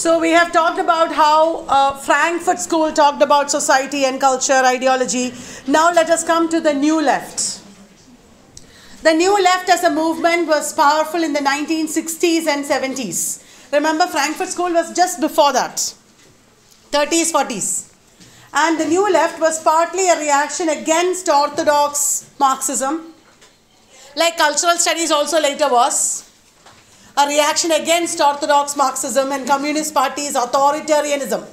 So we have talked about how uh, Frankfurt School talked about society and culture, ideology. Now let us come to the new left. The new left as a movement was powerful in the 1960s and 70s. Remember, Frankfurt School was just before that, 30s, 40s. And the new left was partly a reaction against orthodox Marxism, like cultural studies also later was a reaction against orthodox Marxism and Communist Party's authoritarianism.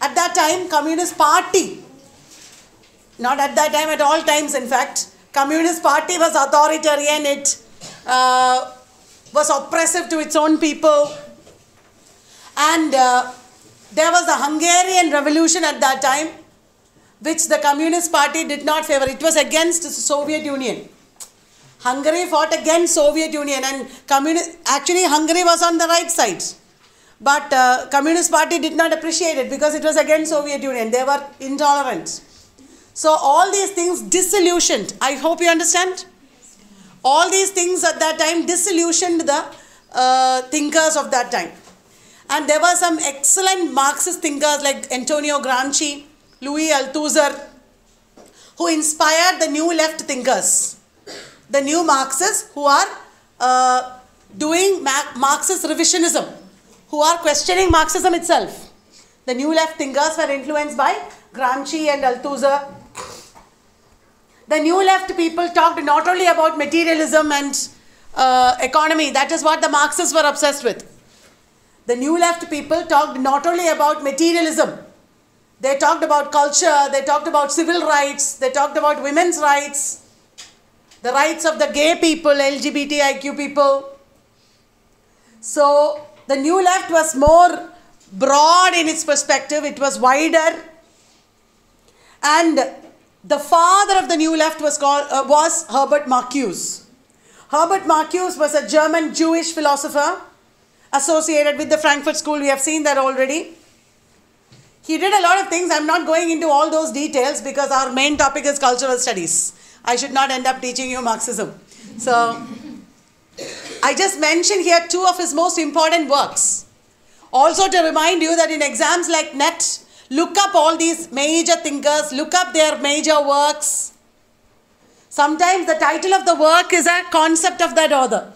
At that time, Communist Party, not at that time, at all times, in fact, Communist Party was authoritarian. It uh, was oppressive to its own people, and uh, there was a Hungarian revolution at that time, which the Communist Party did not favor. It was against the Soviet Union. Hungary fought against Soviet Union and communist, actually Hungary was on the right side. But uh, Communist Party did not appreciate it because it was against Soviet Union. They were intolerant. So all these things disillusioned. I hope you understand. All these things at that time disillusioned the uh, thinkers of that time. And there were some excellent Marxist thinkers like Antonio Gramsci, Louis Althusser, who inspired the new left thinkers the new Marxists who are uh, doing Marxist revisionism, who are questioning Marxism itself. The new left thinkers were influenced by Gramsci and Althusser. The new left people talked not only about materialism and uh, economy, that is what the Marxists were obsessed with. The new left people talked not only about materialism, they talked about culture, they talked about civil rights, they talked about women's rights, the rights of the gay people, LGBTIQ people. So the new left was more broad in its perspective, it was wider. And the father of the new left was called uh, was Herbert Marcuse. Herbert Marcuse was a German Jewish philosopher associated with the Frankfurt School. We have seen that already. He did a lot of things. I'm not going into all those details because our main topic is cultural studies. I should not end up teaching you Marxism. So, I just mentioned here two of his most important works. Also to remind you that in exams like NET, look up all these major thinkers, look up their major works. Sometimes the title of the work is a concept of that author.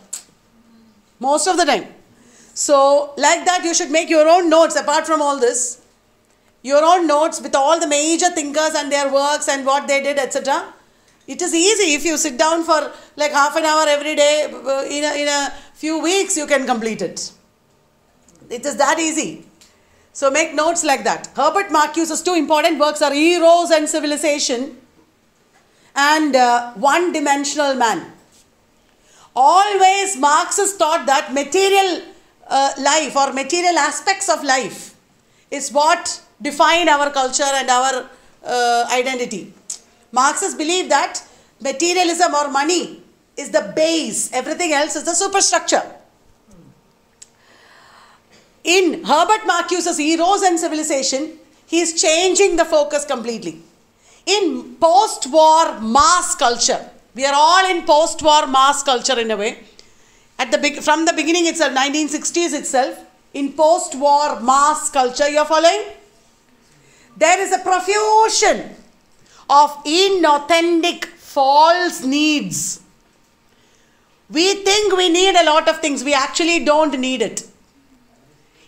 Most of the time. So, like that, you should make your own notes apart from all this. Your own notes with all the major thinkers and their works and what they did, etc. It is easy if you sit down for like half an hour every day, uh, in a, in a few weeks you can complete it. It is that easy. So make notes like that. Herbert Marcuse's two important works are Eros and Civilization and uh, One Dimensional Man. Always Marxists thought that material uh, life or material aspects of life is what define our culture and our uh, identity. Marxists believe that materialism or money is the base, everything else is the superstructure. In Herbert Marcuse's Eros and Civilization, he is changing the focus completely. In post war mass culture, we are all in post war mass culture in a way. At the from the beginning itself, 1960s itself, in post war mass culture, you are following? There is a profusion of inauthentic false needs. We think we need a lot of things, we actually don't need it.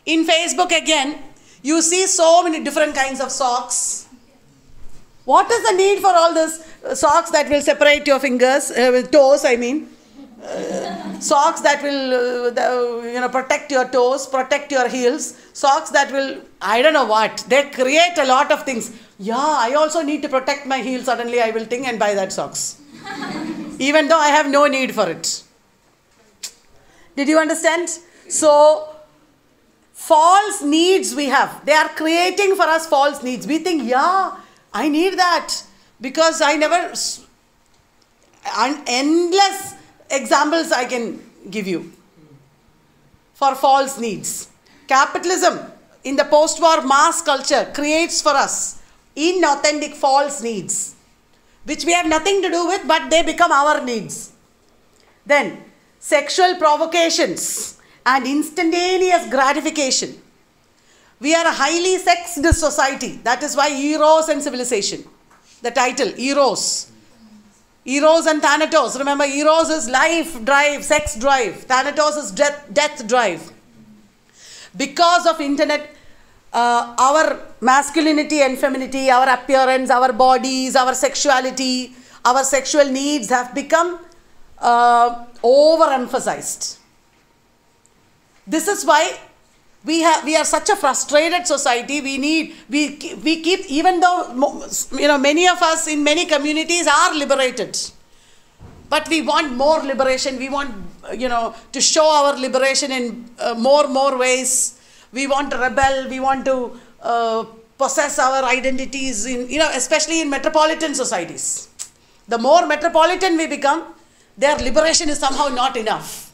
In Facebook, again, you see so many different kinds of socks. What is the need for all this uh, socks that will separate your fingers, uh, toes, I mean? Uh, socks that will uh, the, you know protect your toes protect your heels socks that will i don't know what they create a lot of things yeah, I also need to protect my heel. Suddenly I will think and buy that socks. Even though I have no need for it. Did you understand? So, false needs we have. They are creating for us false needs. We think, yeah, I need that because I never. an endless examples I can give you for false needs. Capitalism in the post war mass culture creates for us inauthentic false needs, which we have nothing to do with, but they become our needs. Then, sexual provocations and instantaneous gratification. We are a highly sexed society. That is why Eros and Civilization. The title, Eros. Eros and Thanatos. Remember, Eros is life drive, sex drive. Thanatos is death, death drive. Because of internet, uh, our masculinity and femininity, our appearance, our bodies, our sexuality, our sexual needs have become uh, overemphasized. This is why we have we are such a frustrated society. We need we we keep even though you know many of us in many communities are liberated but we want more liberation. We want you know to show our liberation in uh, more more ways. We want to rebel. We want to uh, possess our identities in you know especially in metropolitan societies. The more metropolitan we become their liberation is somehow not enough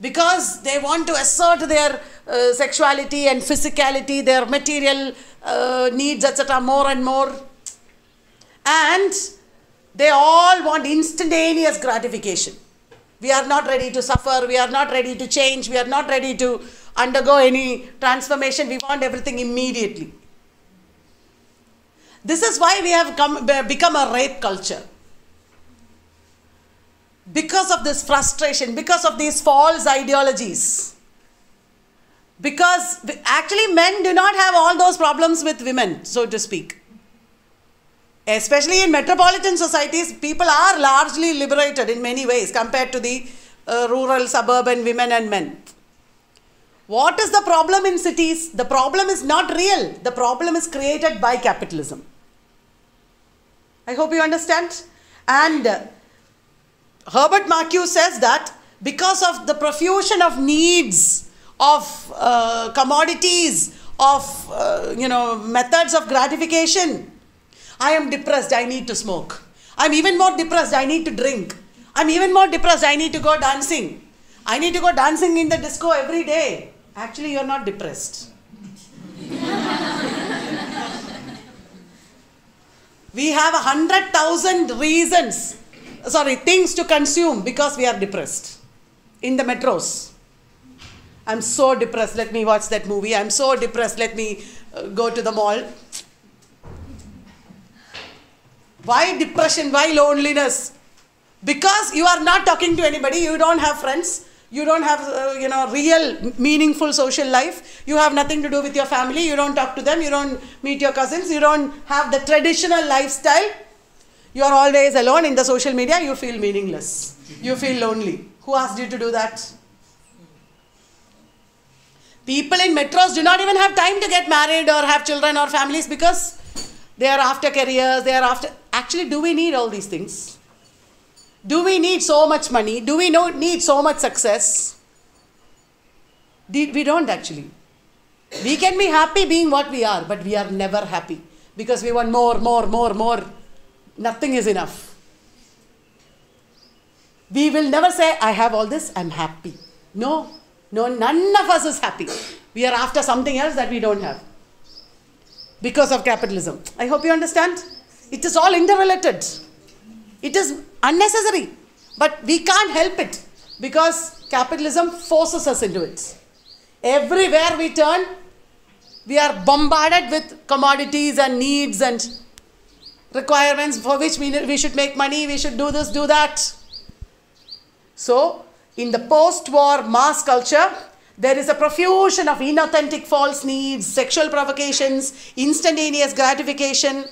because they want to assert their uh, sexuality and physicality, their material uh, needs, etc., more and more. And they all want instantaneous gratification. We are not ready to suffer, we are not ready to change, we are not ready to undergo any transformation, we want everything immediately. This is why we have come, become a rape culture because of this frustration, because of these false ideologies. Because actually, men do not have all those problems with women, so to speak. Especially in metropolitan societies, people are largely liberated in many ways compared to the uh, rural, suburban women and men. What is the problem in cities? The problem is not real, the problem is created by capitalism. I hope you understand. And Herbert Marcuse says that because of the profusion of needs, of uh, commodities, of uh, you know methods of gratification, I am depressed. I need to smoke. I'm even more depressed. I need to drink. I'm even more depressed. I need to go dancing. I need to go dancing in the disco every day. Actually, you're not depressed. we have a hundred thousand reasons sorry, things to consume because we are depressed in the metros. I'm so depressed, let me watch that movie. I'm so depressed, let me uh, go to the mall. Why depression? Why loneliness? Because you are not talking to anybody, you don't have friends, you don't have uh, you know real meaningful social life you have nothing to do with your family you don't talk to them you don't meet your cousins you don't have the traditional lifestyle you are always alone in the social media, you feel meaningless. You feel lonely. Who asked you to do that? People in metros do not even have time to get married or have children or families because they are after careers, they are after. Actually, do we need all these things? Do we need so much money? Do we need so much success? We don't actually. We can be happy being what we are, but we are never happy because we want more, more, more, more. Nothing is enough. We will never say, I have all this, I'm happy. No, no, none of us is happy. We are after something else that we don't have because of capitalism. I hope you understand. It is all interrelated. It is unnecessary, but we can't help it because capitalism forces us into it. Everywhere we turn, we are bombarded with commodities and needs and requirements for which we, we should make money, we should do this, do that. So, in the post war mass culture, there is a profusion of inauthentic false needs, sexual provocations, instantaneous gratification.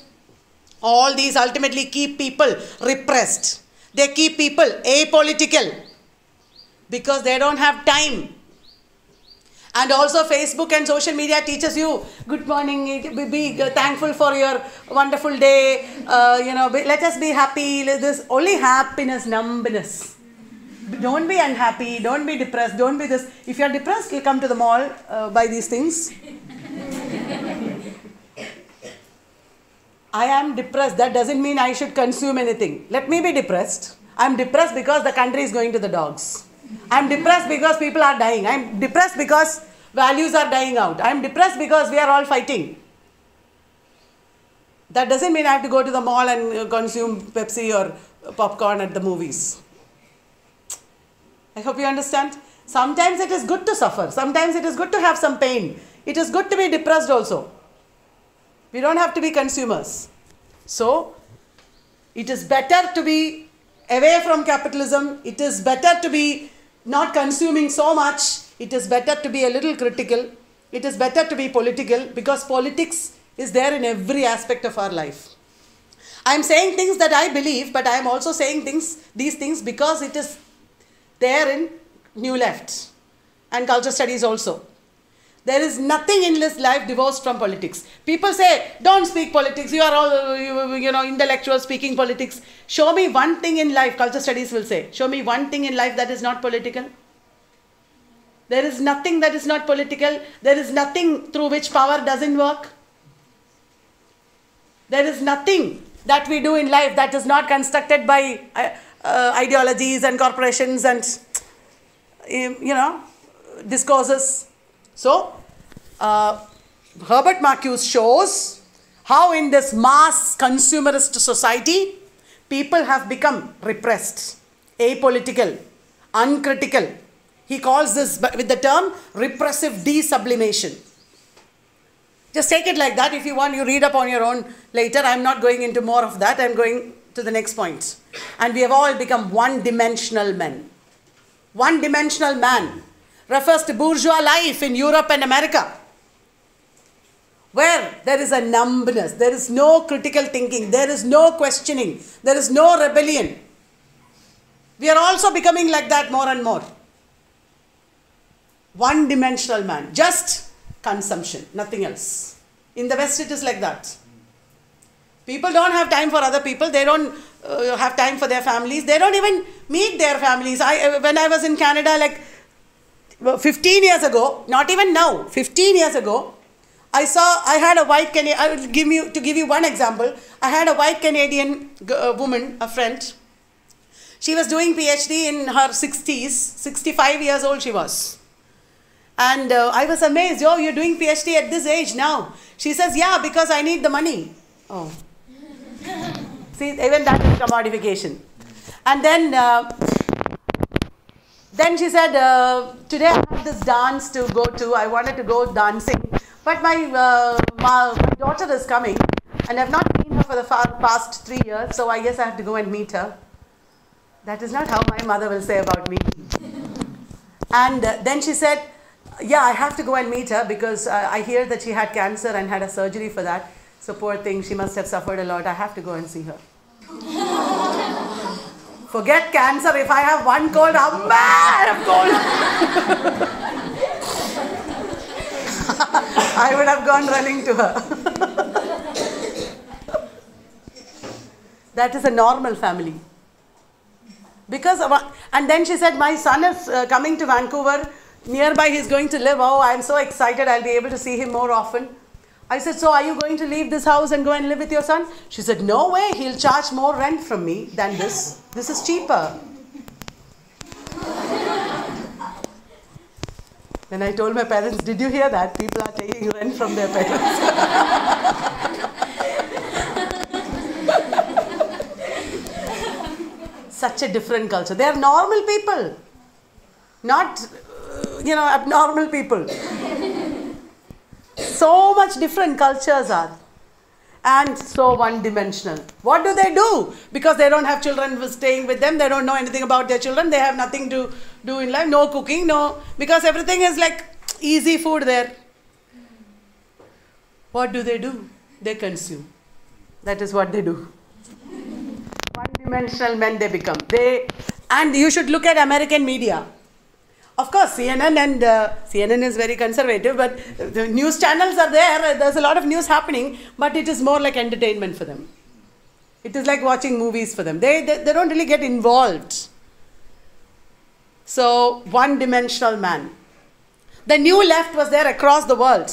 All these ultimately keep people repressed. They keep people apolitical because they don't have time and also Facebook and social media teaches you good morning, be thankful for your wonderful day, uh, you know, let us be happy. This only happiness, numbness. Don't be unhappy, don't be depressed, don't be this. If you're depressed, you come to the mall, uh, buy these things. I am depressed. That doesn't mean I should consume anything. Let me be depressed. I'm depressed because the country is going to the dogs. I'm depressed because people are dying. I'm depressed because values are dying out. I'm depressed because we are all fighting. That doesn't mean I have to go to the mall and uh, consume Pepsi or popcorn at the movies. I hope you understand. Sometimes it is good to suffer. Sometimes it is good to have some pain. it is good to be depressed also. We don't have to be consumers. So, it is better to be away from capitalism. It is better to be not consuming so much. It is better to be a little critical. It is better to be political because politics is there in every aspect of our life. I am saying things that I believe, but I am also saying things, these things because it is there in New Left and culture studies also. There is nothing in this life divorced from politics. People say, don't speak politics. You are all, you, you know, intellectuals speaking politics. Show me one thing in life, culture studies will say. Show me one thing in life that is not political. There is nothing that is not political. There is nothing through which power doesn't work. There is nothing that we do in life that is not constructed by uh, uh, ideologies and corporations and, you know, discourses. So, uh, Herbert Marcuse shows how in this mass consumerist society, people have become repressed, apolitical, uncritical. He calls this with the term repressive desublimation. Just take it like that. If you want, you read up on your own later. I'm not going into more of that. I'm going to the next point. And we have all become one dimensional men. One dimensional man refers to bourgeois life in Europe and America, where there is a numbness, there is no critical thinking, there is no questioning, there is no rebellion. We are also becoming like that more and more. One dimensional man, just consumption, nothing else. In the West, it is like that. People don't have time for other people. They don't uh, have time for their families. They don't even meet their families. I, when I was in Canada, like 15 years ago, not even now, 15 years ago, I saw, I had a white Canadian, I will give you, to give you one example, I had a white Canadian uh, woman, a friend. She was doing PhD in her 60s, 65 years old she was. And uh, I was amazed, oh, you're doing PhD at this age now. She says, yeah, because I need the money. Oh. See, even that is commodification. And then uh, then she said, uh, today I have this dance to go to. I wanted to go dancing. But my, uh, my, daughter is coming and I've not seen her for the past three years. So I guess I have to go and meet her. That is not how my mother will say about me. and uh, then she said, yeah, I have to go and meet her because uh, I hear that she had cancer and had a surgery for that. So poor thing, she must have suffered a lot. I have to go and see her. Forget cancer. If I have one cold, I'm mad of cold. I would have gone running to her. that is a normal family. Because, of, and then she said, My son is uh, coming to Vancouver. Nearby, he's going to live. Oh, I'm so excited. I'll be able to see him more often. I said, So are you going to leave this house and go and live with your son? She said, No way, he'll charge more rent from me than this. This is cheaper. then I told my parents, Did you hear that? People are taking rent from their parents. Such a different culture. They are normal people, not, you know, abnormal people so much different cultures are and so one dimensional. What do they do? Because they don't have children staying with them, they don't know anything about their children, they have nothing to do in life, no cooking, no, because everything is like easy food there. What do they do? They consume. That is what they do. One dimensional men they become. They and you should look at American media. Of course, CNN and uh, CNN is very conservative, but the news channels are there. There's a lot of news happening, but it is more like entertainment for them. It is like watching movies for them. They, they, they don't really get involved. So, one dimensional man. The new left was there across the world,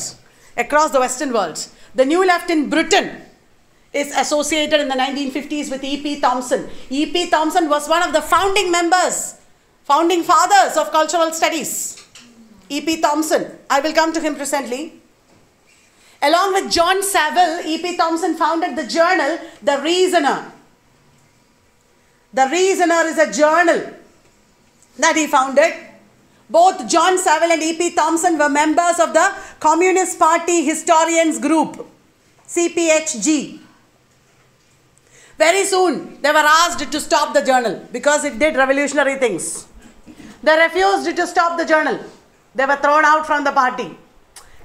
across the Western world. The new left in Britain is associated in the 1950s with E.P. Thompson. E.P. Thompson was one of the founding members founding fathers of cultural studies, E.P. Thompson. I will come to him presently. Along with John Saville, E.P. Thompson founded the journal The Reasoner. The Reasoner is a journal that he founded. Both John Saville and E.P. Thompson were members of the Communist Party Historians Group, CPHG. Very soon, they were asked to stop the journal because it did revolutionary things. They refused to stop the journal. They were thrown out from the party.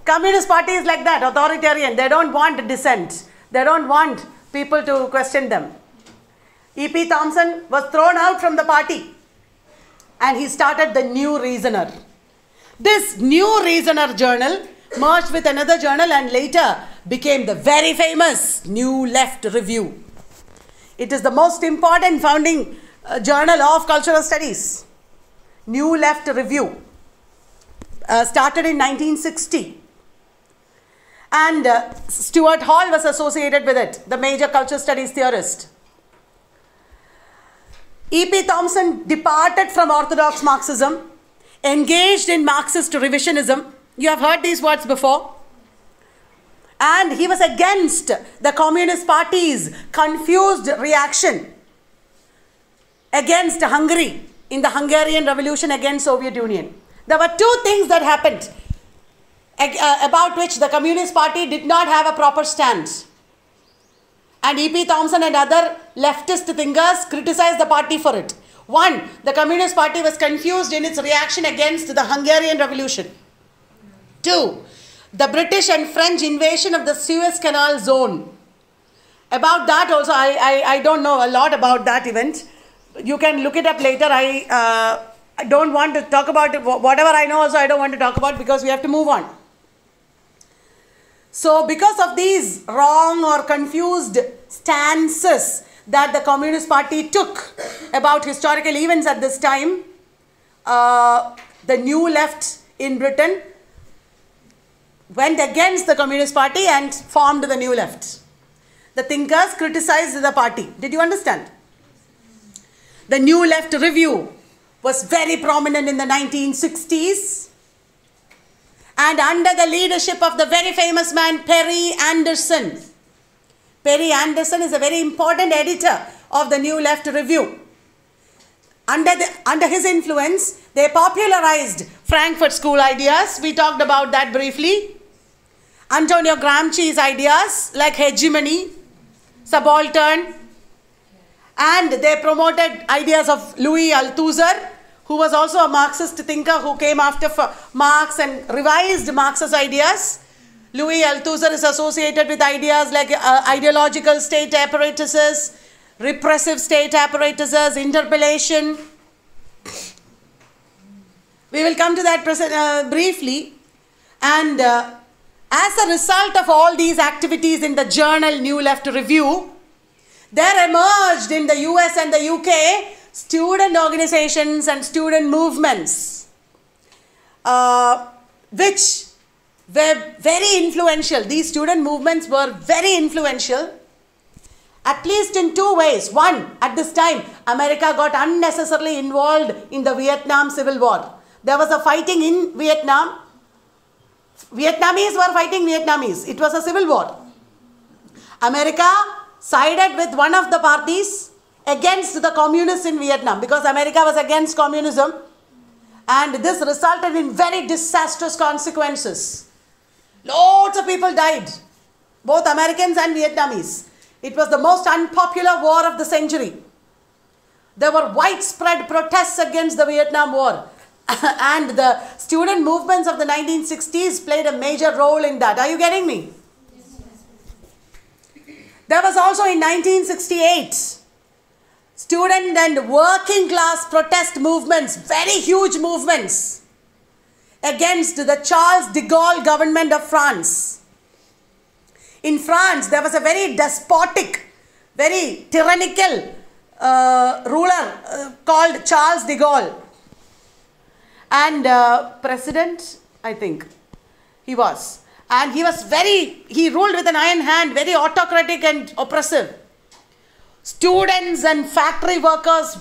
Communist Party is like that, authoritarian. They don't want dissent. They don't want people to question them. E.P. Thompson was thrown out from the party and he started the New Reasoner. This New Reasoner journal merged with another journal and later became the very famous New Left Review. It is the most important founding uh, journal of cultural studies. New Left Review uh, started in 1960 and uh, Stuart Hall was associated with it, the major culture studies theorist. E.P. Thompson departed from orthodox Marxism, engaged in Marxist revisionism. You have heard these words before. And he was against the Communist Party's confused reaction against Hungary in the Hungarian Revolution against Soviet Union. There were two things that happened uh, about which the Communist Party did not have a proper stance. And E.P. Thompson and other leftist thinkers criticized the party for it. One, the Communist Party was confused in its reaction against the Hungarian Revolution. Two, the British and French invasion of the Suez Canal zone. About that also, I, I, I don't know a lot about that event. You can look it up later. I, uh, I don't want to talk about it. Whatever I know also, I don't want to talk about because we have to move on. So because of these wrong or confused stances that the Communist Party took about historical events at this time, uh, the new left in Britain went against the Communist Party and formed the new left. The thinkers criticized the party. Did you understand? The new left review was very prominent in the 1960s and under the leadership of the very famous man Perry Anderson. Perry Anderson is a very important editor of the New Left Review. Under, the, under his influence, they popularized Frankfurt School ideas. We talked about that briefly. Antonio Gramsci's ideas like hegemony, subaltern, and they promoted ideas of Louis Althusser, who was also a Marxist thinker who came after Marx and revised Marx's ideas. Louis Althusser is associated with ideas like uh, ideological state apparatuses, repressive state apparatuses, interpellation. We will come to that uh, briefly. And uh, as a result of all these activities in the journal New Left Review, there emerged in the US and the UK student organizations and student movements, uh, which were very influential. These student movements were very influential, at least in two ways. One, at this time, America got unnecessarily involved in the Vietnam Civil War. There was a fighting in Vietnam. Vietnamese were fighting Vietnamese. It was a civil war. America sided with one of the parties against the communists in Vietnam because America was against communism and this resulted in very disastrous consequences. Loads of people died, both Americans and Vietnamese. It was the most unpopular war of the century. There were widespread protests against the Vietnam War and the student movements of the 1960s played a major role in that. Are you getting me? There was also in 1968 student and working class protest movements, very huge movements against the Charles de Gaulle government of France. In France, there was a very despotic, very tyrannical uh, ruler uh, called Charles de Gaulle. And uh, president, I think, he was. And he was very, he ruled with an iron hand, very autocratic and oppressive. Students and factory workers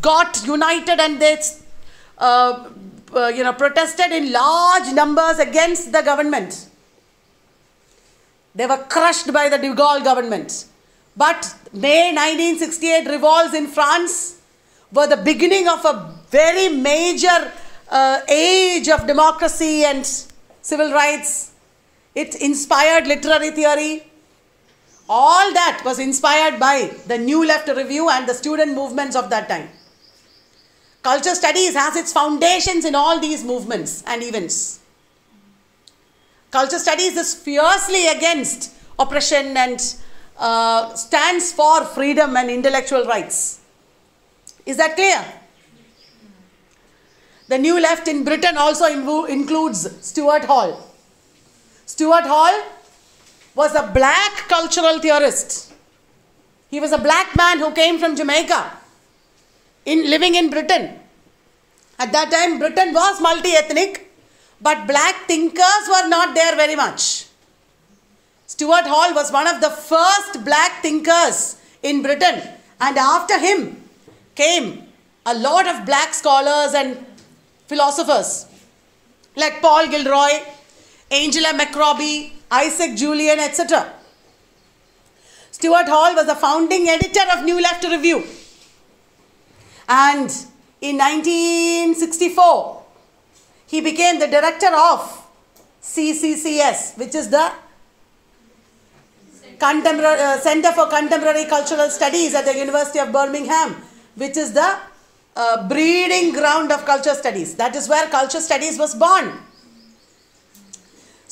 got united and they uh, uh, you know protested in large numbers against the government. They were crushed by the de Gaulle government. But May 1968 revolts in France were the beginning of a very major uh, age of democracy and civil rights It inspired literary theory. All that was inspired by the New Left Review and the student movements of that time. Culture studies has its foundations in all these movements and events. Culture studies is fiercely against oppression and uh, stands for freedom and intellectual rights. Is that clear? The new left in Britain also includes Stuart Hall. Stuart Hall was a black cultural theorist. He was a black man who came from Jamaica in living in Britain. At that time, Britain was multi-ethnic, but black thinkers were not there very much. Stuart Hall was one of the first black thinkers in Britain, and after him came a lot of black scholars and philosophers like Paul Gilroy, Angela McRobbie, Isaac Julien, etc. Stuart Hall was the founding editor of New Left Review. And in 1964, he became the director of CCCS, which is the Contemporary, uh, Center for Contemporary Cultural Studies at the University of Birmingham, which is the uh, breeding ground of culture studies. That is where culture studies was born.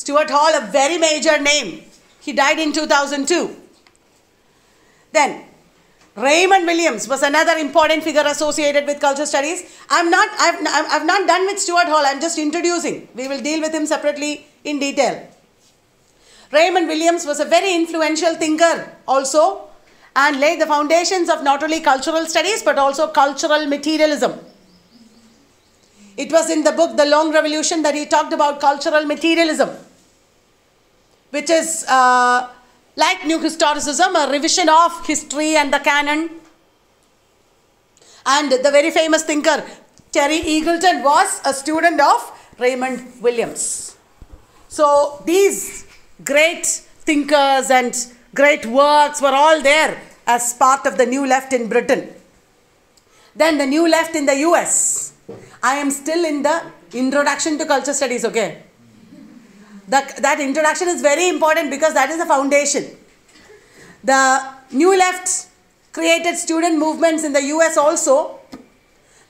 Stuart Hall, a very major name. He died in 2002. Then, Raymond Williams was another important figure associated with culture studies. I'm not, I've, I've not done with Stuart Hall, I'm just introducing. We will deal with him separately in detail. Raymond Williams was a very influential thinker also and laid the foundations of not only cultural studies but also cultural materialism. It was in the book The Long Revolution that he talked about cultural materialism, which is uh, like New Historicism, a revision of history and the canon. And the very famous thinker Terry Eagleton was a student of Raymond Williams. So these great thinkers and great works were all there as part of the new left in Britain. Then the new left in the US. I am still in the introduction to culture studies, okay? The, that introduction is very important because that is the foundation. The new left created student movements in the US also.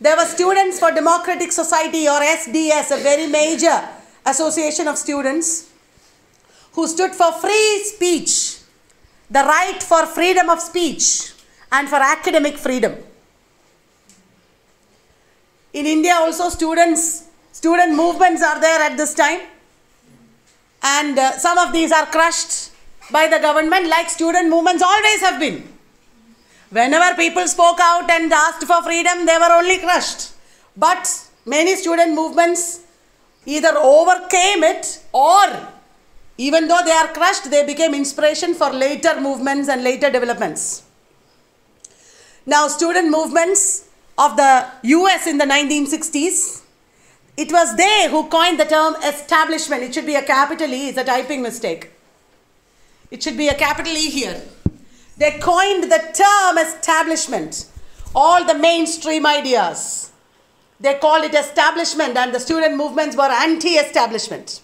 There were Students for Democratic Society or SDS, a very major association of students who stood for free speech, the right for freedom of speech and for academic freedom. In India also students, student movements are there at this time and uh, some of these are crushed by the government like student movements always have been. Whenever people spoke out and asked for freedom, they were only crushed. But many student movements either overcame it or even though they are crushed, they became inspiration for later movements and later developments. Now, student movements of the US in the 1960s, it was they who coined the term establishment. It should be a capital E, it's a typing mistake. It should be a capital E here. They coined the term establishment. All the mainstream ideas. They called it establishment and the student movements were anti-establishment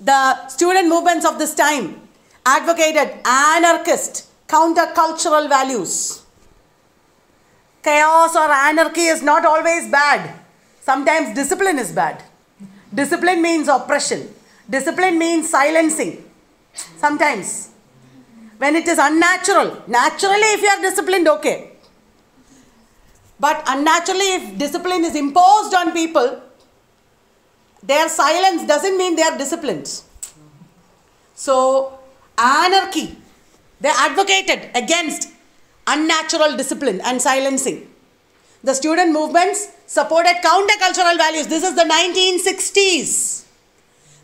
the student movements of this time advocated anarchist, countercultural values. Chaos or anarchy is not always bad. Sometimes discipline is bad. Discipline means oppression. Discipline means silencing. Sometimes. When it is unnatural. Naturally, if you are disciplined, okay. But unnaturally, if discipline is imposed on people, their silence doesn't mean they are disciplined. So, anarchy, they advocated against unnatural discipline and silencing. The student movements supported countercultural values. This is the 1960s.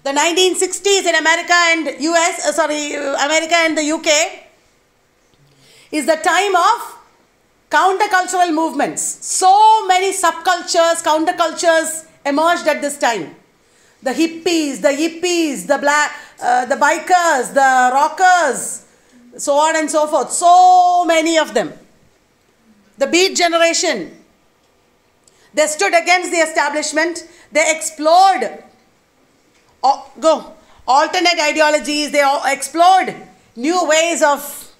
The 1960s in America and US, uh, sorry, America and the UK is the time of countercultural movements. So many subcultures, countercultures emerged at this time the hippies, the yippies, the black, uh, the bikers, the rockers, so on and so forth. So many of them. The beat generation. They stood against the establishment. They explored oh, go alternate ideologies they explored new ways of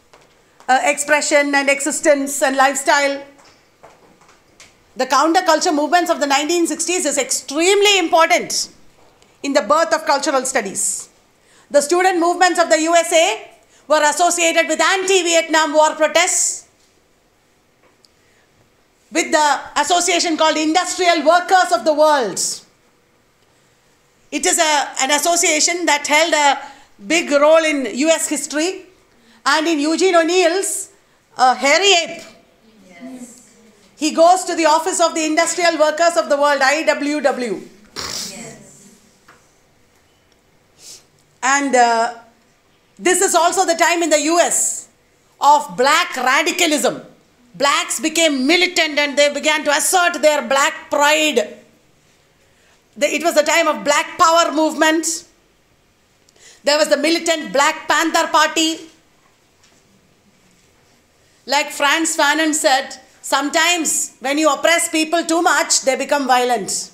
uh, expression and existence and lifestyle the counterculture movements of the 1960s is extremely important in the birth of cultural studies the student movements of the usa were associated with anti-vietnam war protests with the association called industrial workers of the world it is a, an association that held a big role in US history and in Eugene O'Neill's uh, Hairy Ape. Yes. He goes to the office of the Industrial Workers of the World, IWW. Yes. And uh, this is also the time in the US of black radicalism. Blacks became militant and they began to assert their black pride it was the time of Black Power movement. There was the militant Black Panther Party. Like Frantz Fanon said, sometimes when you oppress people too much, they become violent.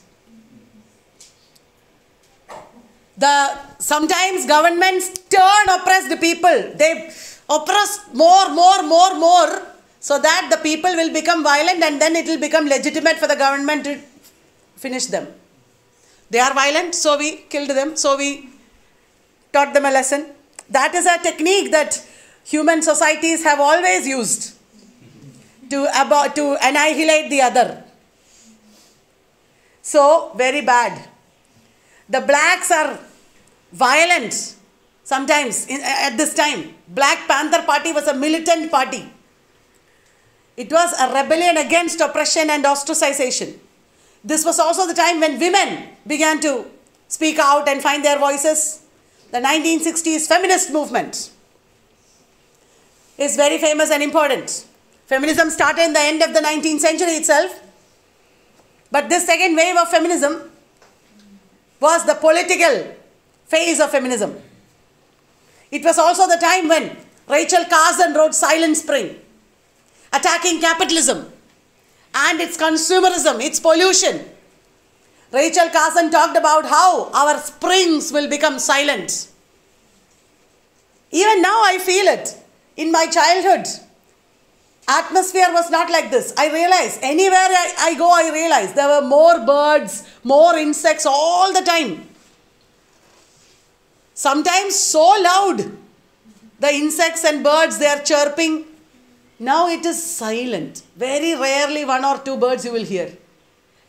The sometimes governments turn oppressed people. They oppress more, more, more, more, so that the people will become violent and then it will become legitimate for the government to finish them. They are violent, so we killed them, so we taught them a lesson. That is a technique that human societies have always used to, about, to annihilate the other. So, very bad. The blacks are violent sometimes in, at this time. Black Panther Party was a militant party. It was a rebellion against oppression and ostracization. This was also the time when women began to speak out and find their voices. The 1960s feminist movement is very famous and important. Feminism started in the end of the 19th century itself. But this second wave of feminism was the political phase of feminism. It was also the time when Rachel Carson wrote Silent Spring, attacking capitalism and its consumerism, its pollution. Rachel Carson talked about how our springs will become silent. Even now, I feel it. In my childhood, atmosphere was not like this. I realize anywhere I, I go, I realize there were more birds, more insects all the time. Sometimes so loud. The insects and birds, they are chirping now it is silent. Very rarely one or two birds you will hear.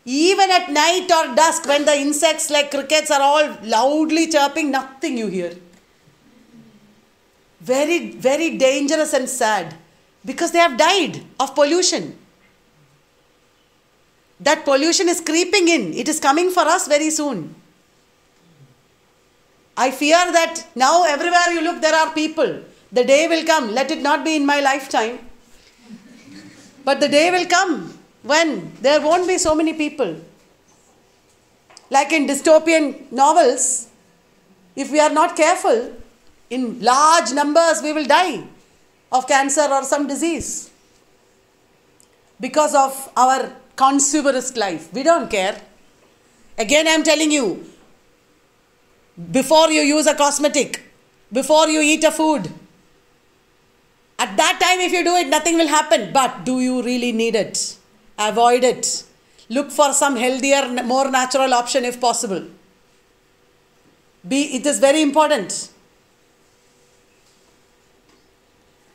Even at night or dusk, when the insects like crickets are all loudly chirping, nothing you hear. Very, very dangerous and sad because they have died of pollution. That pollution is creeping in, it is coming for us very soon. I fear that now everywhere you look, there are people. The day will come, let it not be in my lifetime but the day will come when there won't be so many people. Like in dystopian novels, if we are not careful, in large numbers we will die of cancer or some disease because of our consumerist life. We don't care. Again, I'm telling you, before you use a cosmetic, before you eat a food, at that time, if you do it, nothing will happen. But do you really need it? Avoid it. Look for some healthier, more natural option if possible. Be, it is very important.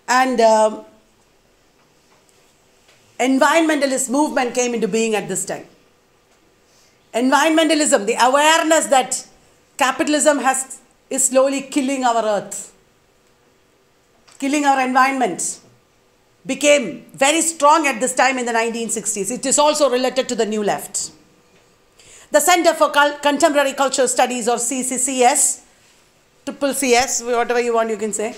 And um, environmentalist movement came into being at this time. Environmentalism, the awareness that capitalism has, is slowly killing our earth killing our environment became very strong at this time in the 1960s. It is also related to the New Left. The Center for Contemporary Cultural Studies or CCCS, triple CS, whatever you want you can say,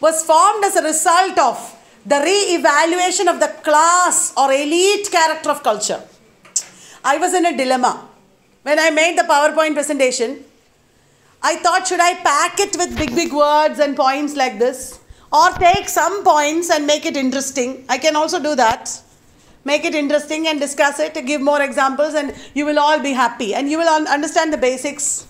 was formed as a result of the re-evaluation of the class or elite character of culture. I was in a dilemma. When I made the PowerPoint presentation, I thought should I pack it with big, big words and points like this or take some points and make it interesting. I can also do that. Make it interesting and discuss it, give more examples, and you will all be happy and you will understand the basics.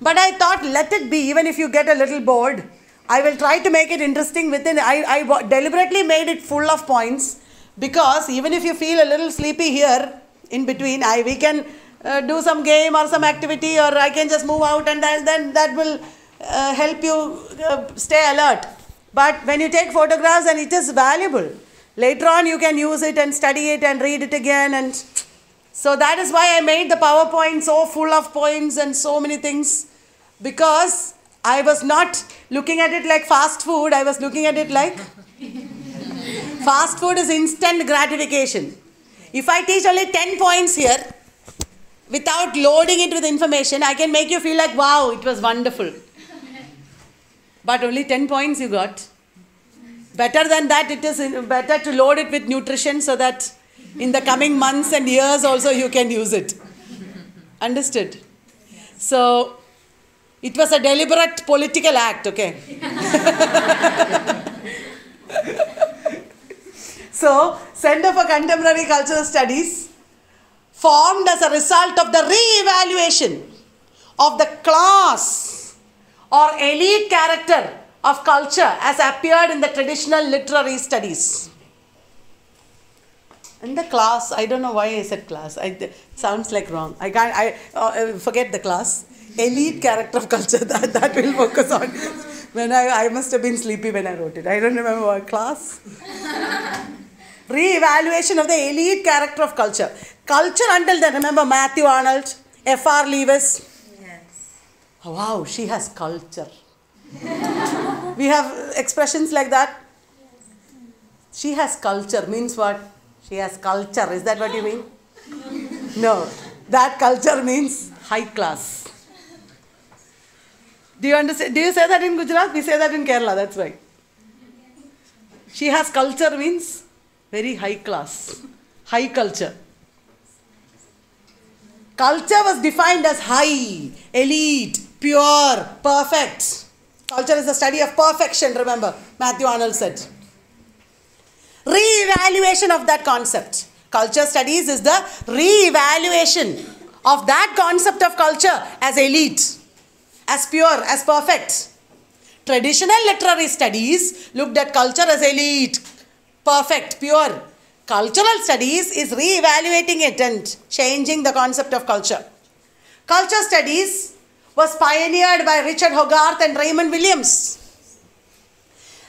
But I thought, let it be, even if you get a little bored. I will try to make it interesting within. I, I deliberately made it full of points because even if you feel a little sleepy here in between, I we can uh, do some game or some activity, or I can just move out, and then, then that will uh, help you uh, stay alert. But when you take photographs, and it is valuable. Later on, you can use it and study it and read it again. And so that is why I made the PowerPoint so full of points and so many things because I was not looking at it like fast food, I was looking at it like fast food is instant gratification. If I teach only 10 points here without loading it with information, I can make you feel like, wow, it was wonderful. But only 10 points you got. Better than that, it is better to load it with nutrition so that in the coming months and years also you can use it. Understood? So, it was a deliberate political act, okay? so, Center for Contemporary Cultural Studies formed as a result of the re-evaluation of the class or elite character of culture as appeared in the traditional literary studies. In the class, I don't know why I said class. I, it sounds like wrong. I can't. I uh, forget the class. Elite character of culture. That that will focus on. When I I must have been sleepy when I wrote it. I don't remember what class. Re-evaluation of the elite character of culture. Culture until then. Remember Matthew Arnold, F.R. Leavis. Yes. Oh, wow, she has culture. we have expressions like that. She has culture means what? She has culture. Is that what you mean? No. That culture means high class. Do you understand? Do you say that in Gujarat? We say that in Kerala, that's why. She has culture means very high class, high culture. Culture was defined as high, elite, pure, perfect. Culture is the study of perfection, remember, Matthew Arnold said. Re evaluation of that concept. Culture studies is the re evaluation of that concept of culture as elite, as pure, as perfect. Traditional literary studies looked at culture as elite, perfect, pure. Cultural studies is re evaluating it and changing the concept of culture. Culture studies was pioneered by Richard Hoggart and Raymond Williams.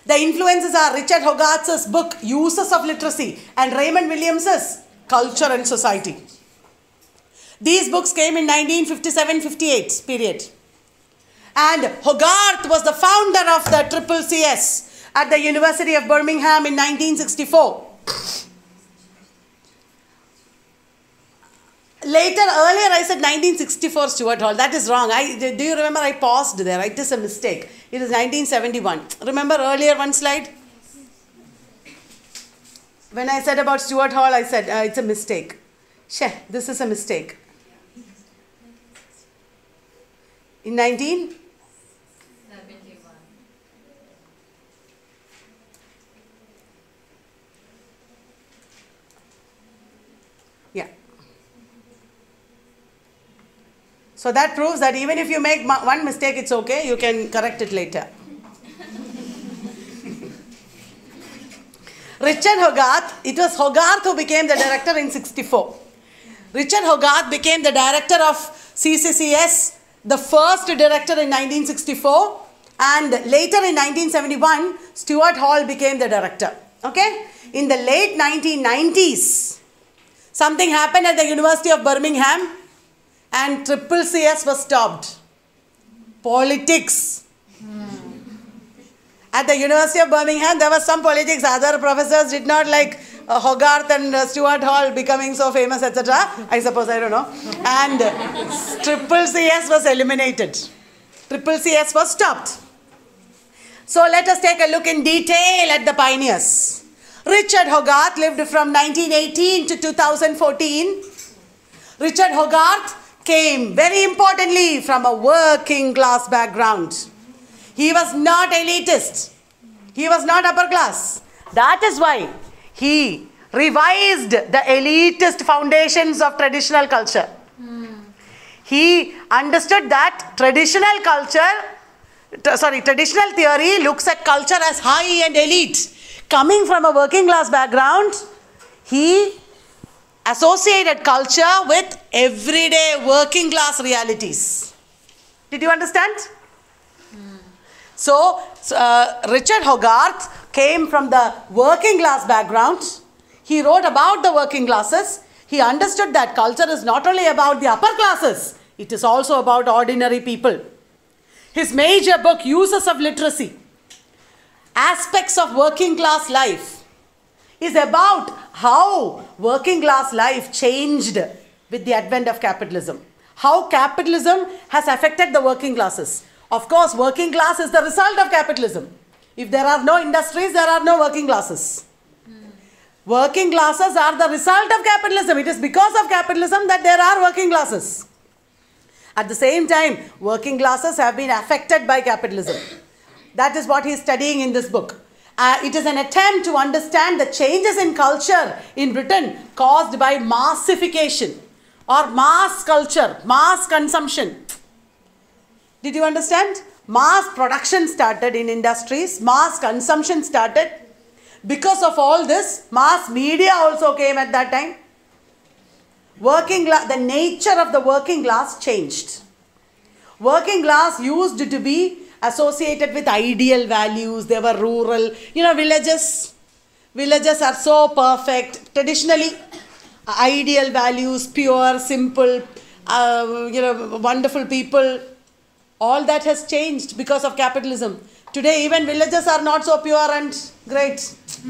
The influences are Richard Hoggart's book Uses of Literacy and Raymond Williams's Culture and Society. These books came in 1957-58 period. And Hoggart was the founder of the Triple CS at the University of Birmingham in 1964. Later, earlier I said 1964 Stuart Hall. That is wrong. I, do you remember I paused there? It is a mistake. It is 1971. Remember earlier one slide? When I said about Stuart Hall, I said uh, it's a mistake. Sheh, this is a mistake. In 19? So that proves that even if you make one mistake, it's okay. You can correct it later. Richard Hoggart, it was Hoggart who became the director in 64. Richard Hoggart became the director of CCCS, the first director in 1964, and later in 1971, Stuart Hall became the director. Okay? In the late 1990s, something happened at the University of Birmingham and triple CS was stopped. Politics. At the University of Birmingham, there was some politics. Other professors did not like uh, Hoggart and uh, Stuart Hall becoming so famous, etc. I suppose, I don't know. And triple CS was eliminated. Triple CS was stopped. So let us take a look in detail at the pioneers. Richard Hoggart lived from 1918 to 2014. Richard Hoggart came very importantly from a working class background. He was not elitist. He was not upper class. That is why he revised the elitist foundations of traditional culture. He understood that traditional culture, sorry, traditional theory looks at culture as high and elite. Coming from a working class background, he associated culture with everyday working class realities. Did you understand? So, uh, Richard Hoggart came from the working class background. He wrote about the working classes. He understood that culture is not only about the upper classes, it is also about ordinary people. His major book, Uses of Literacy, Aspects of Working Class Life, is about how working class life changed with the advent of capitalism. How capitalism has affected the working classes. Of course, working class is the result of capitalism. If there are no industries, there are no working classes. Working classes are the result of capitalism. It is because of capitalism that there are working classes. At the same time, working classes have been affected by capitalism. That is what he is studying in this book. Uh, it is an attempt to understand the changes in culture in Britain caused by massification or mass culture, mass consumption. Did you understand? Mass production started in industries, mass consumption started. Because of all this, mass media also came at that time. Working the nature of the working class changed. Working class used to be associated with ideal values. They were rural, you know, villages. Villages are so perfect. Traditionally, ideal values, pure, simple, uh, you know, wonderful people. All that has changed because of capitalism. Today, even villages are not so pure and great.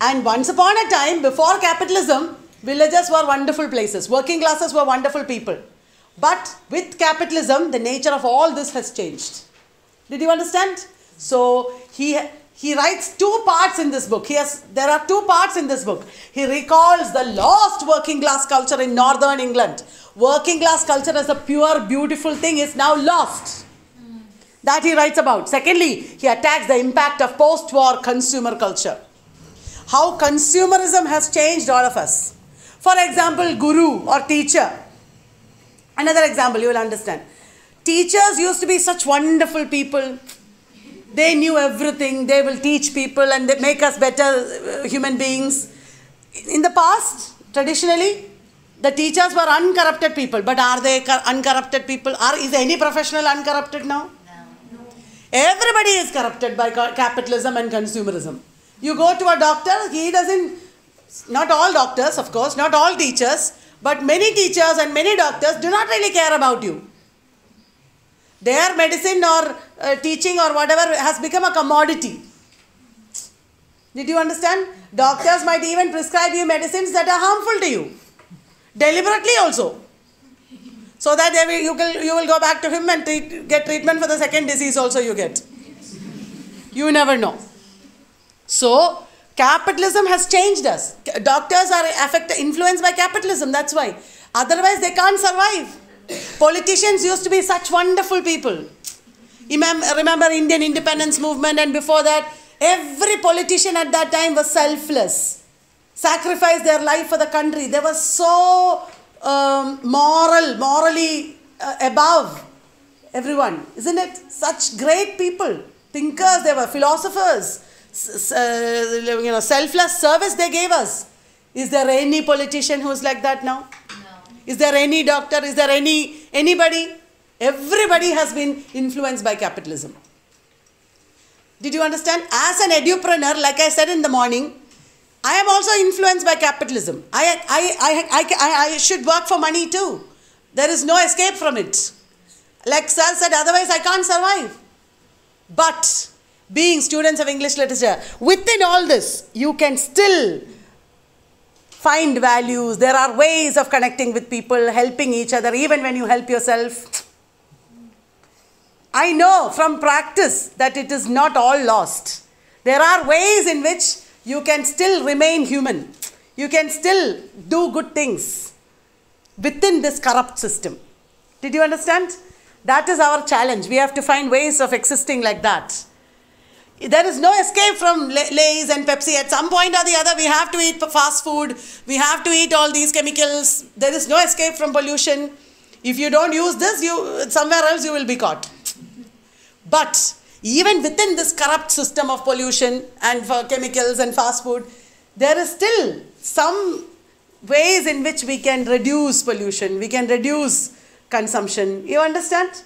and once upon a time, before capitalism, villages were wonderful places. Working classes were wonderful people. But with capitalism, the nature of all this has changed. Did you understand? So he he writes two parts in this book. He has, there are two parts in this book. He recalls the lost working class culture in northern England. Working class culture as a pure, beautiful thing is now lost. That he writes about. Secondly, he attacks the impact of post war consumer culture. How consumerism has changed all of us. For example, guru or teacher. Another example, you will understand. Teachers used to be such wonderful people they knew everything. They will teach people and they make us better uh, human beings. In the past, traditionally, the teachers were uncorrupted people. But are they uncorrupted people? Are, is any professional uncorrupted now? No. Everybody is corrupted by capitalism and consumerism. You go to a doctor, he doesn't, not all doctors, of course, not all teachers, but many teachers and many doctors do not really care about you. Their medicine or uh, teaching or whatever has become a commodity. Did you understand? Doctors might even prescribe you medicines that are harmful to you. Deliberately also. So that will, you, will, you will go back to him and treat, get treatment for the second disease also you get. You never know. So, capitalism has changed us. Doctors are affected, influenced by capitalism, that's why. Otherwise, they can't survive. Politicians used to be such wonderful people. Remember Indian independence movement and before that, every politician at that time was selfless. Sacrificed their life for the country. They were so um, moral, morally uh, above everyone. Isn't it? Such great people. Thinkers, they were philosophers. Uh, you know, selfless service they gave us. Is there any politician who's like that now? No. Is there any doctor? Is there any anybody? Everybody has been influenced by capitalism. Did you understand? As an edupreneur, like I said in the morning, I am also influenced by capitalism. I, I, I, I, I, should work for money too. There is no escape from it. Like Sal said, otherwise I can't survive. But being students of English literature, within all this, you can still find values. There are ways of connecting with people, helping each other, even when you help yourself. I know from practice that it is not all lost. There are ways in which you can still remain human. You can still do good things within this corrupt system. Did you understand? That is our challenge. We have to find ways of existing like that. There is no escape from Lay's and Pepsi. At some point or the other, we have to eat fast food. We have to eat all these chemicals. There is no escape from pollution. If you don't use this, you somewhere else you will be caught. But even within this corrupt system of pollution and for chemicals and fast food, there is still some ways in which we can reduce pollution. We can reduce consumption. You understand?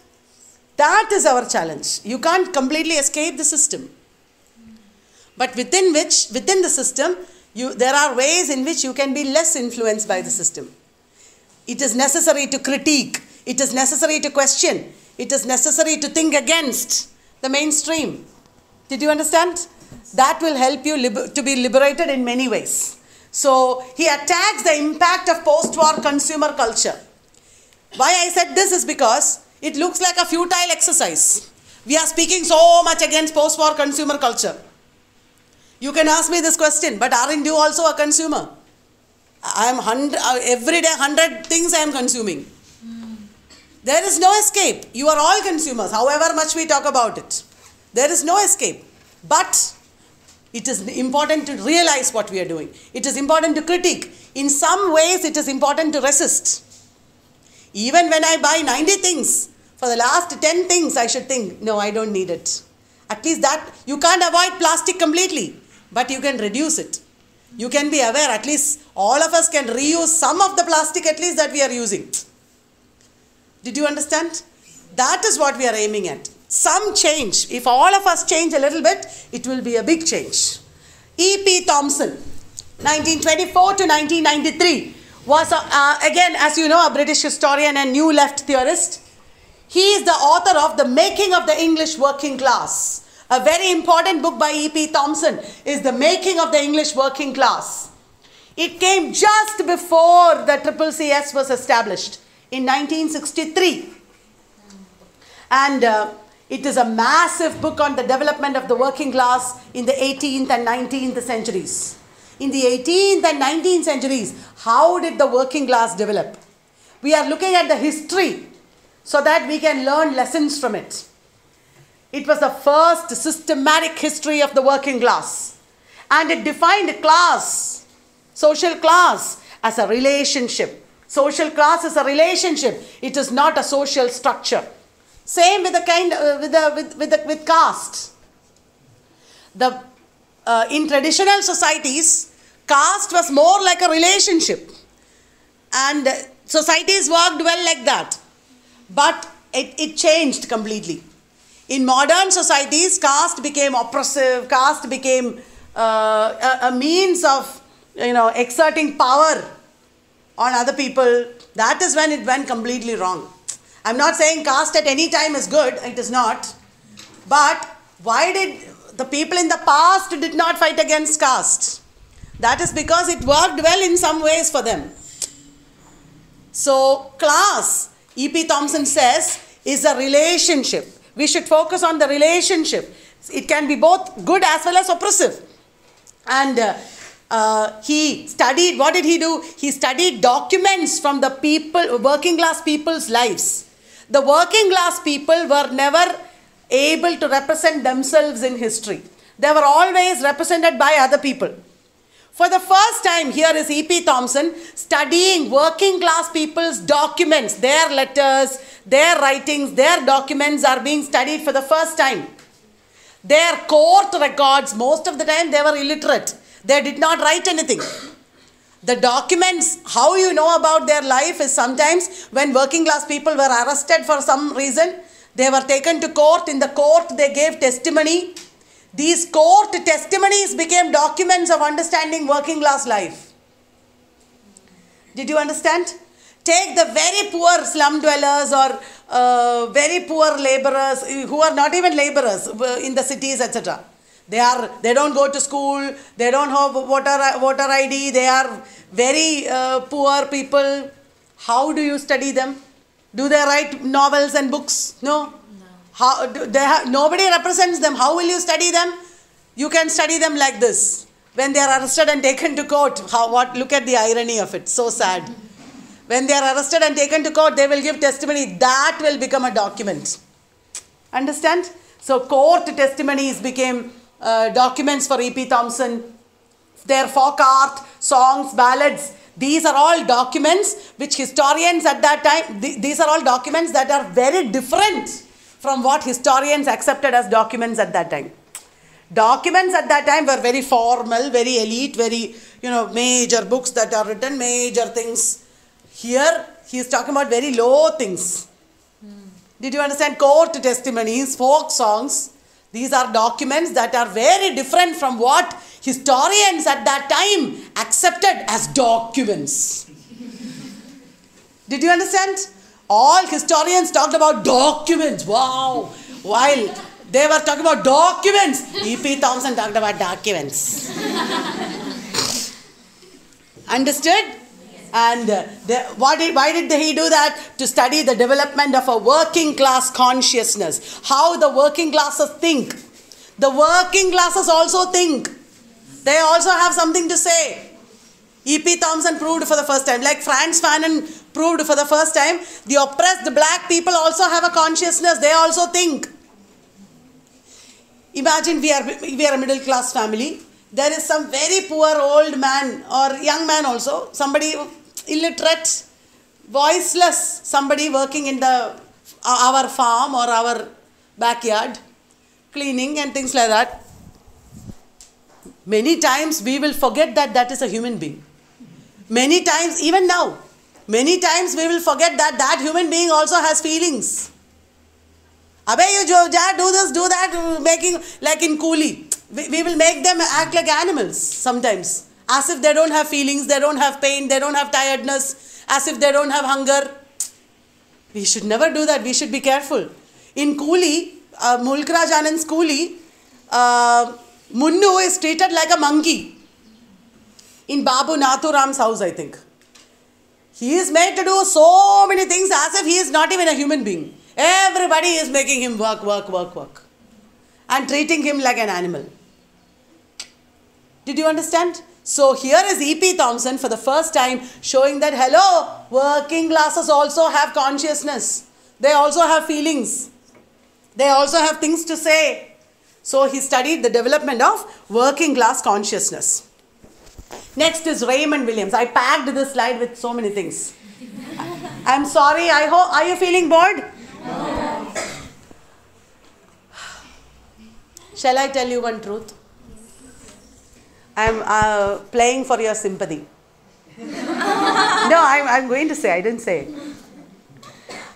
That is our challenge. You can't completely escape the system but within which, within the system, you, there are ways in which you can be less influenced by the system. It is necessary to critique, it is necessary to question, it is necessary to think against the mainstream. Did you understand? That will help you to be liberated in many ways. So he attacks the impact of post war consumer culture. Why I said this is because it looks like a futile exercise. We are speaking so much against post war consumer culture. You can ask me this question, but aren't you also a consumer? I am hundred, uh, every day, hundred things I am consuming. Mm. There is no escape. You are all consumers, however much we talk about it. There is no escape. But it is important to realize what we are doing. It is important to critique. In some ways, it is important to resist. Even when I buy 90 things, for the last 10 things, I should think, no, I don't need it. At least that, you can't avoid plastic completely but you can reduce it. You can be aware, at least all of us can reuse some of the plastic at least that we are using. Did you understand? That is what we are aiming at. Some change. If all of us change a little bit, it will be a big change. E.P. Thompson, 1924 to 1993, was, a, uh, again, as you know, a British historian and New Left theorist. He is the author of The Making of the English Working Class a very important book by E.P. Thompson is The Making of the English Working Class. It came just before the Triple CS was established in 1963. And uh, it is a massive book on the development of the working class in the 18th and 19th centuries. In the 18th and 19th centuries, how did the working class develop? We are looking at the history so that we can learn lessons from it. It was the first systematic history of the working class. And it defined class, social class, as a relationship. Social class is a relationship. It is not a social structure. Same with the kind uh, with the with with, the, with caste. The uh, in traditional societies, caste was more like a relationship, and societies worked well like that. But it, it changed completely. In modern societies, caste became oppressive, caste became uh, a, a means of, you know, exerting power on other people. That is when it went completely wrong. I'm not saying caste at any time is good, it is not. But why did the people in the past did not fight against caste? That is because it worked well in some ways for them. So, class, E.P. Thompson says, is a relationship. We should focus on the relationship. It can be both good as well as oppressive. And uh, uh, he studied, what did he do? He studied documents from the people, working class people's lives. The working class people were never able to represent themselves in history. They were always represented by other people. For the first time, here is E.P. Thompson studying working class people's documents, their letters, their writings, their documents are being studied for the first time. Their court records, most of the time they were illiterate. They did not write anything. The documents, how you know about their life is sometimes when working class people were arrested for some reason, they were taken to court. In the court, they gave testimony these court testimonies became documents of understanding working class life. Did you understand? Take the very poor slum dwellers or uh, very poor laborers who are not even laborers uh, in the cities, etc. They are they don't go to school. They don't have water voter ID. They are very uh, poor people. How do you study them? Do they write novels and books? No. How, they have, nobody represents them. How will you study them? You can study them like this. When they are arrested and taken to court, how, what, look at the irony of it. So sad. When they are arrested and taken to court, they will give testimony. That will become a document. Understand? So court testimonies became uh, documents for E.P. Thompson, their folk art, songs, ballads. These are all documents which historians at that time, th- these are all documents that are very different from what historians accepted as documents at that time. Documents at that time were very formal, very elite, very, you know, major books that are written, major things. Here, he is talking about very low things. Hmm. Did you understand? Court testimonies, folk songs. These are documents that are very different from what historians at that time accepted as documents. Did you understand? All historians talked about documents. Wow. While they were talking about documents, E.P. Thompson talked about documents. Understood? And uh, did, why did he do that? To study the development of a working class consciousness. How the working classes think. The working classes also think. They also have something to say. E.P. Thompson proved for the first time, like Frantz Fanon proved for the first time, the oppressed black people also have a consciousness. They also think. Imagine we are, we are a middle class family. There is some very poor old man or young man also, somebody illiterate, voiceless, somebody working in the our farm or our backyard, cleaning and things like that. Many times we will forget that that is a human being. Many times, even now, many times we will forget that that human being also has feelings. Abe, you do this, do that, making like in coolie. We, we will make them act like animals sometimes. As if they don't have feelings, they don't have pain, they don't have tiredness, as if they don't have hunger. We should never do that. We should be careful. In Coolie, uh, Mulk Raj Anand's uh, Munoo is treated like a monkey. In Babu Nathuram's house, I think. He is made to do so many things as if he is not even a human being. Everybody is making him work, work, work, work. And treating him like an animal. Did you understand? So here is E.P. Thompson for the first time showing that hello, working classes also have consciousness. They also have feelings. They also have things to say. So he studied the development of working class consciousness. Next is Raymond Williams. I packed this slide with so many things. I'm sorry. I hope. Are you feeling bored? No. Shall I tell you one truth? I'm uh, playing for your sympathy. no, I'm, I'm going to say. I didn't say.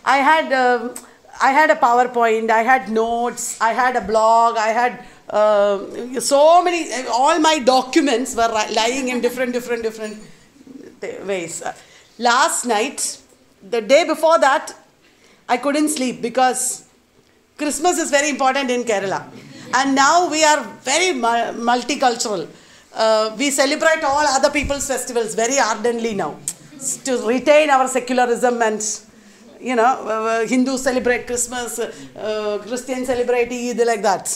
I had um, I had a PowerPoint. I had notes. I had a blog. I had uh, so many. All my documents were lying in different, different, different ways. Last night, the day before that, I couldn't sleep because Christmas is very important in Kerala. And now we are very multicultural. Uh, we celebrate all other people's festivals very ardently now to retain our secularism and you know uh, hindus celebrate christmas uh, christians celebrate eid like that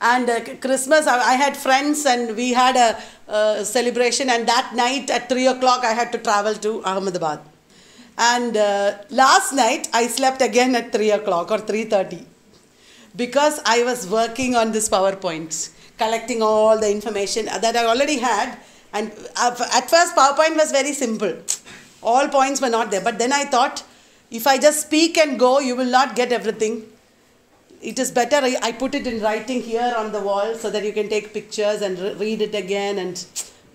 and uh, christmas I, I, had friends and we had a celebration and that night at 3 o'clock i had to travel to ahmedabad and uh, last night I slept again at 3 o'clock or 3.30 because I was working on this PowerPoint, collecting all the information that I already had. And at first PowerPoint was very simple. All points were not there. But then I thought, if I just speak and go, you will not get everything. It is better I put it in writing here on the wall so that you can take pictures and read it again. And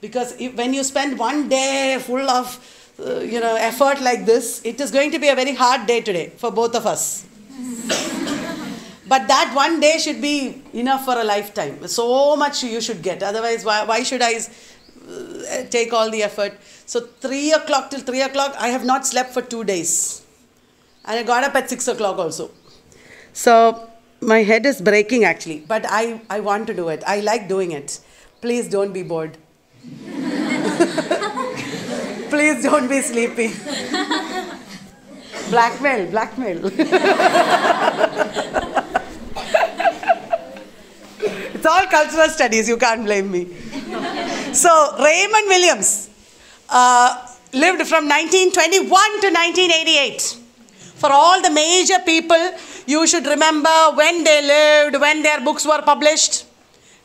because if, when you spend one day full of uh, you know, effort like this, it is going to be a very hard day today for both of us. but that one day should be enough for a lifetime. So much you should get. Otherwise, why, why should I uh, take all the effort? So, 3 o'clock till 3 o'clock, I have not slept for two days. And I got up at 6 o'clock also. So, my head is breaking actually, but I, I want to do it. I like doing it. Please don't be bored. Please don't be sleepy. blackmail, blackmail. it's all cultural studies, you can't blame me. So, Raymond Williams uh, lived from 1921 to 1988. For all the major people, you should remember when they lived, when their books were published.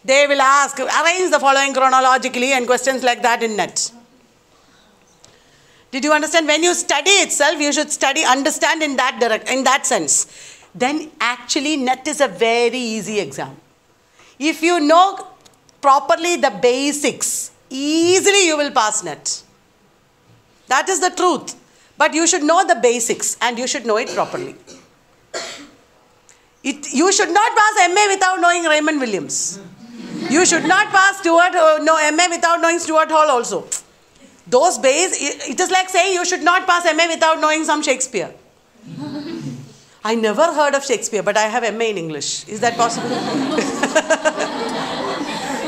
They will ask, arrange the following chronologically and questions like that in net. Did you understand? When you study itself, you should study, understand in that direct, in that sense. Then actually net is a very easy exam. If you know properly the basics, easily you will pass net. That is the truth. But you should know the basics and you should know it properly. It, you should not pass MA without knowing Raymond Williams. You should not pass Stuart, uh, no, MA without knowing Stuart Hall also. Those base, it, it is like saying you should not pass MA without knowing some Shakespeare. I never heard of Shakespeare, but I have MA in English. Is that possible?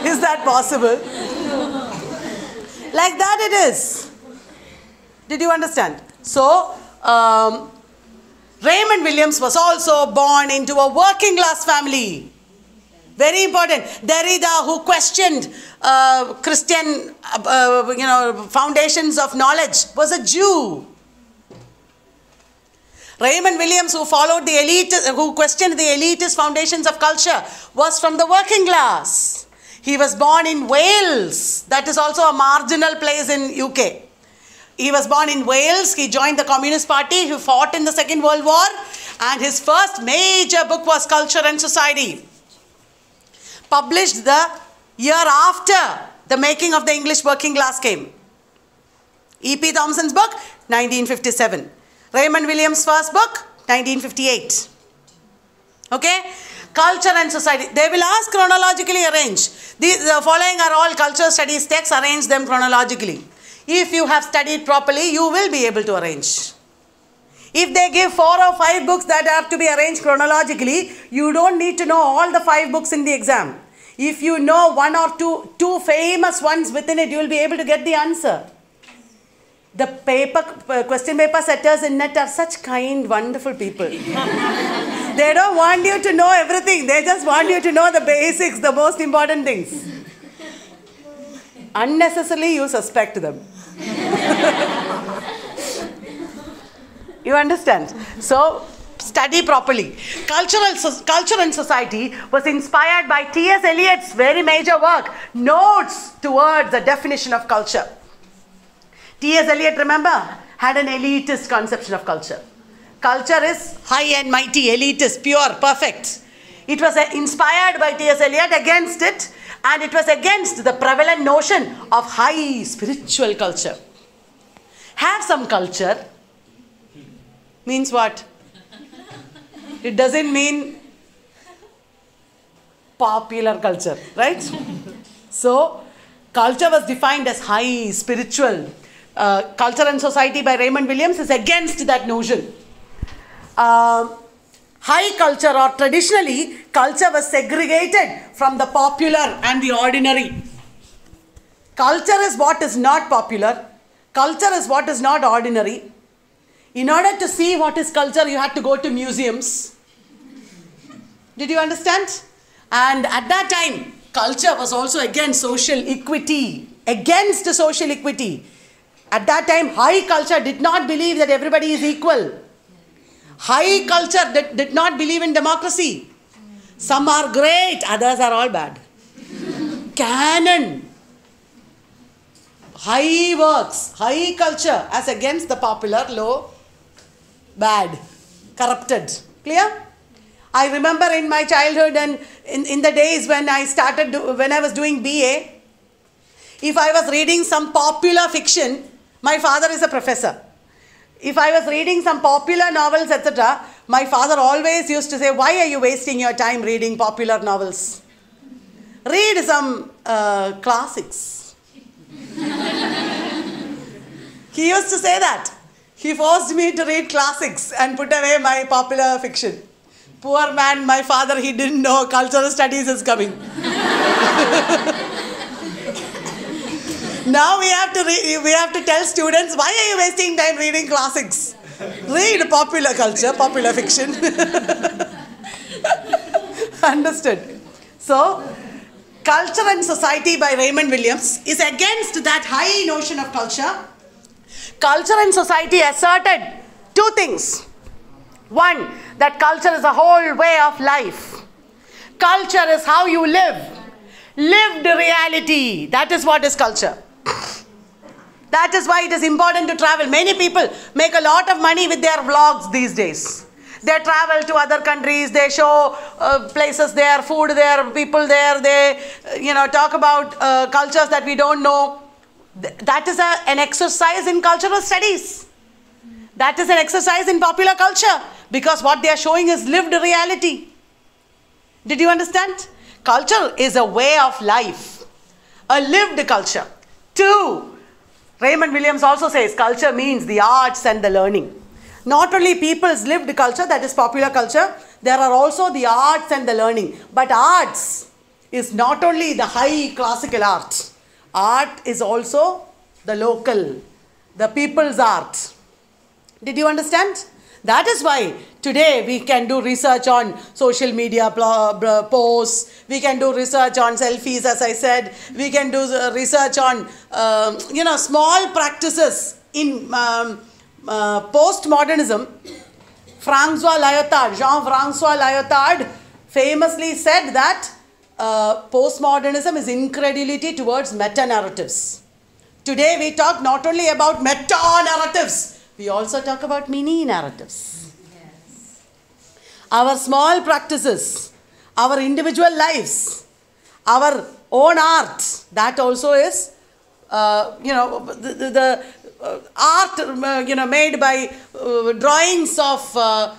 is that possible? Like that it is. Did you understand? So, um, Raymond Williams was also born into a working class family. Very important. Derrida, who questioned uh, Christian, uh, uh, you know, foundations of knowledge, was a Jew. Raymond Williams, who followed the elite, who questioned the elitist foundations of culture, was from the working class. He was born in Wales. That is also a marginal place in UK. He was born in Wales. He joined the Communist Party. He fought in the Second World War. And his first major book was Culture and Society. Published the year after the making of the English working class came. E.P. Thompson's book, 1957. Raymond Williams' first book, 1958. Okay? Culture and society. They will ask chronologically arranged. These, the following are all culture studies texts. Arrange them chronologically. If you have studied properly, you will be able to arrange. If they give four or five books that have to be arranged chronologically, you don't need to know all the five books in the exam. If you know one or two, two famous ones within it, you will be able to get the answer. The paper, uh, question paper setters in net are such kind, wonderful people. they don't want you to know everything. They just want you to know the basics, the most important things. Unnecessarily, you suspect them. you understand? So, study properly. Cultural, so, culture and society was inspired by T.S. Eliot's very major work, Notes Towards a Definition of Culture. T.S. Eliot, remember, had an elitist conception of culture. Culture is high and mighty, elitist, pure, perfect. It was uh, inspired by T.S. Eliot against it, and it was against the prevalent notion of high spiritual culture. Have some culture means what? It doesn't mean popular culture, right? So, culture was defined as high spiritual. Uh, culture and Society by Raymond Williams is against that notion. Uh, high culture or traditionally, culture was segregated from the popular and the ordinary. Culture is what is not popular, culture is what is not ordinary. In order to see what is culture, you had to go to museums. Did you understand? And at that time, culture was also against social equity, against the social equity. At that time, high culture did not believe that everybody is equal. High culture did, did not believe in democracy. Some are great, others are all bad. Canon. High works, high culture as against the popular, low, bad, corrupted. Clear? I remember in my childhood and in, in the days when I started, when I was doing BA, if I was reading some popular fiction, my father is a professor. If I was reading some popular novels, etc., my father always used to say, Why are you wasting your time reading popular novels? Read some uh, classics. he used to say that. He forced me to read classics and put away my popular fiction. Poor man, my father, he didn't know cultural studies is coming. Now we have to re- we have to tell students why are you wasting time reading classics? Read popular culture, popular fiction. Understood? So, Culture and Society by Raymond Williams is against that high notion of culture. Culture and society asserted two things. One, that culture is a whole way of life. Culture is how you live. lived reality. That is what is culture. That is why it is important to travel. Many people make a lot of money with their vlogs these days. They travel to other countries, they show uh, places there, food there, people there, they, uh, you know, talk about uh, cultures that we don't know. Th- that is a, an exercise in cultural studies. That is an exercise in popular culture because what they are showing is lived reality. Did you understand? Culture is a way of life, a lived culture. Two, Raymond Williams also says culture means the arts and the learning. Not only people's lived culture, that is popular culture, there are also the arts and the learning. But arts is not only the high classical art, art is also the local, the people's art. Did you understand? That is why today we can do research on social media posts, we can do research on selfies, as I said, we can do uh, research on, um, you know, small practices in um, uh, postmodernism, Francois Lyotard, Jean-Francois Lyotard famously said that uh, postmodernism is incredulity towards meta-narratives. Today we talk not only about meta-narratives, we also talk about mini-narratives. Yes. Our small practices, our individual lives, our own art, that also is, uh, you know, the, the, art uh, you know made by uh, drawings of uh,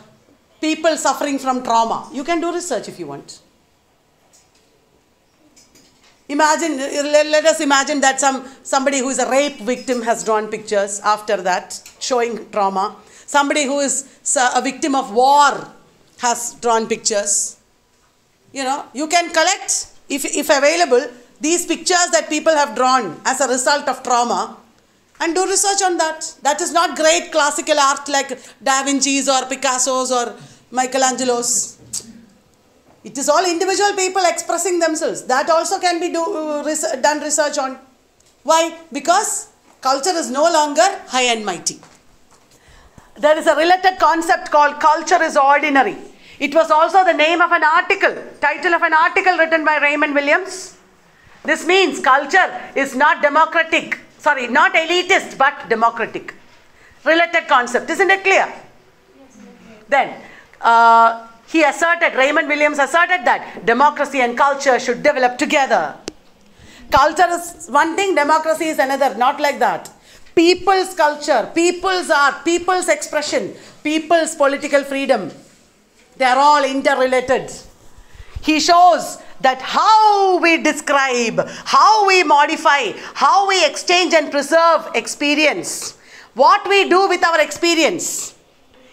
people suffering from trauma. You can do research if you want. Imagine let, let us imagine that some somebody who is a rape victim has drawn pictures after that showing trauma. Somebody who is a victim of war has drawn pictures. You know you can collect if, if available these pictures that people have drawn as a result of trauma and do research on that. That is not great classical art like Da Vinci's or Picasso's or Michelangelo's. It is all individual people expressing themselves. That also can be do, uh, done research on. Why? Because culture is no longer high and mighty. There is a related concept called culture is ordinary. It was also the name of an article, title of an article written by Raymond Williams. This means culture is not democratic sorry, not elitist but democratic. Related concept, isn't it clear? Yes, then, uh, he asserted, Raymond Williams asserted that democracy and culture should develop together. Culture is one thing, democracy is another, not like that. People's culture, people's art, people's expression, people's political freedom, they are all interrelated. He shows that how we describe, how we modify, how we exchange and preserve experience, what we do with our experience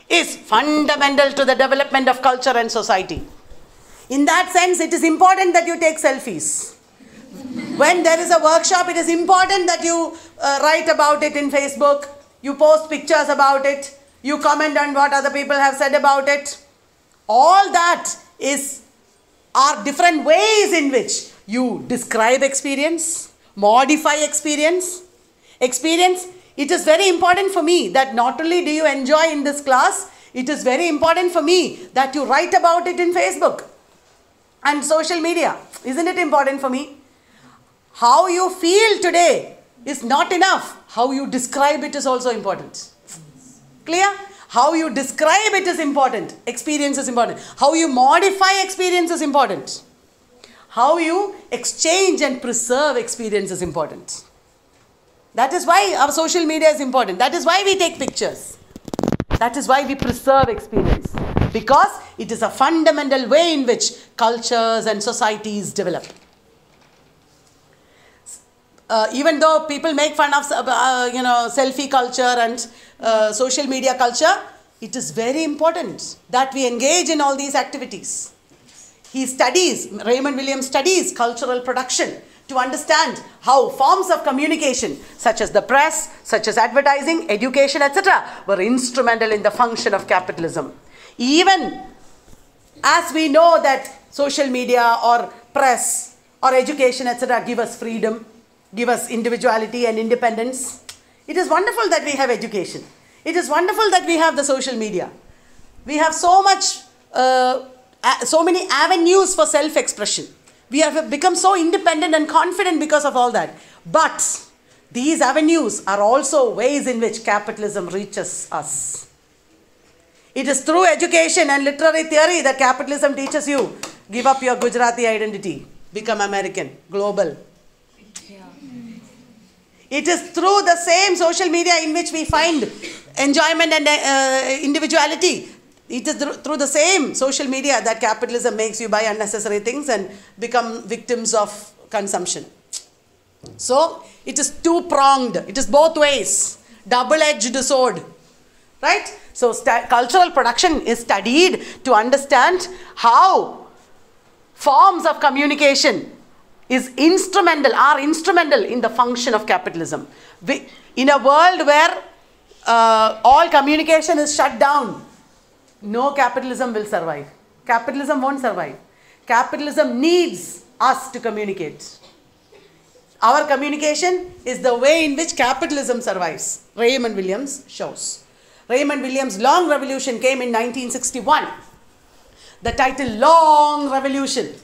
is fundamental to the development of culture and society. In that sense, it is important that you take selfies. When there is a workshop, it is important that you uh, write about it in Facebook, you post pictures about it, you comment on what other people have said about it. All that is are different ways in which you describe experience, modify experience. Experience, it is very important for me that not only do you enjoy in this class, it is very important for me that you write about it in Facebook and social media. Isn't it important for me? How you feel today is not enough. How you describe it is also important. Clear? How you describe it is important. Experience is important. How you modify experience is important. How you exchange and preserve experience is important. That is why our social media is important. That is why we take pictures. That is why we preserve experience. Because it is a fundamental way in which cultures and societies develop. Uh, even though people make fun of uh, you know selfie culture and uh, social media culture, it is very important that we engage in all these activities. He studies, Raymond Williams studies cultural production to understand how forms of communication such as the press, such as advertising, education, etc. were instrumental in the function of capitalism. Even as we know that social media or press or education, etc. give us freedom, give us individuality and independence, it is wonderful that we have education. It is wonderful that we have the social media. We have so much, uh, so many avenues for self-expression. We have become so independent and confident because of all that. But these avenues are also ways in which capitalism reaches us. It is through education and literary theory that capitalism teaches you give up your Gujarati identity, become American, global. It is through the same social media in which we find enjoyment and uh, individuality. It is through the same social media that capitalism makes you buy unnecessary things and become victims of consumption. So, it is two pronged, it is both ways, double edged sword. Right? So, cultural production is studied to understand how forms of communication is instrumental, are instrumental in the function of capitalism. We, in a world where uh, all communication is shut down, no capitalism will survive. Capitalism won't survive. Capitalism needs us to communicate. Our communication is the way in which capitalism survives. Raymond Williams shows. Raymond Williams' Long Revolution came in 1961. The title Long Revolution.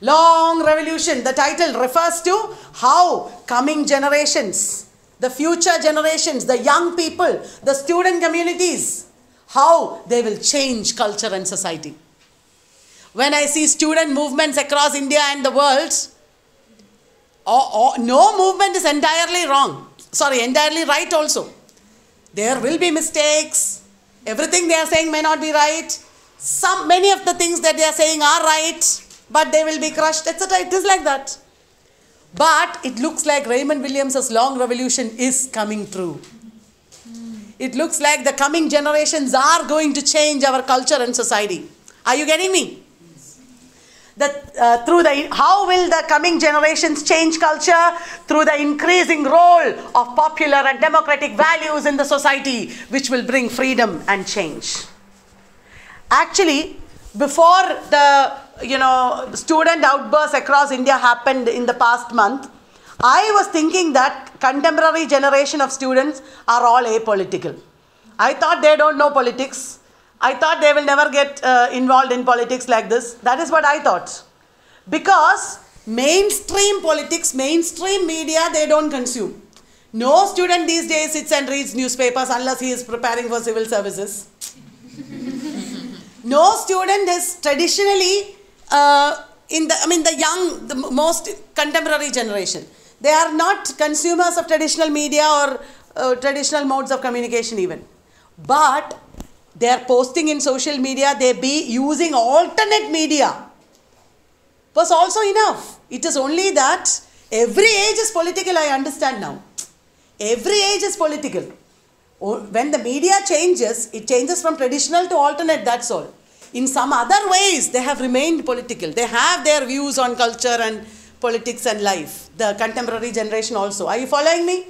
Long Revolution. The title refers to how coming generations, the future generations, the young people, the student communities, how they will change culture and society. When I see student movements across India and the world, no movement is entirely wrong. Sorry, entirely right also. There will be mistakes. Everything they are saying may not be right. Some, many of the things that they are saying are right, but they will be crushed, etc. It is like that. But it looks like Raymond Williams's long revolution is coming true. It looks like the coming generations are going to change our culture and society. Are you getting me? that uh, through the how will the coming generations change culture through the increasing role of popular and democratic values in the society which will bring freedom and change actually before the you know student outbursts across india happened in the past month i was thinking that contemporary generation of students are all apolitical i thought they don't know politics I thought they will never get uh, involved in politics like this. That is what I thought. Because mainstream politics, mainstream media, they don't consume. No student these days sits and reads newspapers unless he is preparing for civil services. no student is traditionally uh, in the, I mean, the young, the most contemporary generation. They are not consumers of traditional media or uh, traditional modes of communication even. But they are posting in social media, they be using alternate media was also enough. It is only that every age is political, I understand now. Every age is political. When the media changes, it changes from traditional to alternate, that's all. In some other ways, they have remained political. They have their views on culture and politics and life. The contemporary generation also. Are you following me?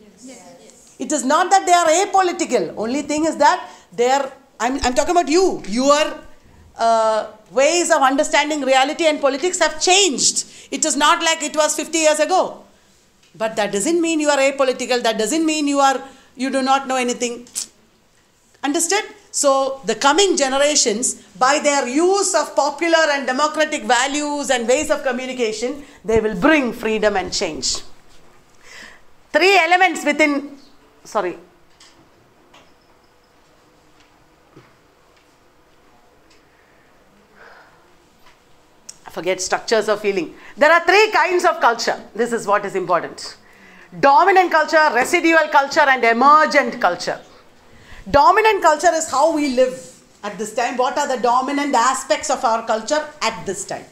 Yes. It is not that they are apolitical. Only thing is that they are, I'm, I'm talking about you. Your uh, ways of understanding reality and politics have changed. It is not like it was 50 years ago. But that doesn't mean you are apolitical. That doesn't mean you are you do not know anything. Understood? So the coming generations, by their use of popular and democratic values and ways of communication, they will bring freedom and change. Three elements within, sorry, I forget structures of feeling. There are three kinds of culture. This is what is important. Dominant culture, residual culture and emergent culture. Dominant culture is how we live at this time. What are the dominant aspects of our culture at this time?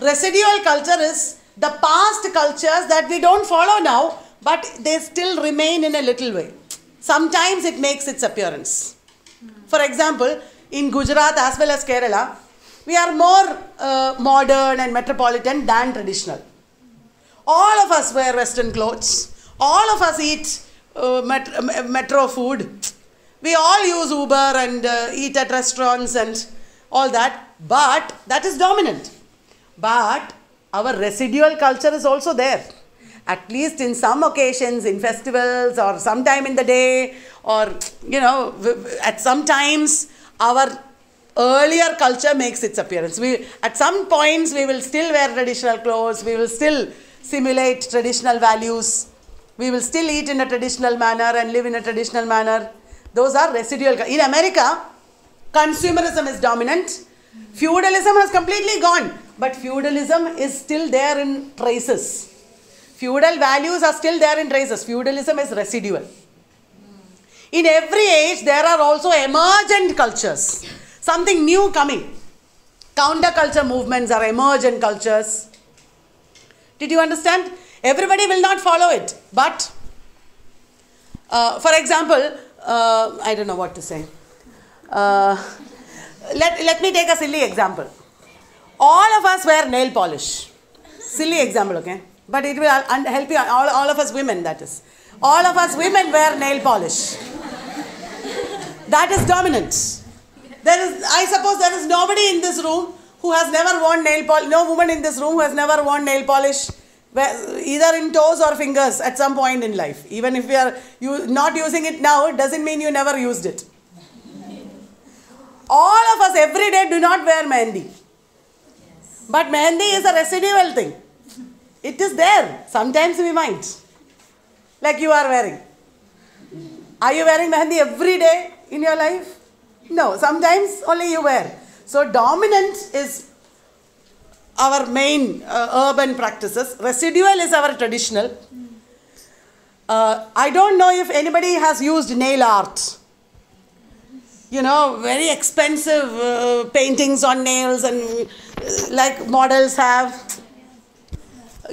Residual culture is the past cultures that we don't follow now, but they still remain in a little way. Sometimes it makes its appearance. For example, in Gujarat as well as Kerala, we are more uh, modern and metropolitan than traditional. All of us wear Western clothes. All of us eat uh, uh, metro food. We all use Uber and uh, eat at restaurants and all that. But that is dominant. But our residual culture is also there. At least in some occasions, in festivals or sometime in the day, or you know, at some times, our earlier culture makes its appearance. We, at some points, we will still wear traditional clothes, we will still simulate traditional values, we will still eat in a traditional manner and live in a traditional manner. Those are residual. In America, consumerism is dominant, feudalism has completely gone, but feudalism is still there in traces. Feudal values are still there in traces, feudalism is residual. In every age, there are also emergent cultures something new coming. Counterculture movements are emergent cultures. Did you understand? Everybody will not follow it, but uh, for example, uh, I don't know what to say. Uh, let, let me take a silly example. All of us wear nail polish. Silly example, okay? But it will help you, all, all of us women, that is. All of us women wear nail polish. That is dominant. There is, I suppose there is nobody in this room who has never worn nail polish, no woman in this room who has never worn nail polish, either in toes or fingers at some point in life. Even if we are you, not using it now, it doesn't mean you never used it. All of us every day do not wear mehendi. But mehendi is a residual thing. It is there. Sometimes we might. Like you are wearing. Are you wearing mehendi every day in your life? No, sometimes only you wear. So dominant is our main uh, urban practices. Residual is our traditional. Uh, I don't know if anybody has used nail art. You know, very expensive uh, paintings on nails and uh, like models have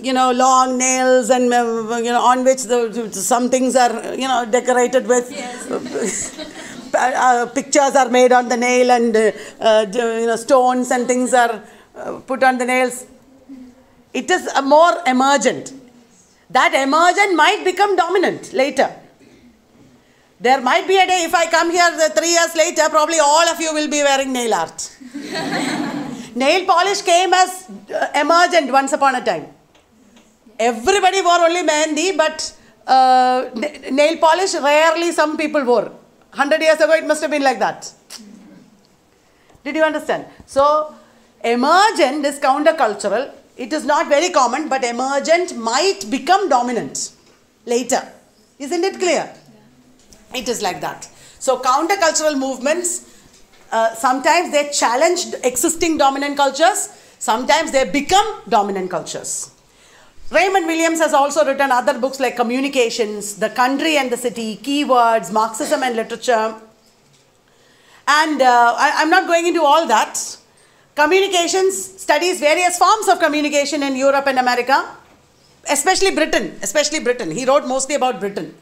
you know long nails and uh, you know on which the some things are you know decorated with yes. uh, pictures are made on the nail and you know, stones and things are put on the nails. It is a more emergent. That emergent might become dominant later. There might be a day, if I come here three years later, probably all of you will be wearing nail art. nail polish came as uh, emergent once upon a time. Everybody wore only mehendi, but uh, nail polish rarely some people wore. 100 years ago, it must have been like that. Did you understand? So, emergent is countercultural. It is not very common, but emergent might become dominant later. Isn't it clear? It is like that. So, countercultural movements, uh, sometimes they challenge existing dominant cultures, sometimes they become dominant cultures. Raymond Williams has also written other books like Communications, The Country and the City, Keywords, Marxism and Literature. And uh, I, am not going into all that. Communications studies various forms of communication in Europe and America, especially Britain, especially Britain. He wrote mostly about Britain.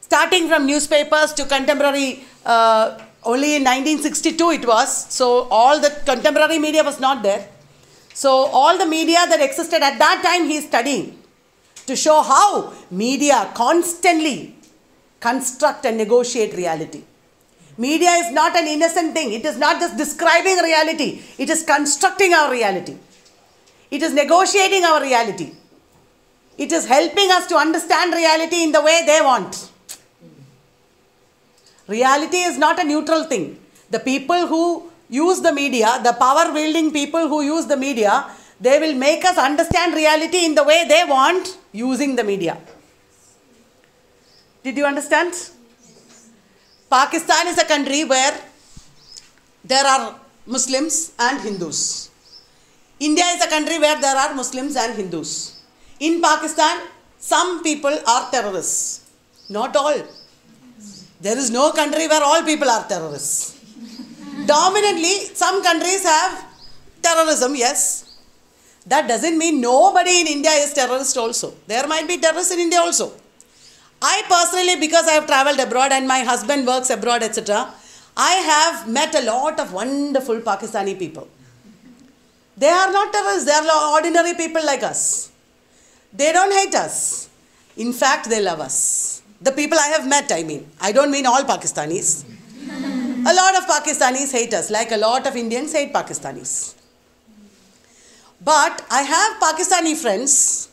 Starting from newspapers to contemporary, uh, only in 1962 it was. So all the contemporary media was not there. So all the media that existed at that time he is studying to show how media constantly construct and negotiate reality. Media is not an innocent thing. It is not just describing reality. It is constructing our reality. It is negotiating our reality. It is helping us to understand reality in the way they want. Reality is not a neutral thing. The people who use the media, the power wielding people who use the media, they will make us understand reality in the way they want using the media. Did you understand? Pakistan is a country where there are Muslims and Hindus. India is a country where there are Muslims and Hindus. In Pakistan, some people are terrorists. Not all. There is no country where all people are terrorists. Dominantly, some countries have terrorism, yes. That doesn't mean nobody in India is terrorist also. There might be terrorists in India also. I personally, because I have traveled abroad and my husband works abroad, etc., I have met a lot of wonderful Pakistani people. They are not terrorists, they are ordinary people like us. They don't hate us. In fact, they love us. The people I have met, I mean. I don't mean all Pakistanis. A lot of Pakistanis hate us, like a lot of Indians hate Pakistanis. But I have Pakistani friends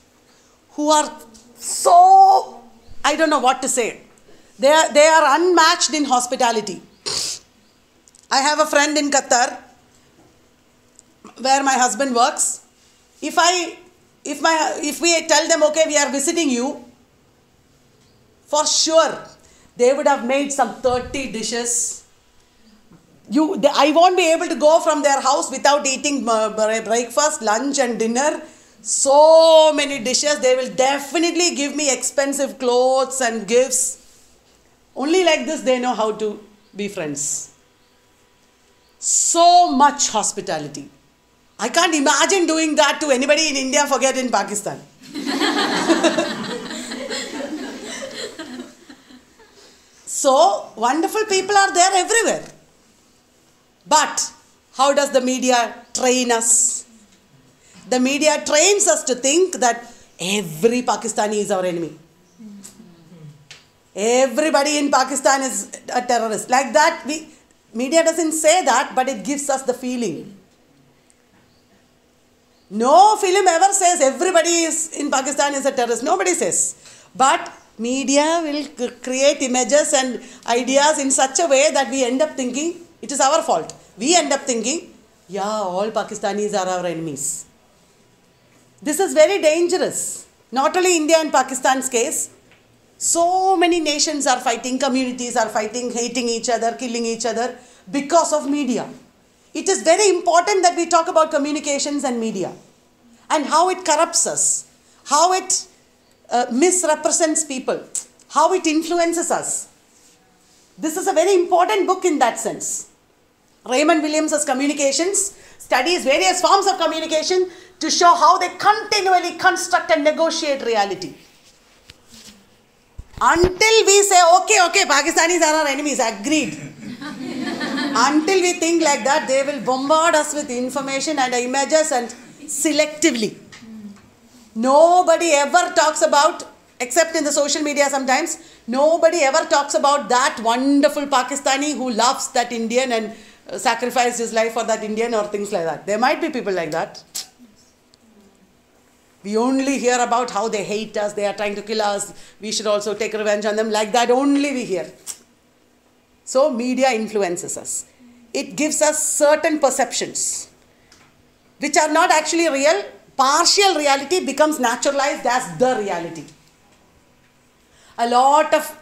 who are so, I don't know what to say. They are, they are unmatched in hospitality. I have a friend in Qatar where my husband works. If I if my if we tell them okay we are visiting you for sure they would have made some 30 dishes you they, i won't be able to go from their house without eating uh, breakfast lunch and dinner so many dishes they will definitely give me expensive clothes and gifts only like this they know how to be friends so much hospitality I can't imagine doing that to anybody in India, forget in Pakistan. so, wonderful people are there everywhere. But, how does the media train us? The media trains us to think that every Pakistani is our enemy. Everybody in Pakistan is a terrorist. Like that, we, media doesn't say that, but it gives us the feeling. No film ever says everybody is in Pakistan is a terrorist. Nobody says. But media will create images and ideas in such a way that we end up thinking it is our fault. We end up thinking, yeah, all Pakistanis are our enemies. This is very dangerous. Not only India and Pakistan's case, so many nations are fighting, communities are fighting, hating each other, killing each other because of media. It is very important that we talk about communications and media and how it corrupts us, how it uh, misrepresents people, how it influences us. This is a very important book in that sense. Raymond Williams' Communications studies various forms of communication to show how they continually construct and negotiate reality. Until we say, okay, okay, Pakistanis are our enemies, agreed. Until we think like that, they will bombard us with information and images and selectively. Nobody ever talks about, except in the social media sometimes, nobody ever talks about that wonderful Pakistani who loves that Indian and uh, sacrificed his life for that Indian or things like that. There might be people like that. We only hear about how they hate us, they are trying to kill us, we should also take revenge on them. Like that only we hear. So, media influences us. It gives us certain perceptions which are not actually real. Partial reality becomes naturalized as the reality. A lot of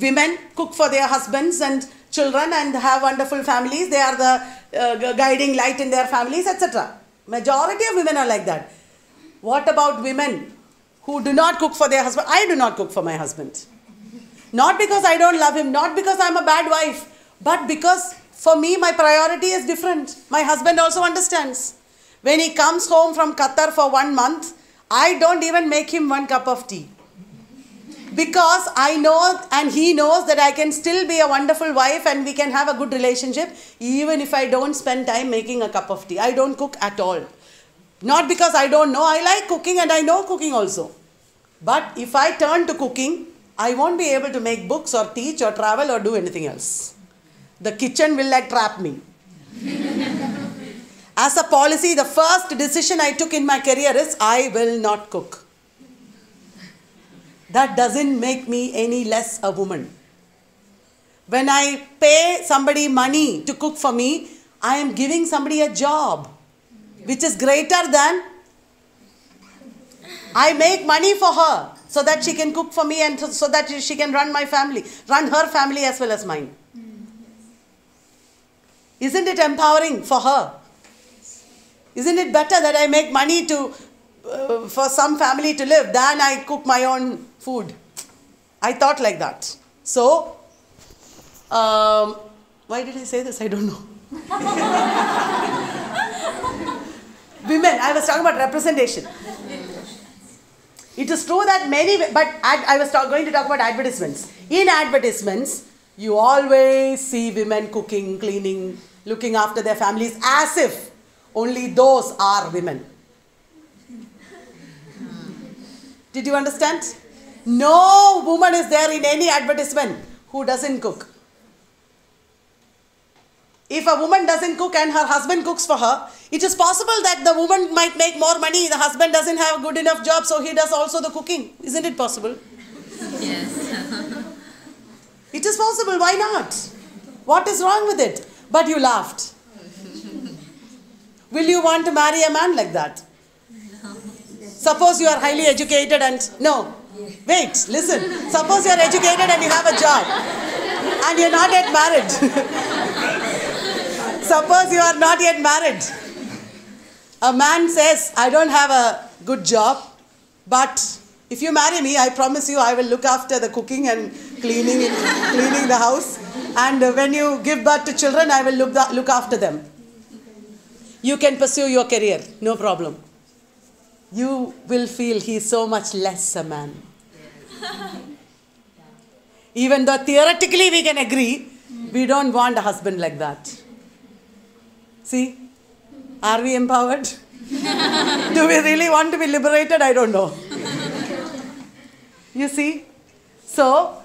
women cook for their husbands and children and have wonderful families. They are the uh, guiding light in their families, etc. Majority of women are like that. What about women who do not cook for their husband? I do not cook for my husband. Not because I don't love him, not because I'm a bad wife, but because for me my priority is different. My husband also understands. When he comes home from Qatar for one month, I don't even make him one cup of tea. Because I know and he knows that I can still be a wonderful wife and we can have a good relationship even if I don't spend time making a cup of tea. I don't cook at all. Not because I don't know, I like cooking and I know cooking also. But if I turn to cooking, I won't be able to make books or teach or travel or do anything else. The kitchen will like trap me. As a policy, the first decision I took in my career is I will not cook. That doesn't make me any less a woman. When I pay somebody money to cook for me, I am giving somebody a job which is greater than I make money for her so that she can cook for me and so that she can run my family, run her family as well as mine. Isn't it empowering for her? Isn't it better that I make money to uh, for some family to live than I cook my own food? I thought like that. So, um, why did I say this? I don't know. Women, I was talking about representation. It is true that many, but I was talk, going to talk about advertisements. In advertisements, you always see women cooking, cleaning, looking after their families as if only those are women. Did you understand? No woman is there in any advertisement who doesn't cook. If a woman doesn't cook and her husband cooks for her, it is possible that the woman might make more money. The husband doesn't have a good enough job, so he does also the cooking. Isn't it possible? Yes. it is possible. Why not? What is wrong with it? but you laughed. Will you want to marry a man like that? Suppose you are highly educated and no, wait, listen. Suppose you are educated and you have a job and you're not yet married. Suppose you are not yet married. A man says, I don't have a good job, but if you marry me, I promise you I will look after the cooking and cleaning, cleaning the house. And when you give birth to children, I will look, the, look after them. You can pursue your career, no problem. You will feel he is so much less a man. Even though theoretically we can agree, we don't want a husband like that. See? Are we empowered? Do we really want to be liberated? I don't know. You see? So,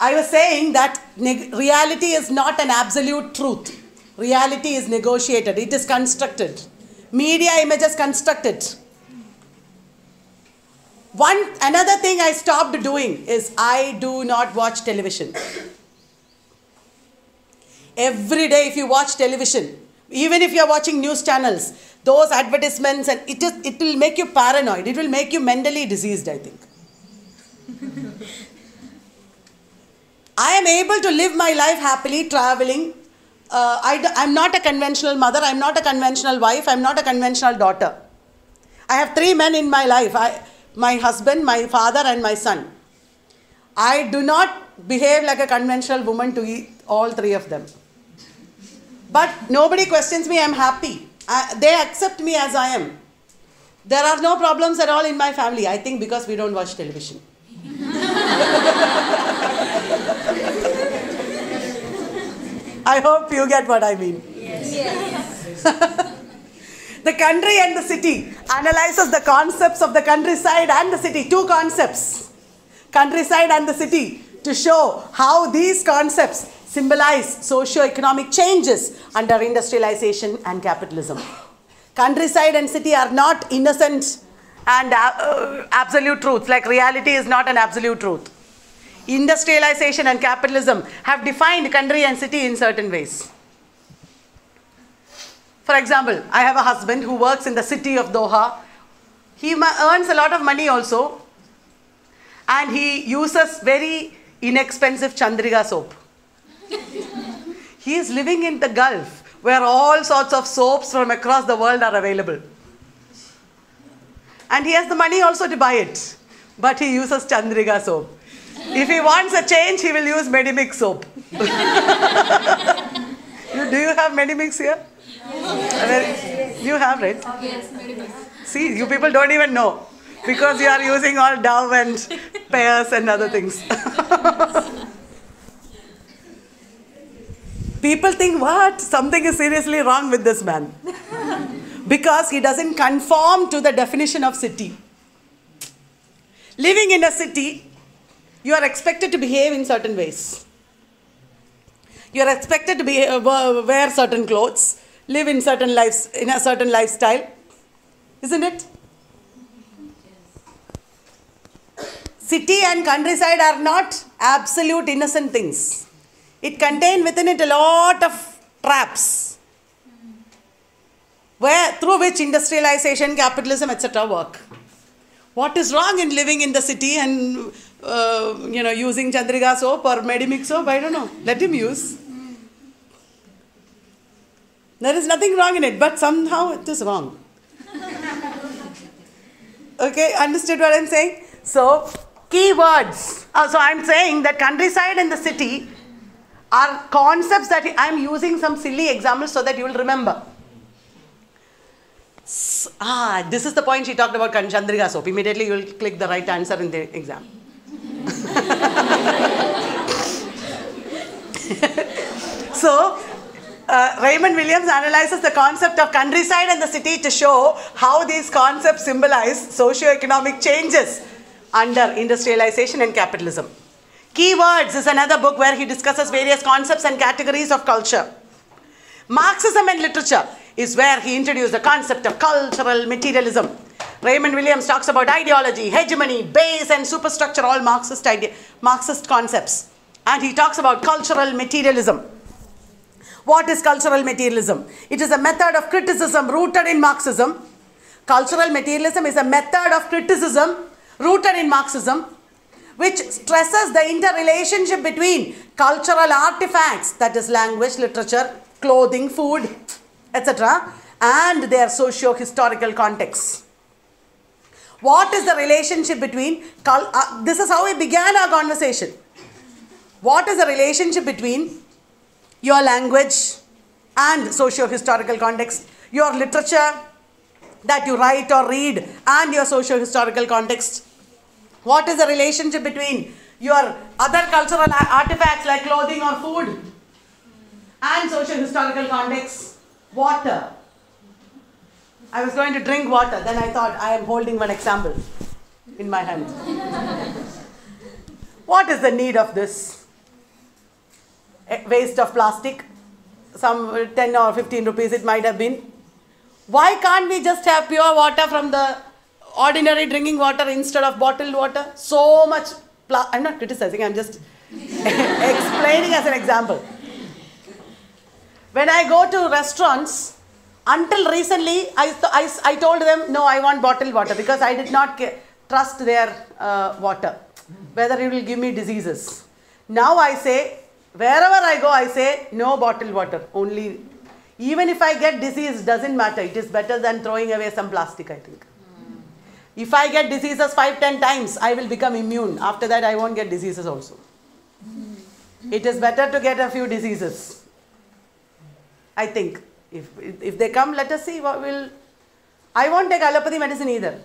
I was saying that reality is not an absolute truth. Reality is negotiated, it is constructed. Media images constructed. One another thing I stopped doing is I do not watch television. Every day, if you watch television, even if you are watching news channels, those advertisements and it is it will make you paranoid. It will make you mentally diseased, I think. I am able to live my life happily traveling. Uh, I, I'm not a conventional mother, I'm not a conventional wife, I'm not a conventional daughter. I have three men in my life I, my husband, my father, and my son. I do not behave like a conventional woman to eat all three of them. But nobody questions me, I'm happy. I, they accept me as I am. There are no problems at all in my family, I think because we don't watch television. I hope you get what I mean. Yes. yes. the country and the city analyzes the concepts of the countryside and the city, two concepts countryside and the city, to show how these concepts symbolize socio-economic changes under industrialization and capitalism. Countryside and city are not innocent and uh, absolute truths, like reality is not an absolute truth. Industrialization and capitalism have defined country and city in certain ways. For example, I have a husband who works in the city of Doha. He earns a lot of money also, and he uses very inexpensive Chandrika soap. he is living in the Gulf where all sorts of soaps from across the world are available. And he has the money also to buy it. But he uses Chandrika soap. If he wants a change, he will use Medimix soap. you, do you have Medimix here? Yes. You have, right? Yes, Medimix. See, you people don't even know. Because you are using all Dove and pears and other things. people think, what? Something is seriously wrong with this man. because he doesn't conform to the definition of city. Living in a city, you are expected to behave in certain ways. You are expected to be, uh, wear certain clothes, live in certain lives, in a certain lifestyle, isn't it? City and countryside are not absolute innocent things. It contains within it a lot of traps, where through which industrialization, capitalism, etc. work. What is wrong in living in the city and uh, you know using Chandrika soap or Medimix soap? I don't know. Let him use. There is nothing wrong in it, but somehow it is wrong. okay, understood what I'm saying? So, keywords. Uh, so, I'm saying that countryside and the city are concepts that I'm using some silly examples so that you will remember. Ah, this is the point she talked about Chandrika soap. Immediately you will click the right answer in the exam. so, uh, Raymond Williams analyzes the concept of countryside and the city to show how these concepts symbolize socio-economic changes under industrialization and capitalism. Keywords is another book where he discusses various concepts and categories of culture. Marxism and literature is where he introduced the concept of cultural materialism. Raymond Williams talks about ideology, hegemony, base and superstructure, all Marxist, idea, Marxist concepts. And he talks about cultural materialism. What is cultural materialism? It is a method of criticism rooted in Marxism. Cultural materialism is a method of criticism rooted in Marxism which stresses the interrelationship between cultural artifacts, that is, language, literature, clothing, food, etc., and their socio historical contexts. What is the relationship between, uh, this is how we began our conversation. What is the relationship between your language and socio historical context, your literature that you write or read, and your socio historical context? What is the relationship between your other cultural artifacts like clothing or food and social historical context? Water. I was going to drink water, then I thought I am holding one example in my hand. what is the need of this? Eh, Waste of plastic, some 10 or 15 rupees it might have been. Why can't we just have pure water from the ordinary drinking water instead of bottled water? So much. I'm not criticizing, I'm just explaining as an example. When I go to restaurants, until recently, I, I, I told them, no, I want bottled water because I did not trust their uh, water, whether it will give me diseases. Now I say, wherever I go, I say, no bottled water, only. Even if I get disease, doesn't matter. It is better than throwing away some plastic, I think. If I get diseases five, ten times, I will become immune. After that, I won't get diseases also. It is better to get a few diseases. I think. If, if they come, let us see what will. I won't take allopathy medicine either.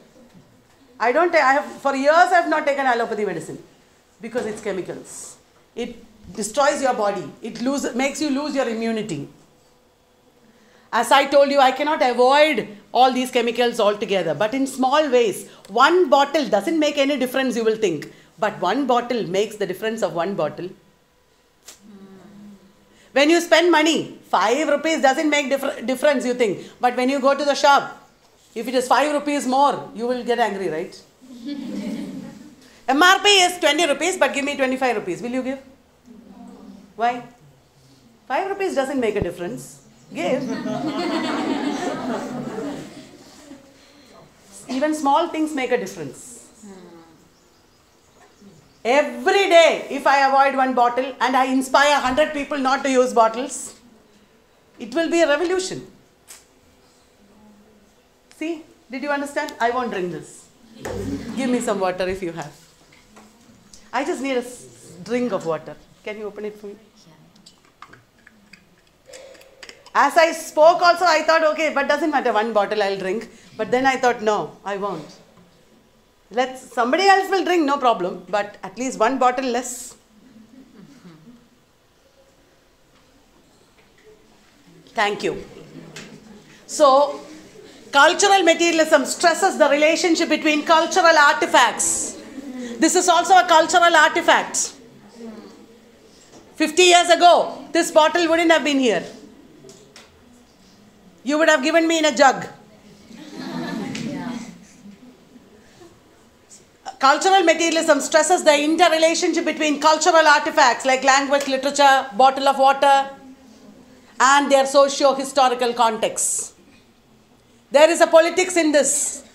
I don't take, I have, for years I have not taken allopathy medicine because it's chemicals. It destroys your body. It lose, makes you lose your immunity. As I told you, I cannot avoid all these chemicals altogether, but in small ways. One bottle doesn't make any difference, you will think. But one bottle makes the difference of one bottle. When you spend money, 5 rupees doesn't make differ- difference, you think. But when you go to the shop, if it is 5 rupees more, you will get angry, right? MRP is 20 rupees, but give me 25 rupees. Will you give? Why? 5 rupees doesn't make a difference. Give. Even small things make a difference. Every day, if I avoid one bottle and I inspire 100 people not to use bottles, it will be a revolution. See, did you understand? I won't drink this. Give me some water if you have. I just need a drink of water. Can you open it for me? As I spoke, also, I thought, okay, but doesn't matter, one bottle I'll drink. But then I thought, no, I won't. Let somebody else will drink, no problem, but at least one bottle less. Thank you. So, cultural materialism stresses the relationship between cultural artifacts. This is also a cultural artifact. 50 years ago, this bottle wouldn't have been here. You would have given me in a jug. Cultural materialism stresses the interrelationship between cultural artifacts like language, literature, bottle of water, and their socio historical contexts. There is a politics in this.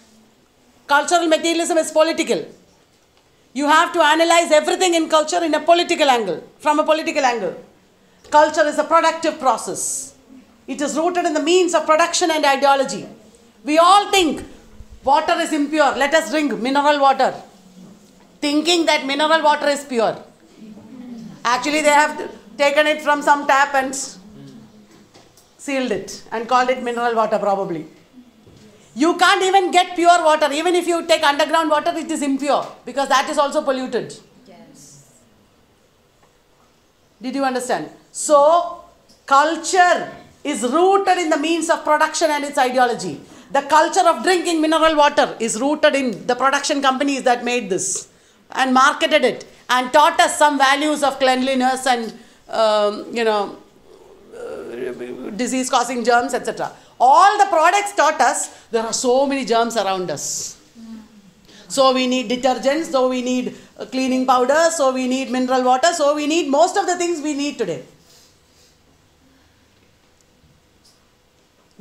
Cultural materialism is political. You have to analyze everything in culture in a political angle, from a political angle. Culture is a productive process. It is rooted in the means of production and ideology. We all think water is impure, let us drink mineral water, thinking that mineral water is pure. Actually, they have taken it from some tap and sealed it and called it mineral water, probably. You can't even get pure water. Even if you take underground water, it is impure because that is also polluted. Yes. Did you understand? So, culture is rooted in the means of production and its ideology. The culture of drinking mineral water is rooted in the production companies that made this and marketed it and taught us some values of cleanliness and, um, you know, disease causing germs, etc. All the products taught us there are so many germs around us. So we need detergents, so we need uh, cleaning powder, so we need mineral water, so we need most of the things we need today.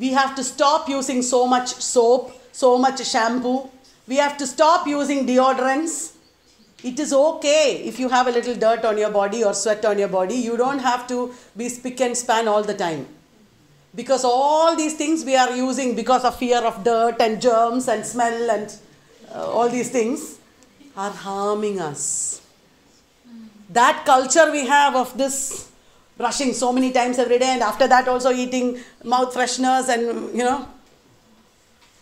We have to stop using so much soap, so much shampoo. We have to stop using deodorants. It is okay if you have a little dirt on your body or sweat on your body. You don't have to be spick and span all the time. Because all these things we are using because of fear of dirt and germs and smell and uh, all these things are harming us. That culture we have of this brushing so many times every day and after that also eating mouth fresheners and you know.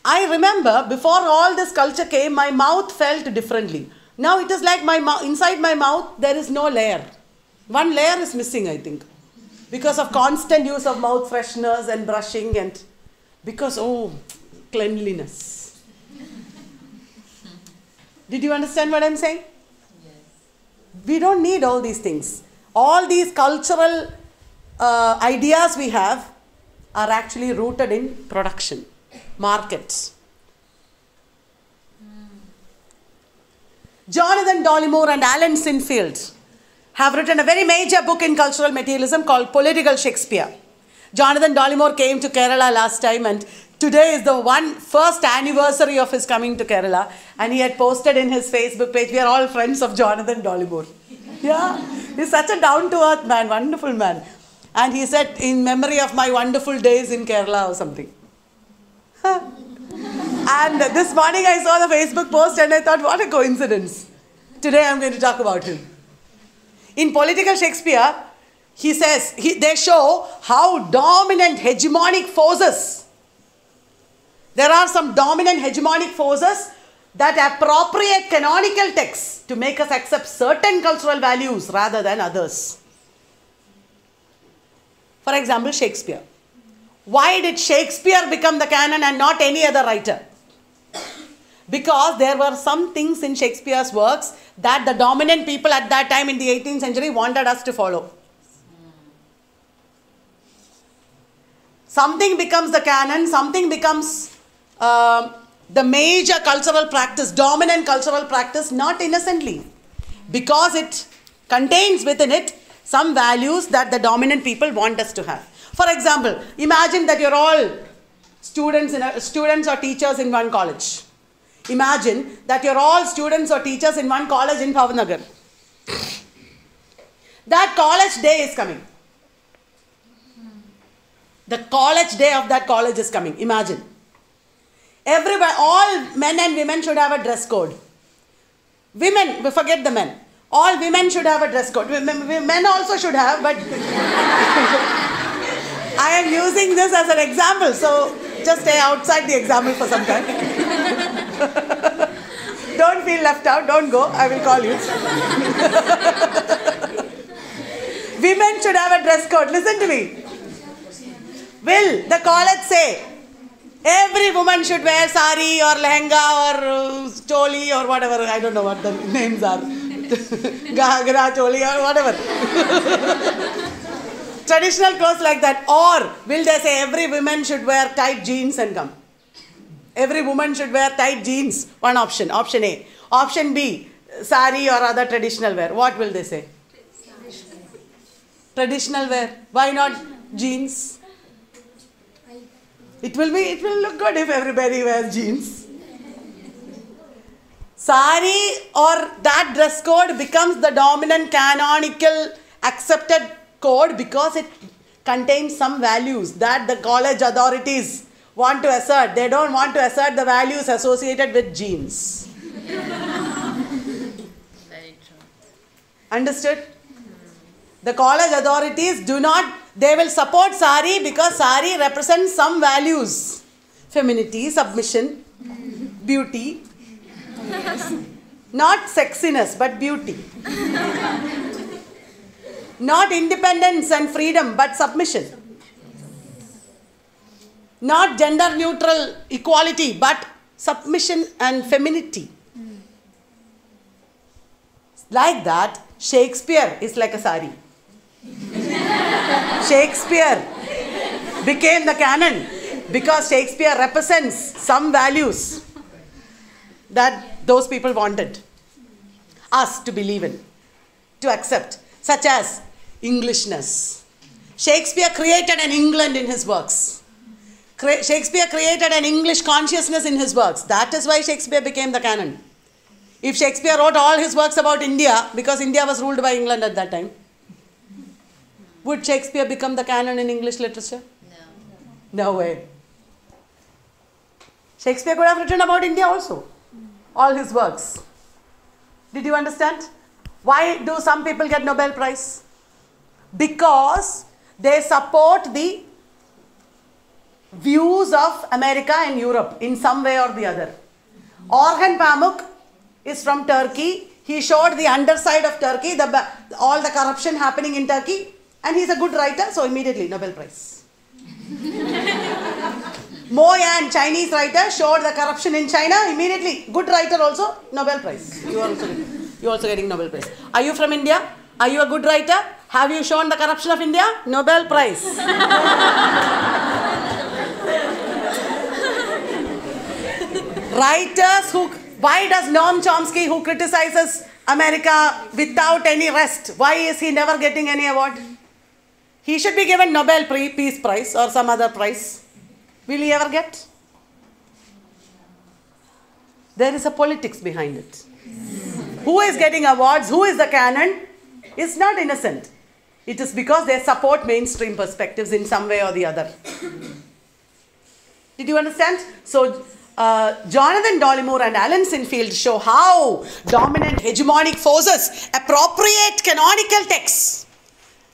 I remember before all this culture came, my mouth felt differently. Now it is like my mouth, inside my mouth there is no layer. One layer is missing, I think, because of constant use of mouth fresheners and brushing and because oh, cleanliness. Did you understand what I'm saying? yes. We don't need all these things. All these cultural uh, ideas we have are actually rooted in production, markets. Jonathan Dollimore and Alan Sinfield have written a very major book in cultural materialism called Political Shakespeare. Jonathan Dollimore came to Kerala last time and today is the one first anniversary of his coming to Kerala and he had posted in his Facebook page, we are all friends of Jonathan Dollimore. Yeah, he's such a down to earth man, wonderful man. And he said, in memory of my wonderful days in Kerala or something. And this morning I saw the Facebook post and I thought, what a coincidence. Today I'm going to talk about him. In Political Shakespeare, he says, he, they show how dominant hegemonic forces, there are some dominant hegemonic forces that appropriate canonical texts to make us accept certain cultural values rather than others. For example, Shakespeare. Why did Shakespeare become the canon and not any other writer? Because there were some things in Shakespeare's works that the dominant people at that time in the 18th century wanted us to follow. Something becomes the canon, something becomes uh, the major cultural practice, dominant cultural practice, not innocently. Because it contains within it some values that the dominant people want us to have. For example, imagine that you're all students, in a, students or teachers in one college. Imagine that you're all students or teachers in one college in Bhavnagar. That college day is coming. The college day of that college is coming. Imagine. Everybody, all men and women should have a dress code. Women, we forget the men. All women should have a dress code. Men also should have, but I am using this as an example. So just stay outside the example for some time. don't feel left out. Don't go. I will call you. Women should have a dress code. Listen to me. Will the college say every woman should wear sari or lehenga or uh, choli or whatever? I don't know what the names are. Gagra, choli or whatever. Traditional clothes like that. Or will they say every woman should wear tight jeans and come? Every woman should wear tight jeans. One option. Option A. Option B. Sari or other traditional wear. What will they say? Traditional wear. Why not jeans? It will be. It will look good if everybody wears jeans. Sari or that dress code becomes the dominant canonical accepted code because it contains some values that the college authorities want to assert. They don't want to assert the values associated with jeans. Very true. Understood? The college authorities do not, they will support sari because sari represents some values femininity, submission, beauty. Not sexiness, but beauty. Not independence and freedom, but submission. Not gender neutral equality, but submission and femininity. Like that, Shakespeare is like a sari. Shakespeare became the canon because Shakespeare represents some values that those people wanted us to believe in, to accept, such as Englishness. Shakespeare created an England in his works, Shakespeare created an English consciousness in his works. That is why Shakespeare became the canon. If Shakespeare wrote all his works about India, because India was ruled by England at that time, would Shakespeare become the canon in English literature? No. No way. Shakespeare could have written about India also, all his works. Did you understand? Why do some people get Nobel Prize? Because they support the views of America and Europe in some way or the other. Orhan Pamuk is from Turkey. He showed the underside of Turkey, the, all the corruption happening in Turkey, and he's a good writer, so immediately Nobel Prize. Mo Yan, Chinese writer, showed the corruption in China, immediately good writer also, Nobel Prize. You are also, are also getting Nobel Prize. Are you from India? Are you a good writer? Have you shown the corruption of India? Nobel Prize. Writers who, why does Noam Chomsky, who criticizes America without any rest, why is he never getting any award? He should be given Nobel Peace Prize or some other prize. Will he ever get? There is a politics behind it. Who is getting awards? Who is the canon? It's not innocent. It is because they support mainstream perspectives in some way or the other. Did you understand? So, uh, Jonathan Dollimore and Alan Sinfield show how dominant hegemonic forces appropriate canonical texts.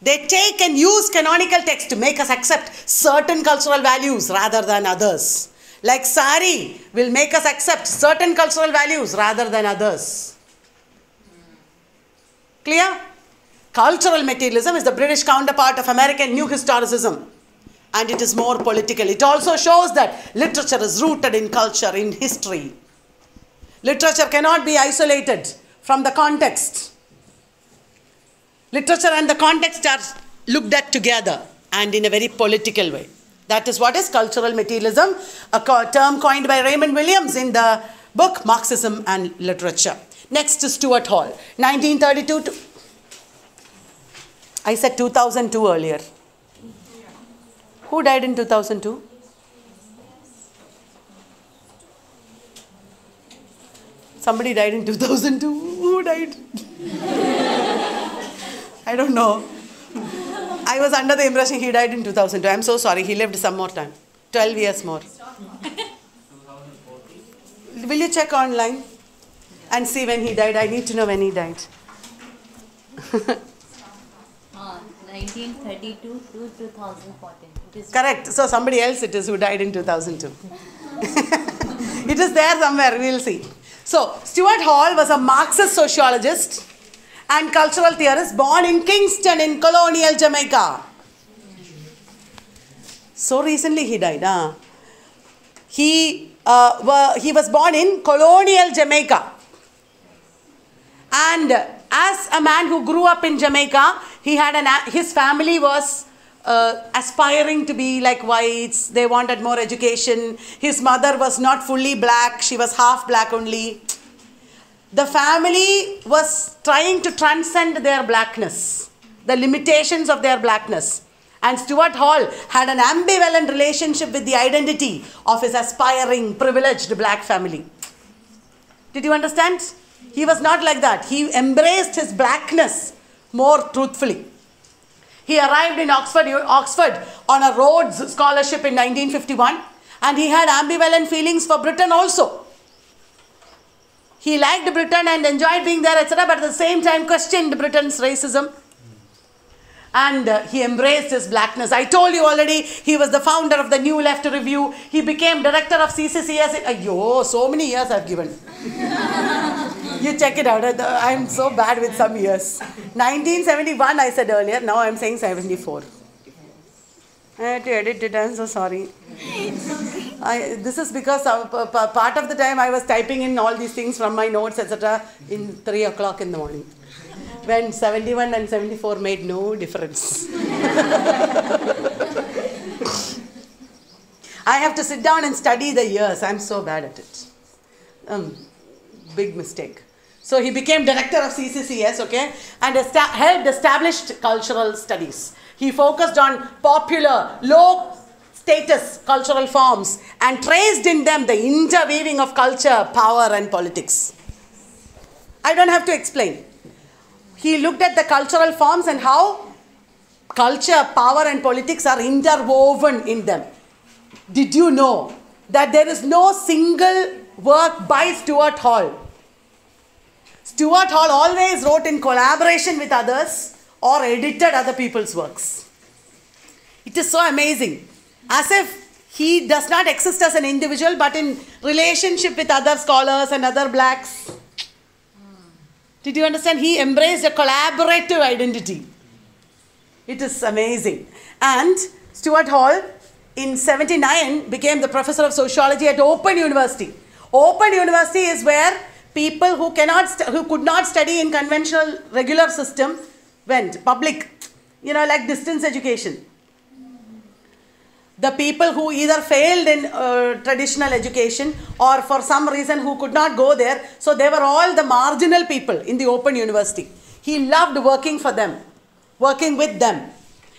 They take and use canonical texts to make us accept certain cultural values rather than others. Like sari will make us accept certain cultural values rather than others. Clear? Cultural materialism is the British counterpart of American New Historicism and it is more political. It also shows that literature is rooted in culture, in history. Literature cannot be isolated from the context. Literature and the context are looked at together and in a very political way. That is what is cultural materialism, a term coined by Raymond Williams in the book Marxism and Literature. Next is Stuart Hall, 1932 to. I said 2002 earlier. Who died in 2002? Somebody died in 2002. Who died? I don't know. I was under the impression he died in 2002. I'm so sorry. He lived some more time. 12 years more. Will you check online and see when he died? I need to know when he died. Uh, 1932 to 2014. Correct. So somebody else it is who died in 2002. it is there somewhere. We'll see. So Stuart Hall was a Marxist sociologist and cultural theorist born in Kingston in colonial Jamaica. So recently he died. Huh? He, uh, wa- he was born in colonial Jamaica. And as a man who grew up in Jamaica, he had an his family was uh, aspiring to be like whites. They wanted more education. His mother was not fully black; she was half black only. The family was trying to transcend their blackness, the limitations of their blackness. And Stuart Hall had an ambivalent relationship with the identity of his aspiring, privileged black family. Did you understand? He was not like that. He embraced his blackness more truthfully. He arrived in Oxford, Oxford on a Rhodes Scholarship in 1951 and he had ambivalent feelings for Britain also. He liked Britain and enjoyed being there, etc., but at the same time questioned Britain's racism. And uh, he embraced his blackness. I told you already, he was the founder of the New Left Review. He became director of CCCS. Ayo, so many years I've given. you check it out. I'm so bad with some years. 1971, I said earlier. Now I'm saying 74. I had to edit it. I'm so sorry. I, this is because uh, p- p- part of the time I was typing in all these things from my notes, etc., in 3 o'clock in the morning. When 71 and 74 made no difference. I have to sit down and study the years. I'm so bad at it. Um, big mistake. So he became director of CCCS, okay, and esta- helped established cultural studies. He focused on popular, low status cultural forms and traced in them the interweaving of culture, power, and politics. I don't have to explain. He looked at the cultural forms and how culture, power, and politics are interwoven in them. Did you know that there is no single work by Stuart Hall? Stuart Hall always wrote in collaboration with others or edited other people's works. It is so amazing. As if he does not exist as an individual but in relationship with other scholars and other blacks. Did you understand? He embraced a collaborative identity. It is amazing. And Stuart Hall in 79 became the professor of sociology at Open University. Open University is where people who cannot who could not study in conventional regular system went public you know like distance education the people who either failed in uh, traditional education or for some reason who could not go there. So they were all the marginal people in the open university. He loved working for them working with them.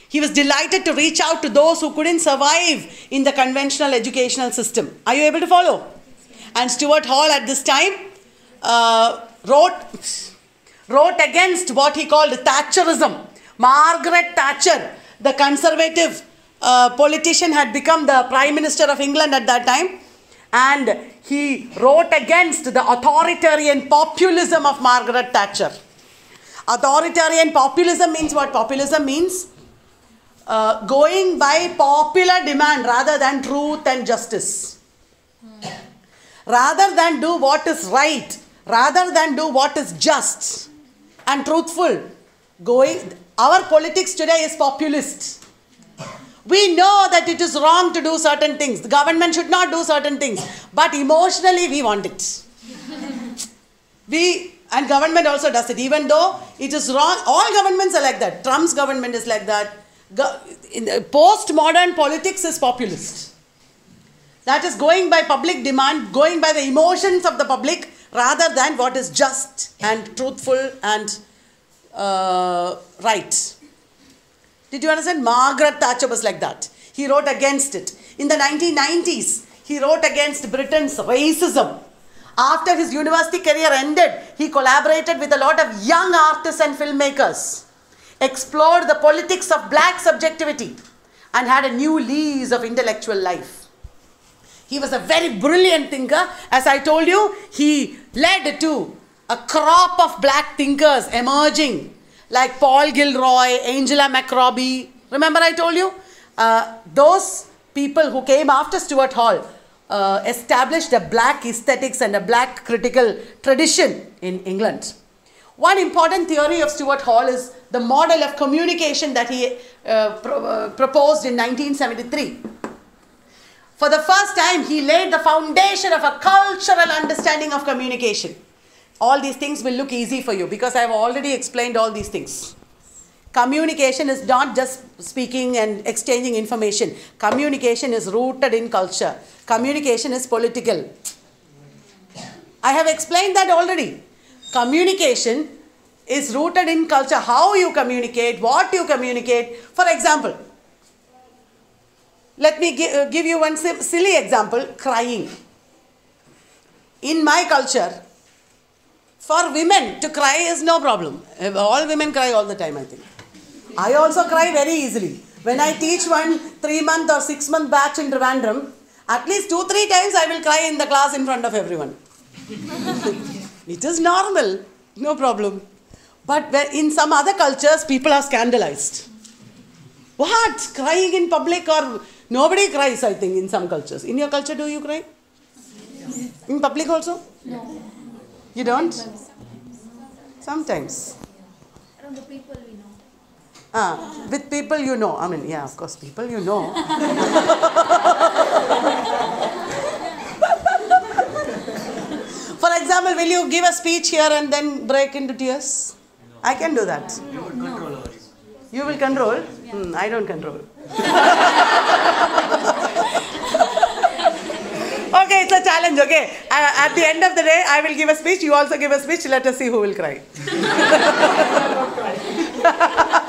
He was delighted to reach out to those who couldn't survive in the conventional educational system. Are you able to follow? And stuart hall at this time uh, wrote wrote against what he called thatcherism. Margaret thatcher the conservative uh, politician had become the prime minister of England at that time and he wrote against the authoritarian populism of Margaret Thatcher. Authoritarian populism means what? Populism means uh, going by popular demand rather than truth and justice. Rather than do what is right, rather than do what is just and truthful. Going, our politics today is populist we know that it is wrong to do certain things. The government should not do certain things. But emotionally, we want it. we, and government also does it, even though it is wrong. All governments are like that. Trump's government is like that. Go, postmodern politics is populist. That is going by public demand, going by the emotions of the public rather than what is just and truthful and uh, right. Did you understand? Margaret Thatcher was like that. He wrote against it. In the 1990s, he wrote against Britain's racism. After his university career ended, he collaborated with a lot of young artists and filmmakers, explored the politics of black subjectivity, and had a new lease of intellectual life. He was a very brilliant thinker. As I told you, he led to a crop of black thinkers emerging like Paul Gilroy, Angela McRobbie. Remember, I told you? Uh, those people who came after Stuart Hall uh, established a black aesthetics and a black critical tradition in England. One important theory of Stuart Hall is the model of communication that he uh, pro- proposed in 1973. For the first time, he laid the foundation of a cultural understanding of communication all these things will look easy for you because I have already explained all these things. Communication is not just speaking and exchanging information. Communication is rooted in culture. Communication is political. I have explained that already. Communication is rooted in culture. How you communicate, what you communicate. For example, let me give, you one silly example crying. In my culture, for women to cry is no problem. All women cry all the time, I think. I also cry very easily. When I teach one three month or six month batch in Trivandrum, at least two, three times I will cry in the class in front of everyone. it is normal, no problem. But in some other cultures, people are scandalized. What? Crying in public or nobody cries, I think, in some cultures. In your culture, do you cry? In public also? No. You don't? Sometimes. Around the people we know. Ah, with people you know. I mean, yeah, of course, people you know. For example, will you give a speech here and then break into tears? I can do that. You will control? Hmm, I don't control. okay, it's a challenge, okay? Uh, at the end of the day, I will give a speech, you also give a speech, let us see who will cry.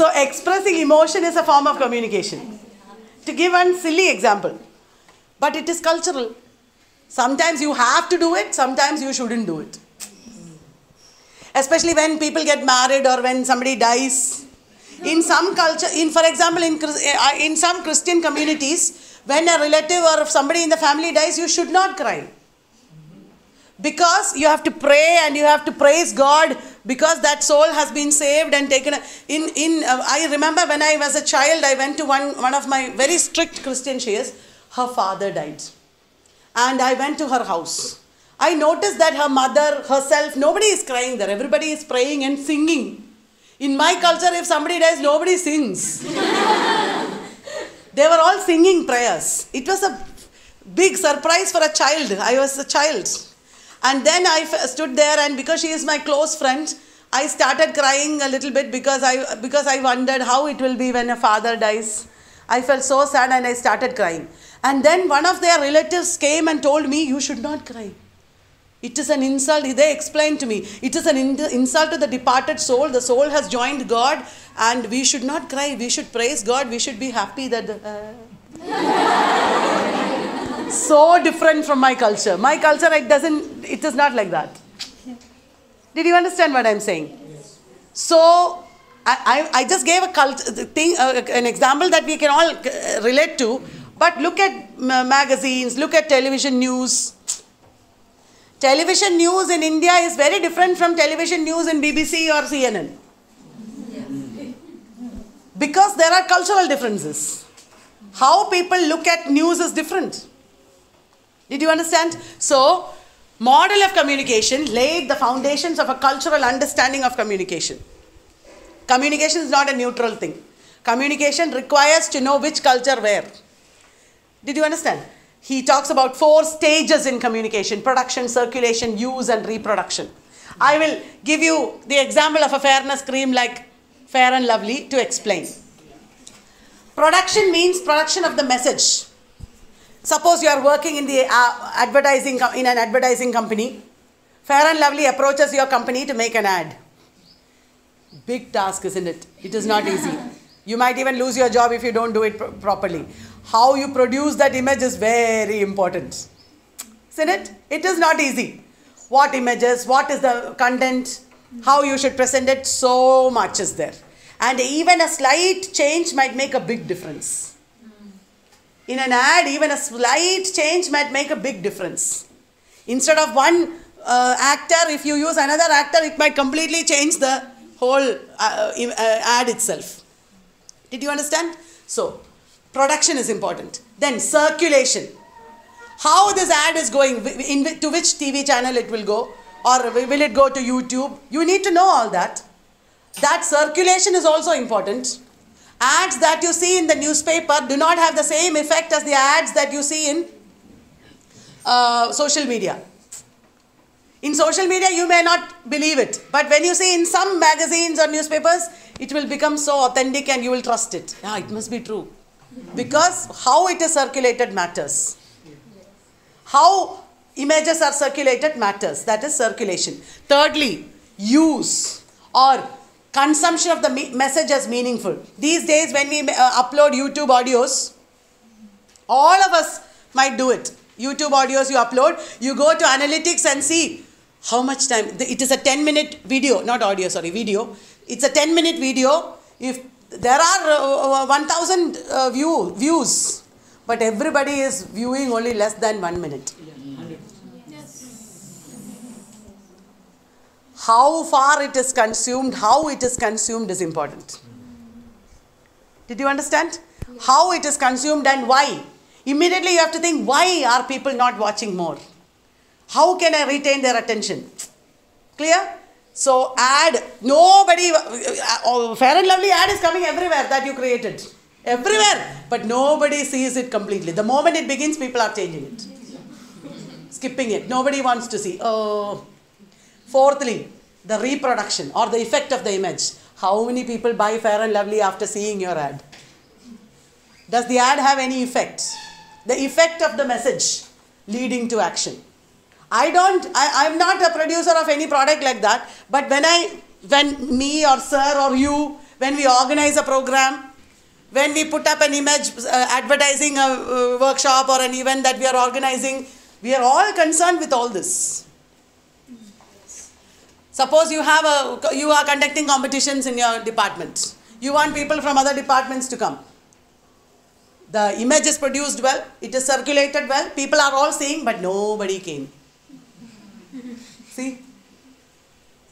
So expressing emotion is a form of communication. To give one silly example, but it is cultural. Sometimes you have to do it, sometimes you shouldn't do it. Especially when people get married or when somebody dies. In some culture, in for example, in uh, in some Christian communities, when a relative or somebody in the family dies, you should not cry. Because you have to pray and you have to praise god because that soul has been saved and taken in in uh, i remember when i was a child i went to one one of my very strict christian she is her father died. And i went to her house. I noticed that her mother herself nobody is crying there. Everybody is praying and singing in my culture if somebody dies nobody sings they were all singing prayers. It was a big surprise for a child. I was a child. And then I stood there, and because she is my close friend, I started crying a little bit because I, because I wondered how it will be when a father dies. I felt so sad and I started crying. And then one of their relatives came and told me, You should not cry. It is an insult. They explained to me. It is an in- insult to the departed soul. The soul has joined God, and we should not cry. We should praise God. We should be happy that. Uh, so different from my culture. My culture, it doesn't. It is not like that. Did you understand what I'm saying? Yes. So. I, I, I just gave a cult thing, uh, an example that we can all uh, relate to. But look at magazines, look at television news, Television news in India is very different from television news in BBC or CNN. Because there are cultural differences. How people look at news is different. Did you understand? So, model of communication laid the foundations of a cultural understanding of communication. Communication is not a neutral thing. Communication requires to know which culture where. Did you understand? He talks about four stages in communication production, circulation, use, and reproduction. I will give you the example of a fairness cream like Fair and Lovely to explain. Production means production of the message. Suppose you are working in the uh, advertising in an advertising company. Fair and Lovely approaches your company to make an ad. Big task, isn't it? It is not easy. You might even lose your job if you don't do it pro- properly. How you produce that image is very important. Isn't it? It is not easy. What images, what is the content, how you should present it, so much is there. And even a slight change might make a big difference. In an ad, even a slight change might make a big difference. Instead of one uh, actor, if you use another actor, it might completely change the whole uh, uh, ad itself. Did you understand? So, production is important. Then, circulation. How this ad is going, in, to which TV channel it will go, or will it go to YouTube? You need to know all that. That circulation is also important. Ads that you see in the newspaper do not have the same effect as the ads that you see in uh, social media. In social media, you may not believe it, but when you see in some magazines or newspapers, it will become so authentic and you will trust it. Yeah, it must be true. Because how it is circulated matters. How images are circulated matters. That is circulation. Thirdly, use or consumption of the me- message as meaningful. These days, when we uh, upload YouTube audios, all of us might do it. YouTube audios you upload, you go to analytics and see how much time. It is a 10 minute video, not audio, sorry, video. It's a 10 minute video. If there are uh, uh, 1000 uh, view, views, but everybody is viewing only less than one minute. How far it is consumed, how it is consumed is important. Did you understand? How it is consumed and why. Immediately you have to think why are people not watching more? How can I retain their attention? Clear? So ad, nobody, uh, Fair and Lovely ad is coming everywhere that you created. Everywhere. But nobody sees it completely. The moment it begins, people are changing it. Skipping it. Nobody wants to see. Oh. Fourthly, the reproduction or the effect of the image. How many people buy Fair and Lovely after seeing your ad? Does the ad have any effect? The effect of the message leading to action. I don't, I, I'm not a producer of any product like that, but when I, when me or sir or you, when we organize a program, when we put up an image uh, advertising a uh, workshop or an event that we are organizing, we are all concerned with all this. Suppose you have a you are conducting competitions in your department. You want people from other departments to come. The image is produced well, it is circulated well, people are all seeing, but nobody came. See?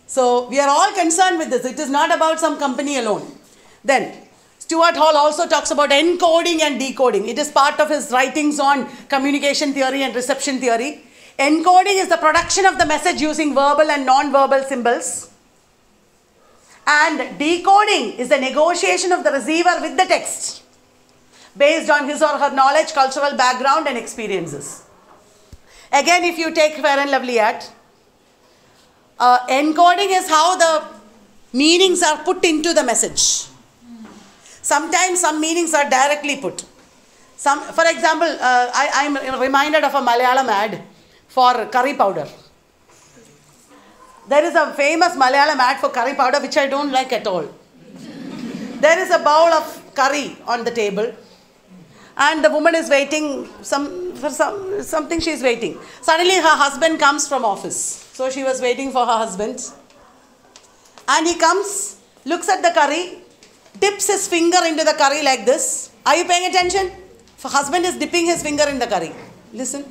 So we are all concerned with this. It is not about some company alone. Then Stuart Hall also talks about encoding and decoding. It is part of his writings on communication theory and reception theory. Encoding is the production of the message using verbal and non-verbal symbols. And decoding is the negotiation of the receiver with the text based on his or her knowledge, cultural background and experiences. Again, if you take Fair and Lovely ad, uh, encoding is how the meanings are put into the message. Sometimes some meanings are directly put. Some, for example, uh, I am reminded of a Malayalam ad for curry powder. There is a famous Malayalam ad for curry powder which I don't like at all. There is a bowl of curry on the table and the woman is waiting some for some something she is waiting. Suddenly her husband comes from office. So she was waiting for her husband. And he comes, looks at the curry, dips his finger into the curry like this. Are you paying attention? Her husband is dipping his finger in the curry. Listen.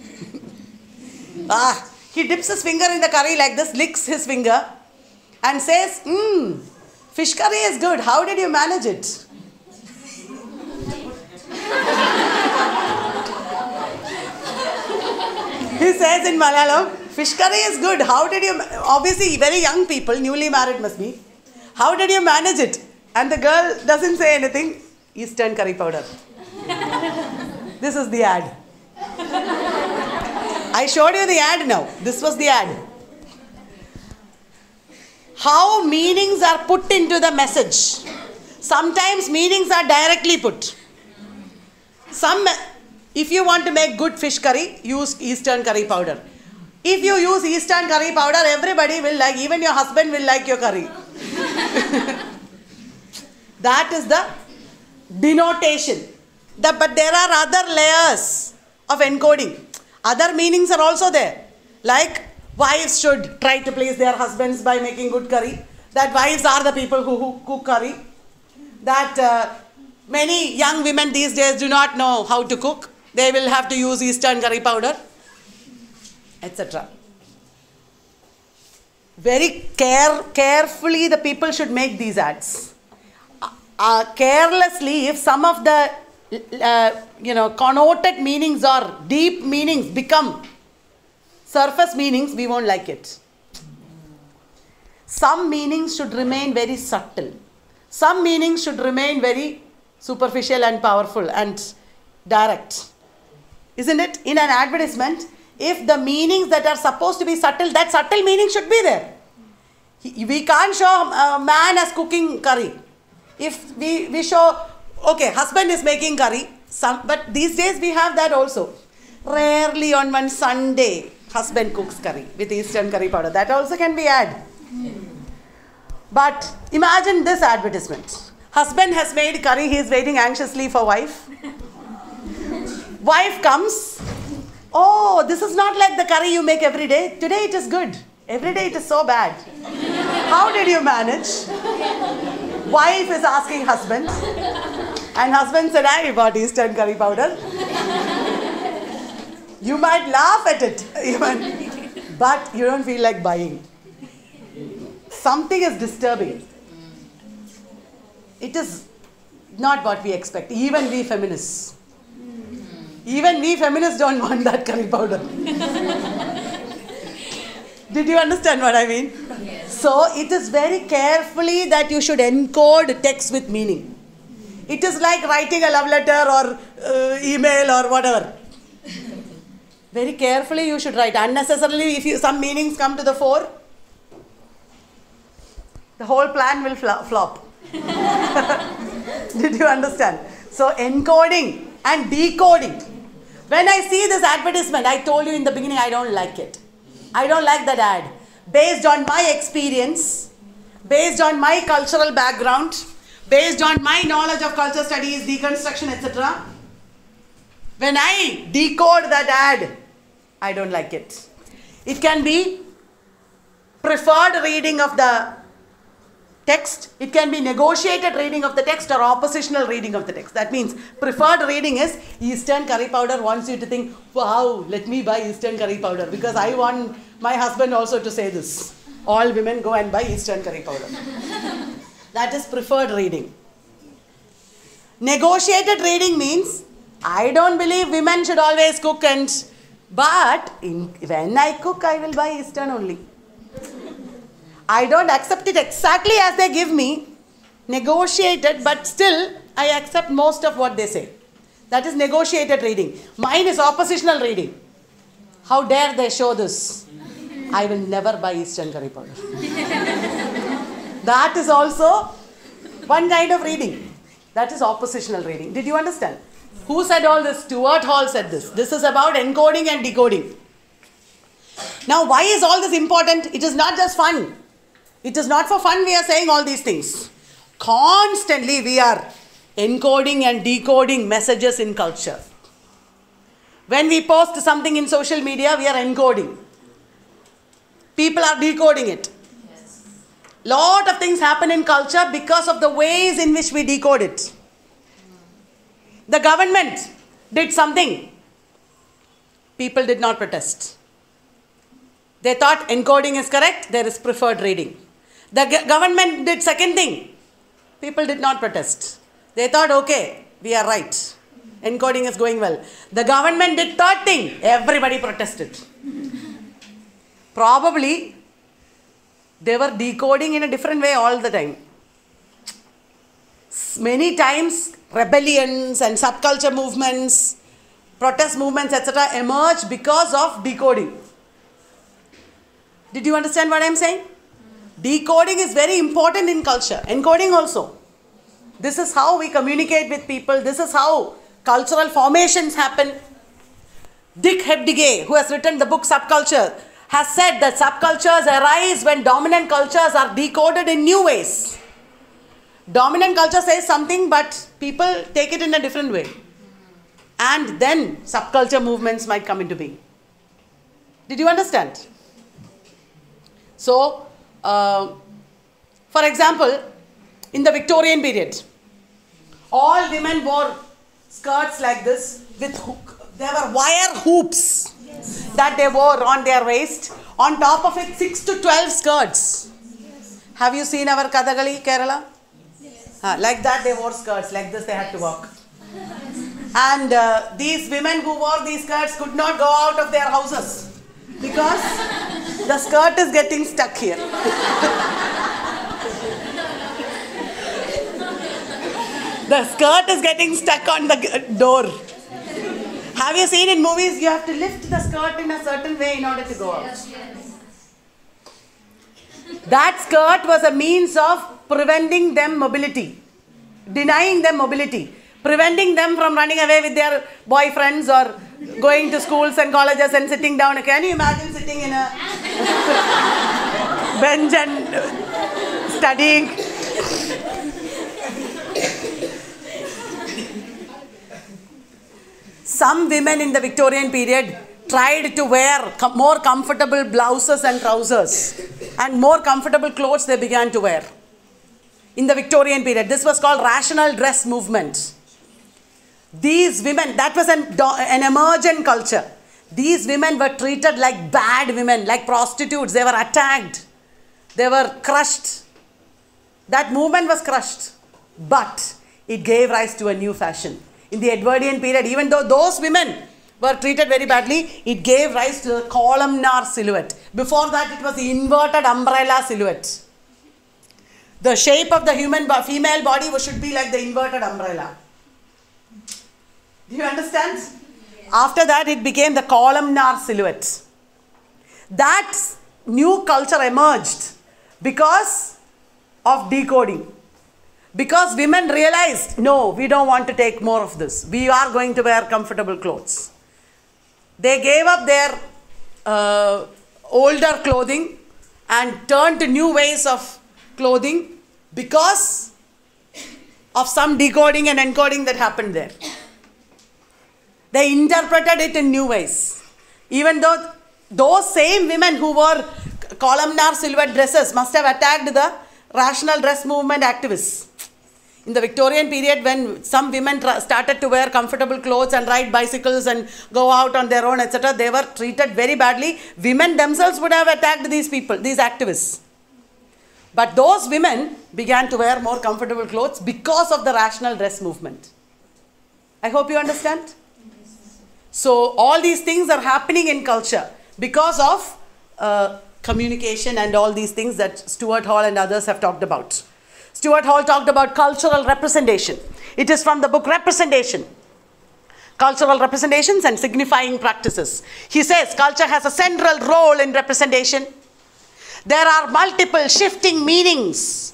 ah, he dips his finger in the curry like this, licks his finger, and says, Mmm, fish curry is good. How did you manage it? he says in Malayalam, fish curry is good. How did you, obviously, very young people, newly married must be. How did you manage it? And the girl doesn't say anything. Eastern curry powder. this is the ad. I showed you the ad now. This was the ad. How meanings are put into the message. Sometimes meanings are directly put. Some, if you want to make good fish curry, use Eastern curry powder. If you use Eastern curry powder, everybody will like, even your husband will like your curry. that is the denotation. The, but there are other layers of encoding. Other meanings are also there. Like wives should try to please their husbands by making good curry. That wives are the people who, who cook curry. That uh, many young women these days do not know how to cook. They will have to use Eastern curry powder, etc. Very care, carefully, the people should make these ads. Uh, carelessly, if some of the uh, you know connoted meanings or deep meanings become surface meanings, we won't like it. Some meanings should remain very subtle. Some meanings should remain very superficial and powerful and direct. Isn't it? In an advertisement, if the meanings that are supposed to be subtle, that subtle meaning should be there. We can't show a man as cooking curry. If we, we show, okay, husband is making curry, some, but these days we have that also. Rarely on one Sunday, husband cooks curry with Eastern curry powder. That also can be add. But imagine this advertisement. Husband has made curry, he is waiting anxiously for wife. wife comes. Oh, this is not like the curry you make every day. Today it is good. Every day it is so bad. How did you manage? Wife is asking husband. And husband said, I bought Eastern curry powder. You might laugh at it, even, but you don't feel like buying. Something is disturbing. It is not what we expect, even we feminists. Even we feminists don't want that curry powder. Did you understand what I mean? Yes. So it is very carefully that you should encode text with meaning. It is like writing a love letter or uh, email or whatever. Very carefully you should write. Unnecessarily, if you, some meanings come to the fore, the whole plan will flop. Did you understand? So encoding and decoding. When I see this advertisement, I told you in the beginning I don't like it. I don't like that ad. Based on my experience, based on my cultural background, based on my knowledge of culture studies, deconstruction, etc. When I decode that ad, I don't like it. It can be preferred reading of the text, it can be negotiated reading of the text or oppositional reading of the text. That means preferred reading is Eastern curry powder wants you to think, wow, let me buy Eastern curry powder because I want my husband also to say this. All women go and buy Eastern curry powder. that is preferred reading. Negotiated reading means I don't believe women should always cook and but in, when I cook I will buy Eastern only. I don't accept it exactly as they give me, negotiated, but still I accept most of what they say. That is negotiated reading. Mine is oppositional reading. How dare they show this? I will never buy Eastern curry powder. that is also one kind of reading. That is oppositional reading. Did you understand? Who said all this? Stuart Hall said this. This is about encoding and decoding. Now, why is all this important? It is not just fun. It is not for fun we are saying all these things. Constantly we are encoding and decoding messages in culture. When we post something in social media, we are encoding. People are decoding it. Lot of things happen in culture because of the ways in which we decode it. The government did something. People did not protest. They thought encoding is correct, there is preferred reading. The government did second thing. People did not protest. They thought, okay, we are right. Encoding is going well. The government did third thing. Everybody protested. Probably they were decoding in a different way all the time. Many times rebellions and subculture movements, protest movements, etc., emerge because of decoding. Did you understand what I am saying? Decoding is very important in culture, encoding also. This is how we communicate with people, this is how cultural formations happen. Dick Hebdige, who has written the book Subculture, has said that subcultures arise when dominant cultures are decoded in new ways. Dominant culture says something, but people take it in a different way. And then subculture movements might come into being. Did you understand? So, uh, for example, in the Victorian period, all women wore skirts like this with hook. There were wire hoops that they wore on their waist. On top of it, 6 to 12 skirts. Have you seen our Kathakali, Kerala? Yes. Uh, like that, they wore skirts. Like this, they had to walk. And uh, these women who wore these skirts could not go out of their houses because the skirt is getting stuck here. the skirt is getting stuck on the door. Have you seen in movies you have to lift the skirt in a certain way in order to go out? That skirt was a means of preventing them mobility, denying them mobility, preventing them from running away with their boyfriends or going to schools and colleges and sitting down. Can you imagine sitting in a bench and studying? Some women in the Victorian period tried to wear com more comfortable blouses and trousers and more comfortable clothes they began to wear in the Victorian period. This was called rational dress movement. These women, that was an, an emergent culture. These women were treated like bad women, like prostitutes. They were attacked. They were crushed. That movement was crushed. But it gave rise to a new fashion. In the Edwardian period, even though those women were treated very badly, it gave rise to the columnar silhouette. Before that, it was the inverted umbrella silhouette. The shape of the human female body should be like the inverted umbrella. Do you understand? Yes. After that, it became the columnar silhouette. That new culture emerged because of decoding. Because women realized, no, we don't want to take more of this. We are going to wear comfortable clothes. They gave up their uh, older clothing and turned to new ways of clothing because of some decoding and encoding that happened there. They interpreted it in new ways. Even though those same women who wore columnar silhouette dresses must have attacked the rational dress movement activists. In the Victorian period, when some women started to wear comfortable clothes and ride bicycles and go out on their own, etc., they were treated very badly. Women themselves would have attacked these people, these activists. But those women began to wear more comfortable clothes because of the rational dress movement. I hope you understand. So, all these things are happening in culture because of uh, communication and all these things that Stuart Hall and others have talked about. Stuart Hall talked about cultural representation. It is from the book Representation. Cultural representations and signifying practices. He says culture has a central role in representation. There are multiple shifting meanings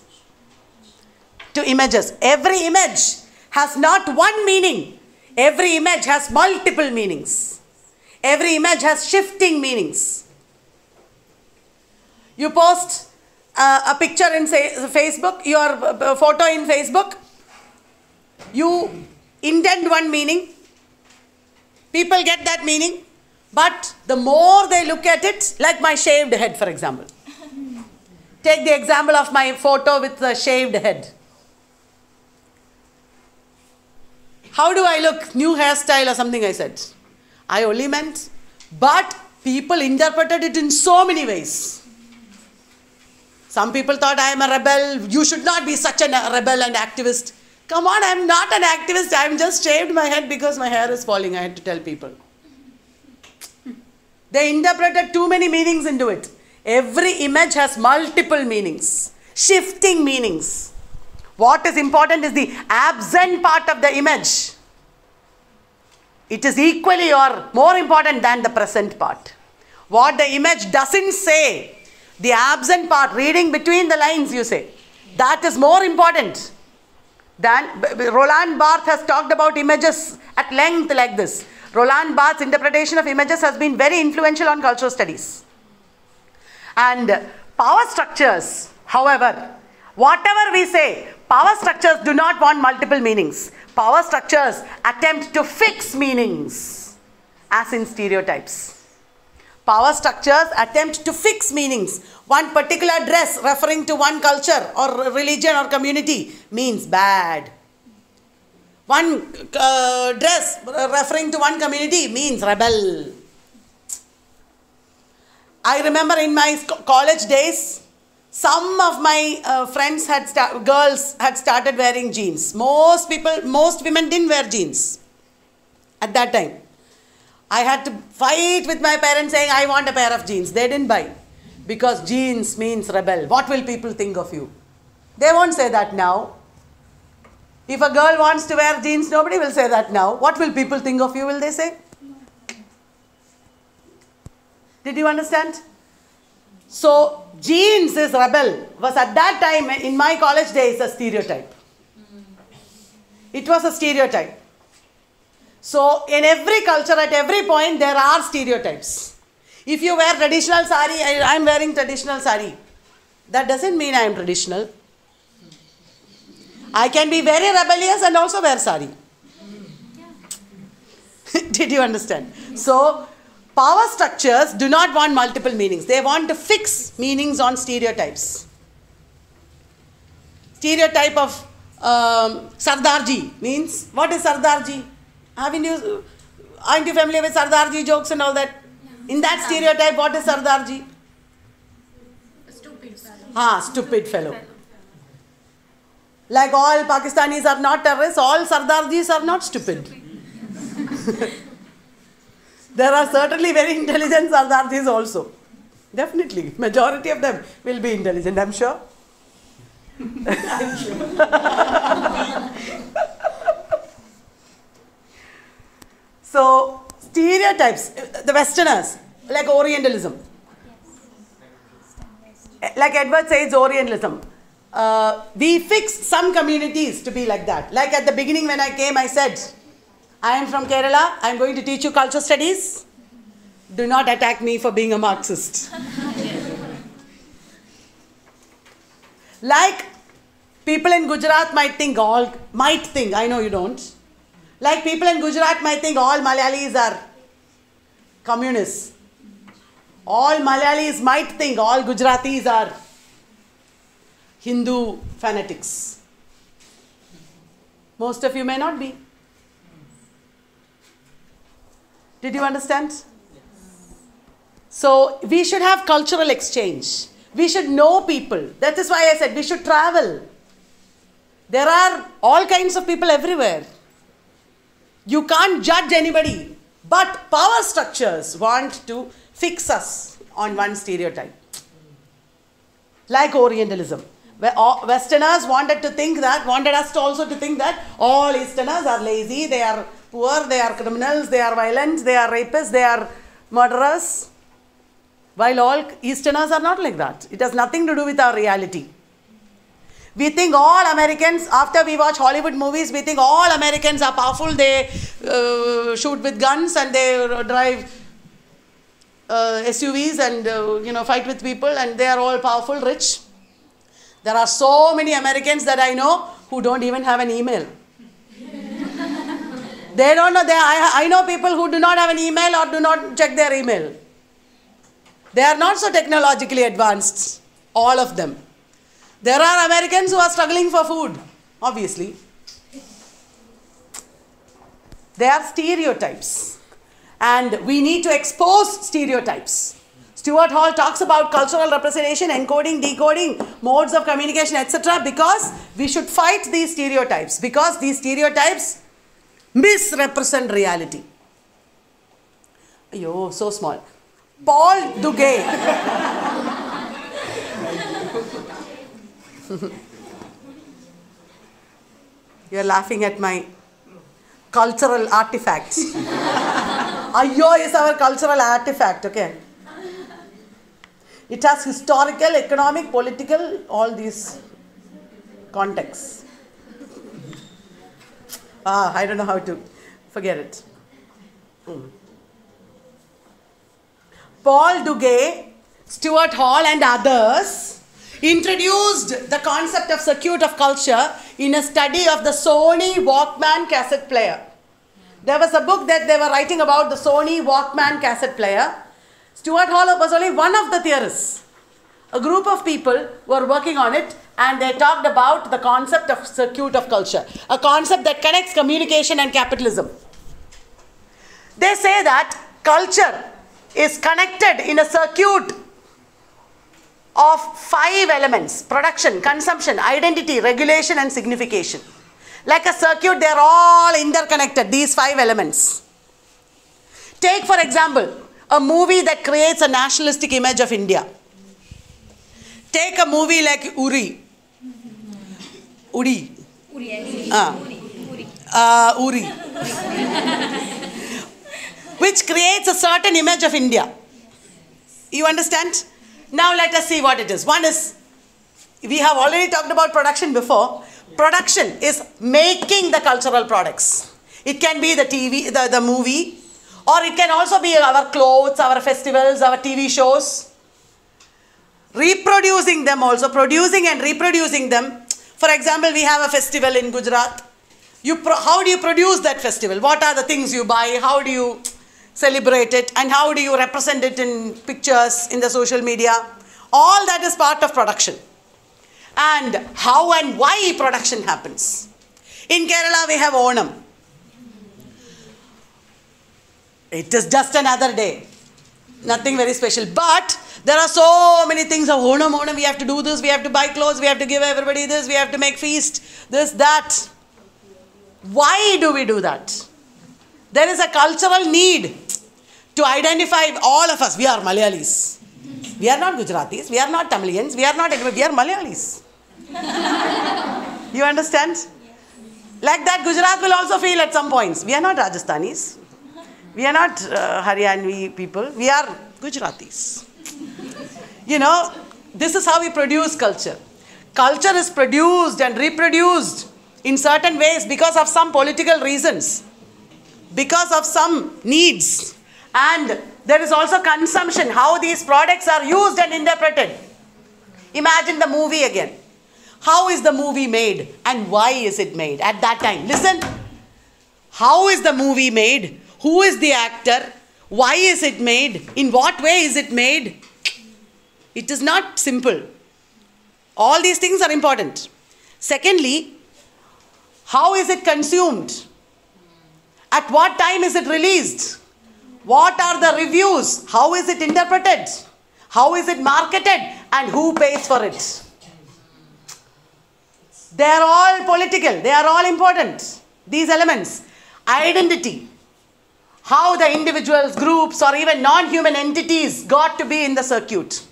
to images. Every image has not one meaning, every image has multiple meanings. Every image has shifting meanings. You post uh, a picture in say, Facebook, your uh, photo in Facebook, you intend one meaning, people get that meaning, but the more they look at it, like my shaved head, for example. Take the example of my photo with the shaved head. How do I look? New hairstyle or something I said. I only meant, but people interpreted it in so many ways. Some people thought I am a rebel. You should not be such a rebel and activist. Come on, I'm not an activist. I'm just shaved my head because my hair is falling. I had to tell people. They interpreted too many meanings into it. Every image has multiple meanings, shifting meanings. What is important is the absent part of the image. It is equally or more important than the present part. What the image doesn't say the absent part, reading between the lines, you say, that is more important than Roland Barthes has talked about images at length like this. Roland Barthes' interpretation of images has been very influential on cultural studies. And power structures, however, whatever we say, power structures do not want multiple meanings. Power structures attempt to fix meanings, as in stereotypes. Power structures attempt to fix meanings. One particular dress referring to one culture or religion or community means bad. One uh, dress referring to one community means rebel. I remember in my college days, some of my uh, friends had sta- girls had started wearing jeans. Most people, most women didn't wear jeans at that time. I had to fight with my parents saying, I want a pair of jeans. They didn't buy because jeans means rebel. What will people think of you? They won't say that now. If a girl wants to wear jeans, nobody will say that now. What will people think of you, will they say? Did you understand? So, jeans is rebel was at that time in my college days a stereotype. It was a stereotype. So, in every culture, at every point, there are stereotypes. If you wear traditional sari, I am wearing traditional sari. That doesn't mean I am traditional. I can be very rebellious and also wear sari. Did you understand? So, power structures do not want multiple meanings. They want to fix meanings on stereotypes. Stereotype of um, Sardarji means what is Sardarji? Haven't you, aren't you familiar with Sardarji jokes and all that? In that stereotype, what is Sardarji? Stupid fellow. Ah, stupid fellow. Like all Pakistanis are not terrorists, all Sardarjis are not stupid. There are certainly very intelligent Sardarjis also. Definitely. Majority of them will be intelligent, I'm sure. so, stereotypes, the Westerners, like Orientalism, like Edward Said's, Orientalism. Uh, we fix some communities to be like that. Like at the beginning when I came, I said, I am from Kerala, I am going to teach you culture studies. Do not attack me for being a Marxist. like People in Gujarat might think all, might think, I know you don't. Like people in Gujarat might think all Malayalis are communists. All Malayalis might think all Gujaratis are Hindu fanatics. Most of you may not be. Did you understand? So we should have cultural exchange. We should know people. That is why I said we should travel. There are all kinds of people everywhere. You can't judge anybody. But power structures want to fix us on one stereotype. Like Orientalism. Where Westerners wanted to think that, wanted us to also to think that all Easterners are lazy, they are poor, they are criminals, they are violent, they are rapists, they are murderers. While all Easterners are not like that. It has nothing to do with our reality. We think all Americans, after we watch Hollywood movies, we think all Americans are powerful. They uh, shoot with guns and they drive uh, SUVs and uh, you know fight with people, and they are all powerful, rich. There are so many Americans that I know who don't even have an email. They don't know. They, I, I know people who do not have an email or do not check their email. They are not so technologically advanced, all of them. There are Americans who are struggling for food, obviously. They are stereotypes. And we need to expose stereotypes. Stuart Hall talks about cultural representation, encoding, decoding, modes of communication, etc. because we should fight these stereotypes because these stereotypes misrepresent reality. Yo, so small. Paul du Gay. You're laughing at my cultural artifacts. Ayyo is our cultural artifact, okay? It has historical, economic, political, all these contexts. Ah, I don't know how to forget it. Hmm. Paul du Gay, Stuart Hall, and others introduced the concept of circuit of culture in a study of the Sony Walkman cassette player. There was a book that they were writing about the Sony Walkman cassette player. Stuart Hall was only one of the theorists. A group of people were working on it and they talked about the concept of circuit of culture, a concept that connects communication and capitalism. They say that culture is connected in a circuit of five elements production, consumption, identity, regulation, and signification. Like a circuit, they are all interconnected, these five elements. Take, for example, a movie that creates a nationalistic image of India. Take a movie like Uri. Uri. Uh, Uri. Which creates a certain image of India. You understand? Now let us see what it is. One is, we have already talked about production before. Production is making the cultural products. It can be the TV, the, the movie, or it can also be our clothes, our festivals, our TV shows. Reproducing them also, producing and reproducing them. For example, we have a festival in Gujarat. You how do you produce that festival? What are the things you buy? How do you celebrate it? And how do you represent it in pictures, in the social media? All that is part of production. And how and why production happens. In Kerala, we have Onam. It is just another day. Nothing very special. But there are so many things of Onam, Onam. We have to do this, we have to buy clothes, we have to give everybody this, we have to make feast, this, that. Why do we do that? There is a cultural need to identify all of us. We are Malayalis. We are not Gujaratis, we are not Tamilians, we are not, we are Malayalis. you understand? Like that, Gujarat will also feel at some points. We are not Rajasthanis. We are not uh, Haryanvi people. We are Gujaratis. You know, this is how we produce culture. Culture is produced and reproduced in certain ways because of some political reasons, because of some needs. And there is also consumption, how these products are used and interpreted. Imagine the movie again. how is the movie made and why is it made at that time? Listen. How is the movie made? Who is the actor? Why is it made? In what way is it made? It is not simple. All these things are important. Secondly, how is it consumed? At what time is it released? What are the reviews? How is it interpreted? How is it marketed? And who pays for it? They are all political, they are all important. These elements. Identity. How the individuals, groups, or even non human entities got to be in the circuit.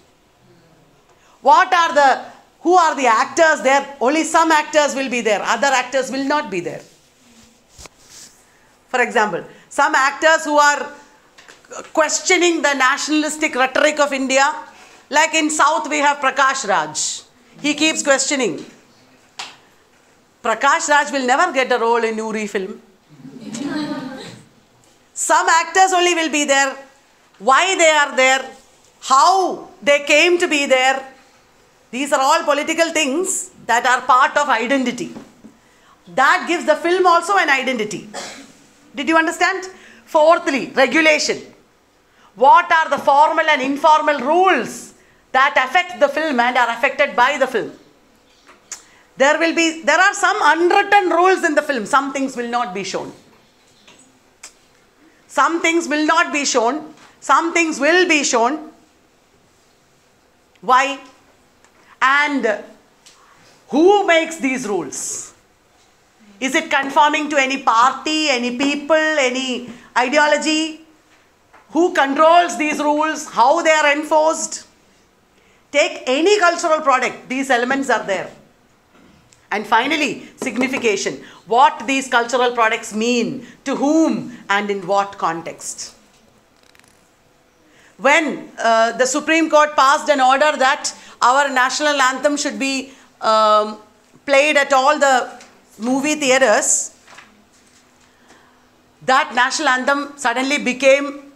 What are the, who are the actors there? Only some actors will be there, other actors will not be there. For example, some actors who are questioning the nationalistic rhetoric of India, like in South we have Prakash Raj. He keeps questioning. Prakash Raj will never get a role in Uri film. Some actors only will be there. Why they are there? How they came to be there? These are all political things that are part of identity. That gives the film also an identity. Did you understand? Fourthly, regulation. What are the formal and informal rules that affect the film and are affected by the film? There will be there are some unwritten rules in the film. Some things will not be shown. Some things will not be shown. Some things will be shown. Why? And who makes these rules? Is it conforming to any party, any people, any ideology? Who controls these rules? How they are enforced? Take any cultural product, these elements are there. And finally, signification. What these cultural products mean, to whom, and in what context. When uh, the Supreme Court passed an order that our national anthem should be um, played at all the movie theaters, that national anthem suddenly became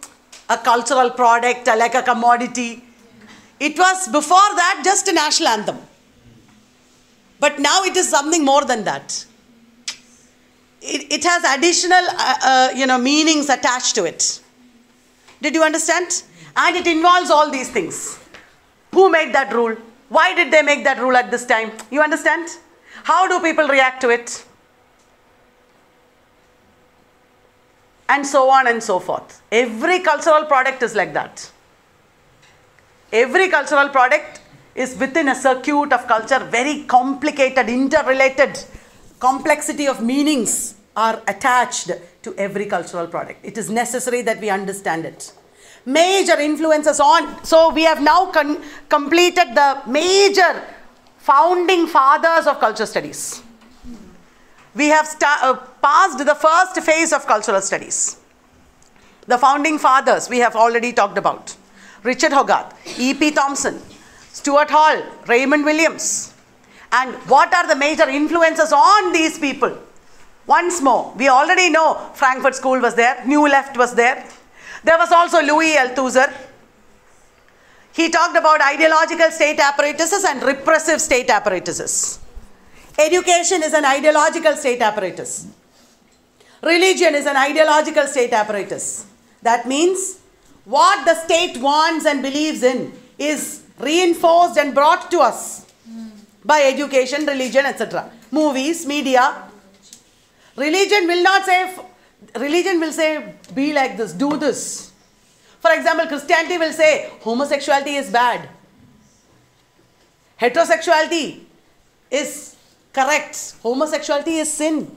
a cultural product, like a commodity. It was before that just a national anthem. But now it is something more than that. It, it has additional uh, uh, you know, meanings attached to it. Did you understand? And it involves all these things. Who made that rule? Why did they make that rule at this time? You understand? How do people react to it? And so on and so forth. Every cultural product is like that. Every cultural product is within a circuit of culture, very complicated, interrelated, complexity of meanings are attached to every cultural product. It is necessary that we understand it. Major influences on, so we have now completed the major founding fathers of culture studies. We have uh, passed the first phase of cultural studies. The founding fathers we have already talked about. Richard Hoggart, E.P. Thompson, Stuart Hall, Raymond Williams. And what are the major influences on these people? Once more, we already know Frankfurt School was there, New Left was there. There was also Louis Althusser. He talked about ideological state apparatuses and repressive state apparatuses. Education is an ideological state apparatus. Religion is an ideological state apparatus. That means what the state wants and believes in is reinforced and brought to us by education, religion, etc. Movies, media. Religion will not say, religion will say, be like this, do this. For example, Christianity will say, homosexuality is bad. Heterosexuality is correct. Homosexuality is sin.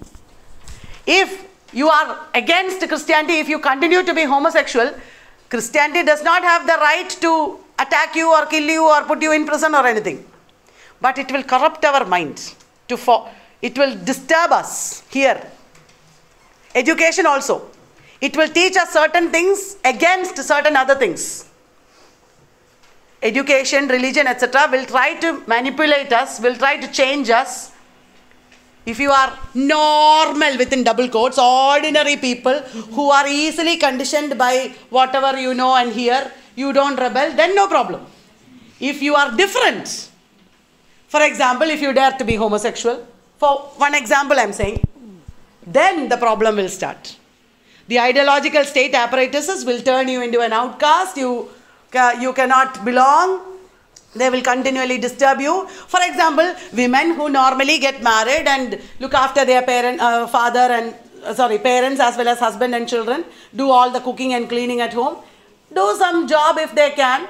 If you are against Christianity, if you continue to be homosexual, Christianity does not have the right to attack you or kill you or put you in prison or anything. But it will corrupt our mind. To it will disturb us here. Education also. It will teach us certain things against certain other things. Education, religion, etc., will try to manipulate us, will try to change us. If you are normal within double quotes, ordinary people who are easily conditioned by whatever you know and hear, you don't rebel, then no problem. If you are different For example, if you dare to be homosexual, for one example I'm saying, then the problem will start. The ideological state apparatuses will turn you into an outcast. You, you cannot belong. They will continually disturb you. For example, women who normally get married and look after their parent, uh, father and uh, sorry, parents as well as husband and children, do all the cooking and cleaning at home, do some job if they can,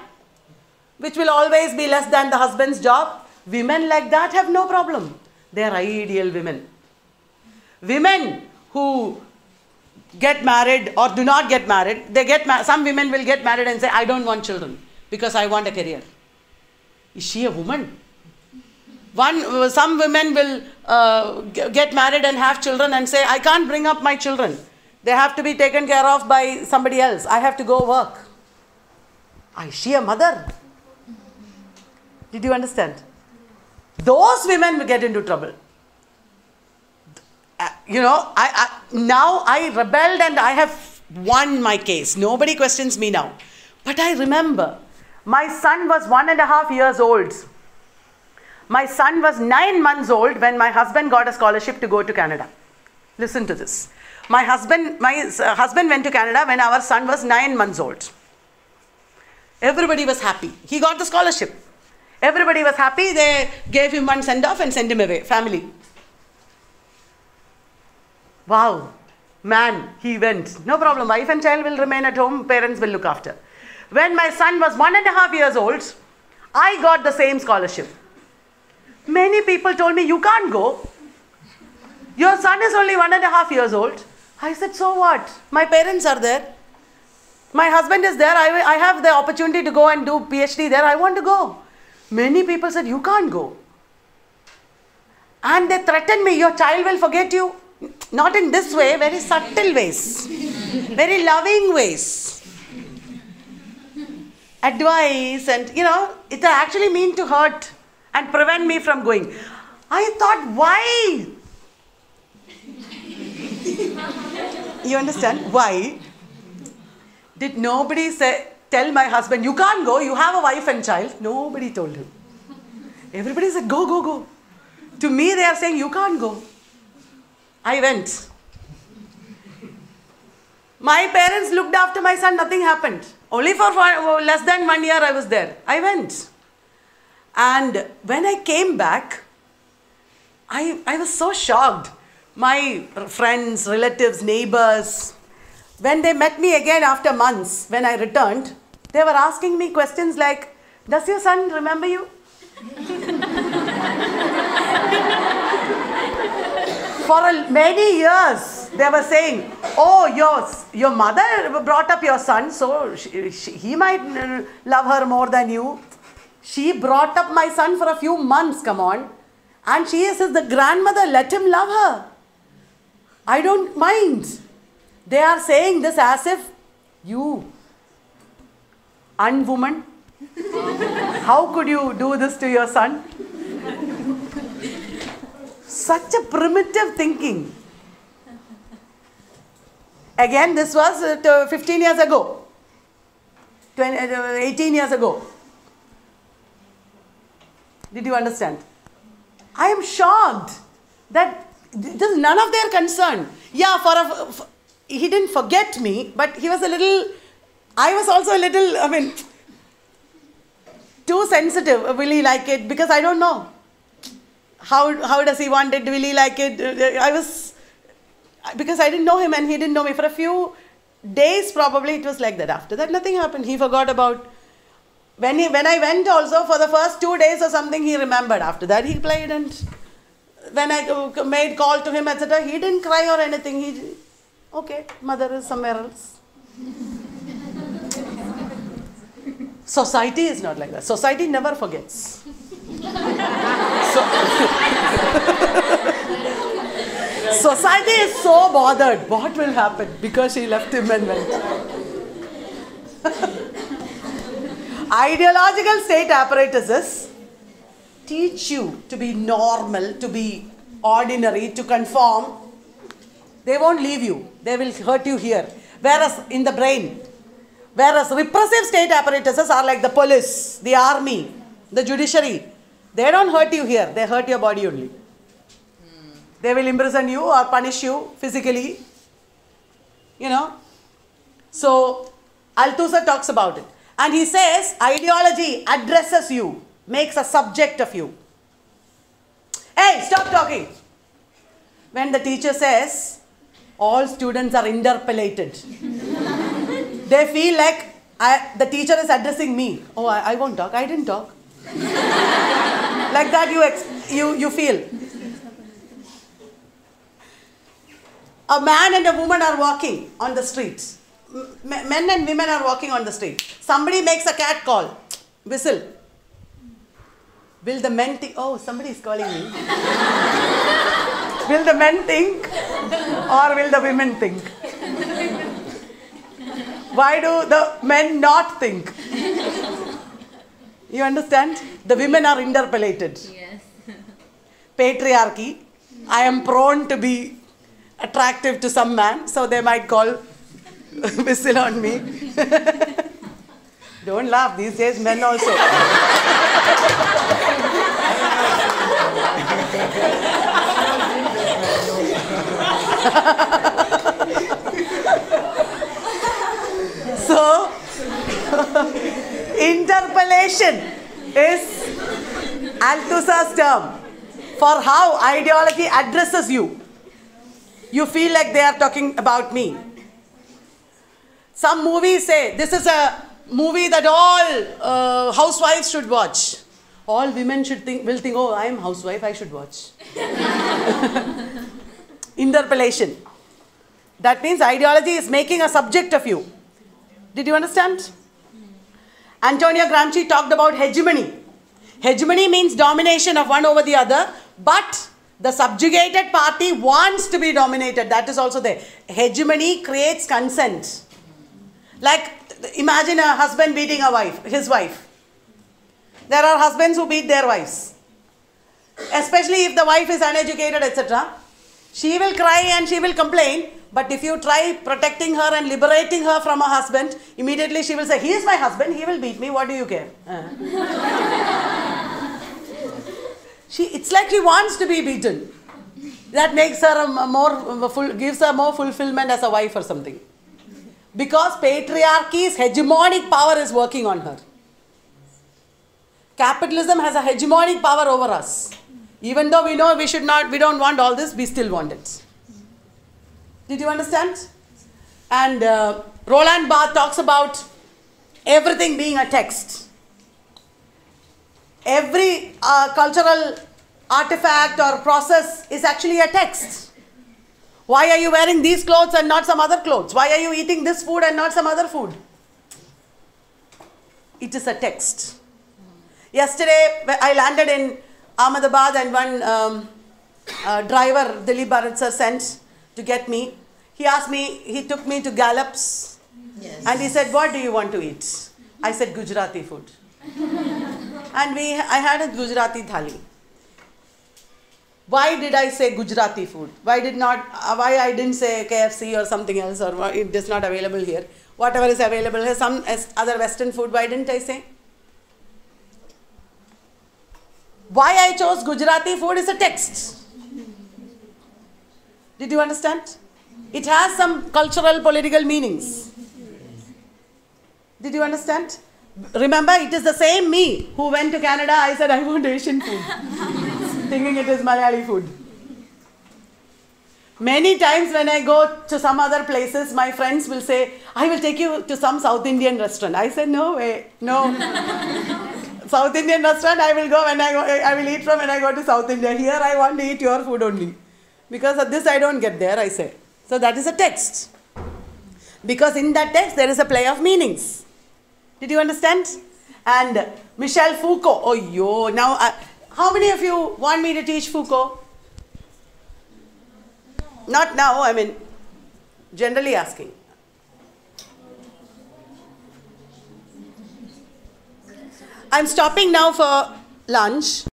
which will always be less than the husband's job. Women like that have no problem. They are ideal women. Women who get married or do not get married, they get ma- some women will get married and say, I don't want children because I want a career. Is she a woman? One, some women will uh, get married and have children and say, I can't bring up my children. They have to be taken care of by somebody else. I have to go work. Is she a mother? Did you understand? Those women will get into trouble. You know, I, I now I rebelled and I have won my case. Nobody questions me now. But I remember my son was one and a half years old. My son was nine months old when my husband got a scholarship to go to Canada. Listen to this. My husband, my uh, husband went to Canada when our son was nine months old. Everybody was happy. He got the scholarship. Everybody was happy. They gave him one send off and sent him away. Family. Wow, man, he went. No problem. Wife and child will remain at home, parents will look after. When my son was one and a half years old, I got the same scholarship. Many people told me, You can't go. Your son is only one and a half years old. I said, So what? My parents are there. My husband is there. I, I have the opportunity to go and do PhD there. I want to go. Many people said, You can't go. And they threatened me, Your child will forget you. Not in this way, very subtle ways, very loving ways. Advice, and you know, it actually mean to hurt and prevent me from going. I thought, why? you understand? Why? Did nobody say, tell my husband, you can't go, you have a wife and child? Nobody told him. Everybody said, go, go, go. To me, they are saying, you can't go. I went. My parents looked after my son, nothing happened. Only for less than one year I was there. I went. And when I came back, I, I was so shocked. My friends, relatives, neighbors, when they met me again after months, when I returned, they were asking me questions like, Does your son remember you? For a, many years, they were saying, Oh, your, your mother brought up your son, so she, she, he might love her more than you. She brought up my son for a few months, come on. And she says, the grandmother, let him love her. I don't mind. They are saying this as if you, unwoman, how could you do this to your son? Such a primitive thinking. Again, this was uh, 15 years ago, 20, uh, 18 years ago. Did you understand? I am shocked that this is none of their concern. Yeah, for a, for, he didn't forget me, but he was a little, I was also a little, I mean, too sensitive. Will he like it? Because I don't know. How, how does he want it? Will he like it? I was, because I didn't know him and he didn't know me. For a few days, probably it was like that. After that, nothing happened. He forgot about. When, he, when I went also, for the first two days or something, he remembered. After that, he played and when I uh, made call to him, etc., he didn't cry or anything. He, okay, mother is somewhere else. Society is not like that. Society never forgets. So, society is so bothered. What will happen? Because she left him and went. Ideological state apparatuses teach you to be normal, to be ordinary, to conform. They won't leave you. They will hurt you here. Whereas in the brain, whereas repressive state apparatuses are like the police, the army, the judiciary. They don't hurt you here, they hurt your body only. They will imprison you or punish you physically. You know. So, Althusser talks about it. And he says ideology addresses you, makes a subject of you. Hey, stop talking. When the teacher says, all students are interpellated, they feel like I, the teacher is addressing me. Oh, I, I won't talk. I didn't talk. like that, you, you, you feel. A man and a woman are walking on the street. Men and women are walking on the street. Somebody makes a cat call, whistle. Will the men think, oh, somebody is calling me? will the men think or will the women think? Why do the men not think? You understand? The women are interpellated. Yes. Patriarchy. I am prone to be attractive to some man, so they might call whistle on me. Don't laugh, these days men also. so, interpellation is Althusser's term for how ideology addresses you. You feel like they are talking about me. Some movies say this is a movie that all uh, housewives should watch. All women should think will think, oh, I am housewife, I should watch. Interpellation. That means ideology is making a subject of you. Did you understand? Antonio Gramsci talked about hegemony. Hegemony means domination of one over the other, but the subjugated party wants to be dominated. That is also there. Hegemony creates consent. Like imagine a husband beating a wife, his wife. There are husbands who beat their wives. Especially if the wife is uneducated, etc. She will cry and she will complain. But if you try protecting her and liberating her from her husband, immediately she will say, He is my husband, he will beat me, what do you care? Uh. she, it's like she wants to be beaten. That makes her more, gives her more fulfillment as a wife or something. Because patriarchy's hegemonic power is working on her. Capitalism has a hegemonic power over us. Even though we know we should not, we don't want all this, we still want it. Did you understand? And uh, Roland Barthes talks about everything being a text. Every uh, cultural artifact or process is actually a text. Why are you wearing these clothes and not some other clothes? Why are you eating this food and not some other food? It is a text. Yesterday, I landed in Ahmedabad and one um, uh, driver, Dilip Barad sir, sent to get me. He asked me, he took me to Gallops Yes. and he said, What do you want to eat? I said, Gujarati food. and we, I had a Gujarati thali. Why did I say Gujarati food? Why did not? uh, Why I didn't say KFC or something else, or it is not available here? Whatever is available here, some other Western food. Why didn't I say? Why I chose Gujarati food is a text. Did you understand? It has some cultural, political meanings. Did you understand? Remember, it is the same me who went to Canada. I said, I want Asian food, thinking it is Malayali food. Many times when I go to some other places, my friends will say, I will take you to some South Indian restaurant. I said, No way, no. South Indian restaurant, I will go when I go, I will eat from when I go to South India. Here, I want to eat your food only. Because of this, I don't get there, I say. So that is a text. Because in that text, there is a play of meanings. Did you understand? And Michel Foucault, oh yo, now, uh, how many of you want me to teach Foucault? Not now, I mean, generally asking. I'm stopping now for lunch.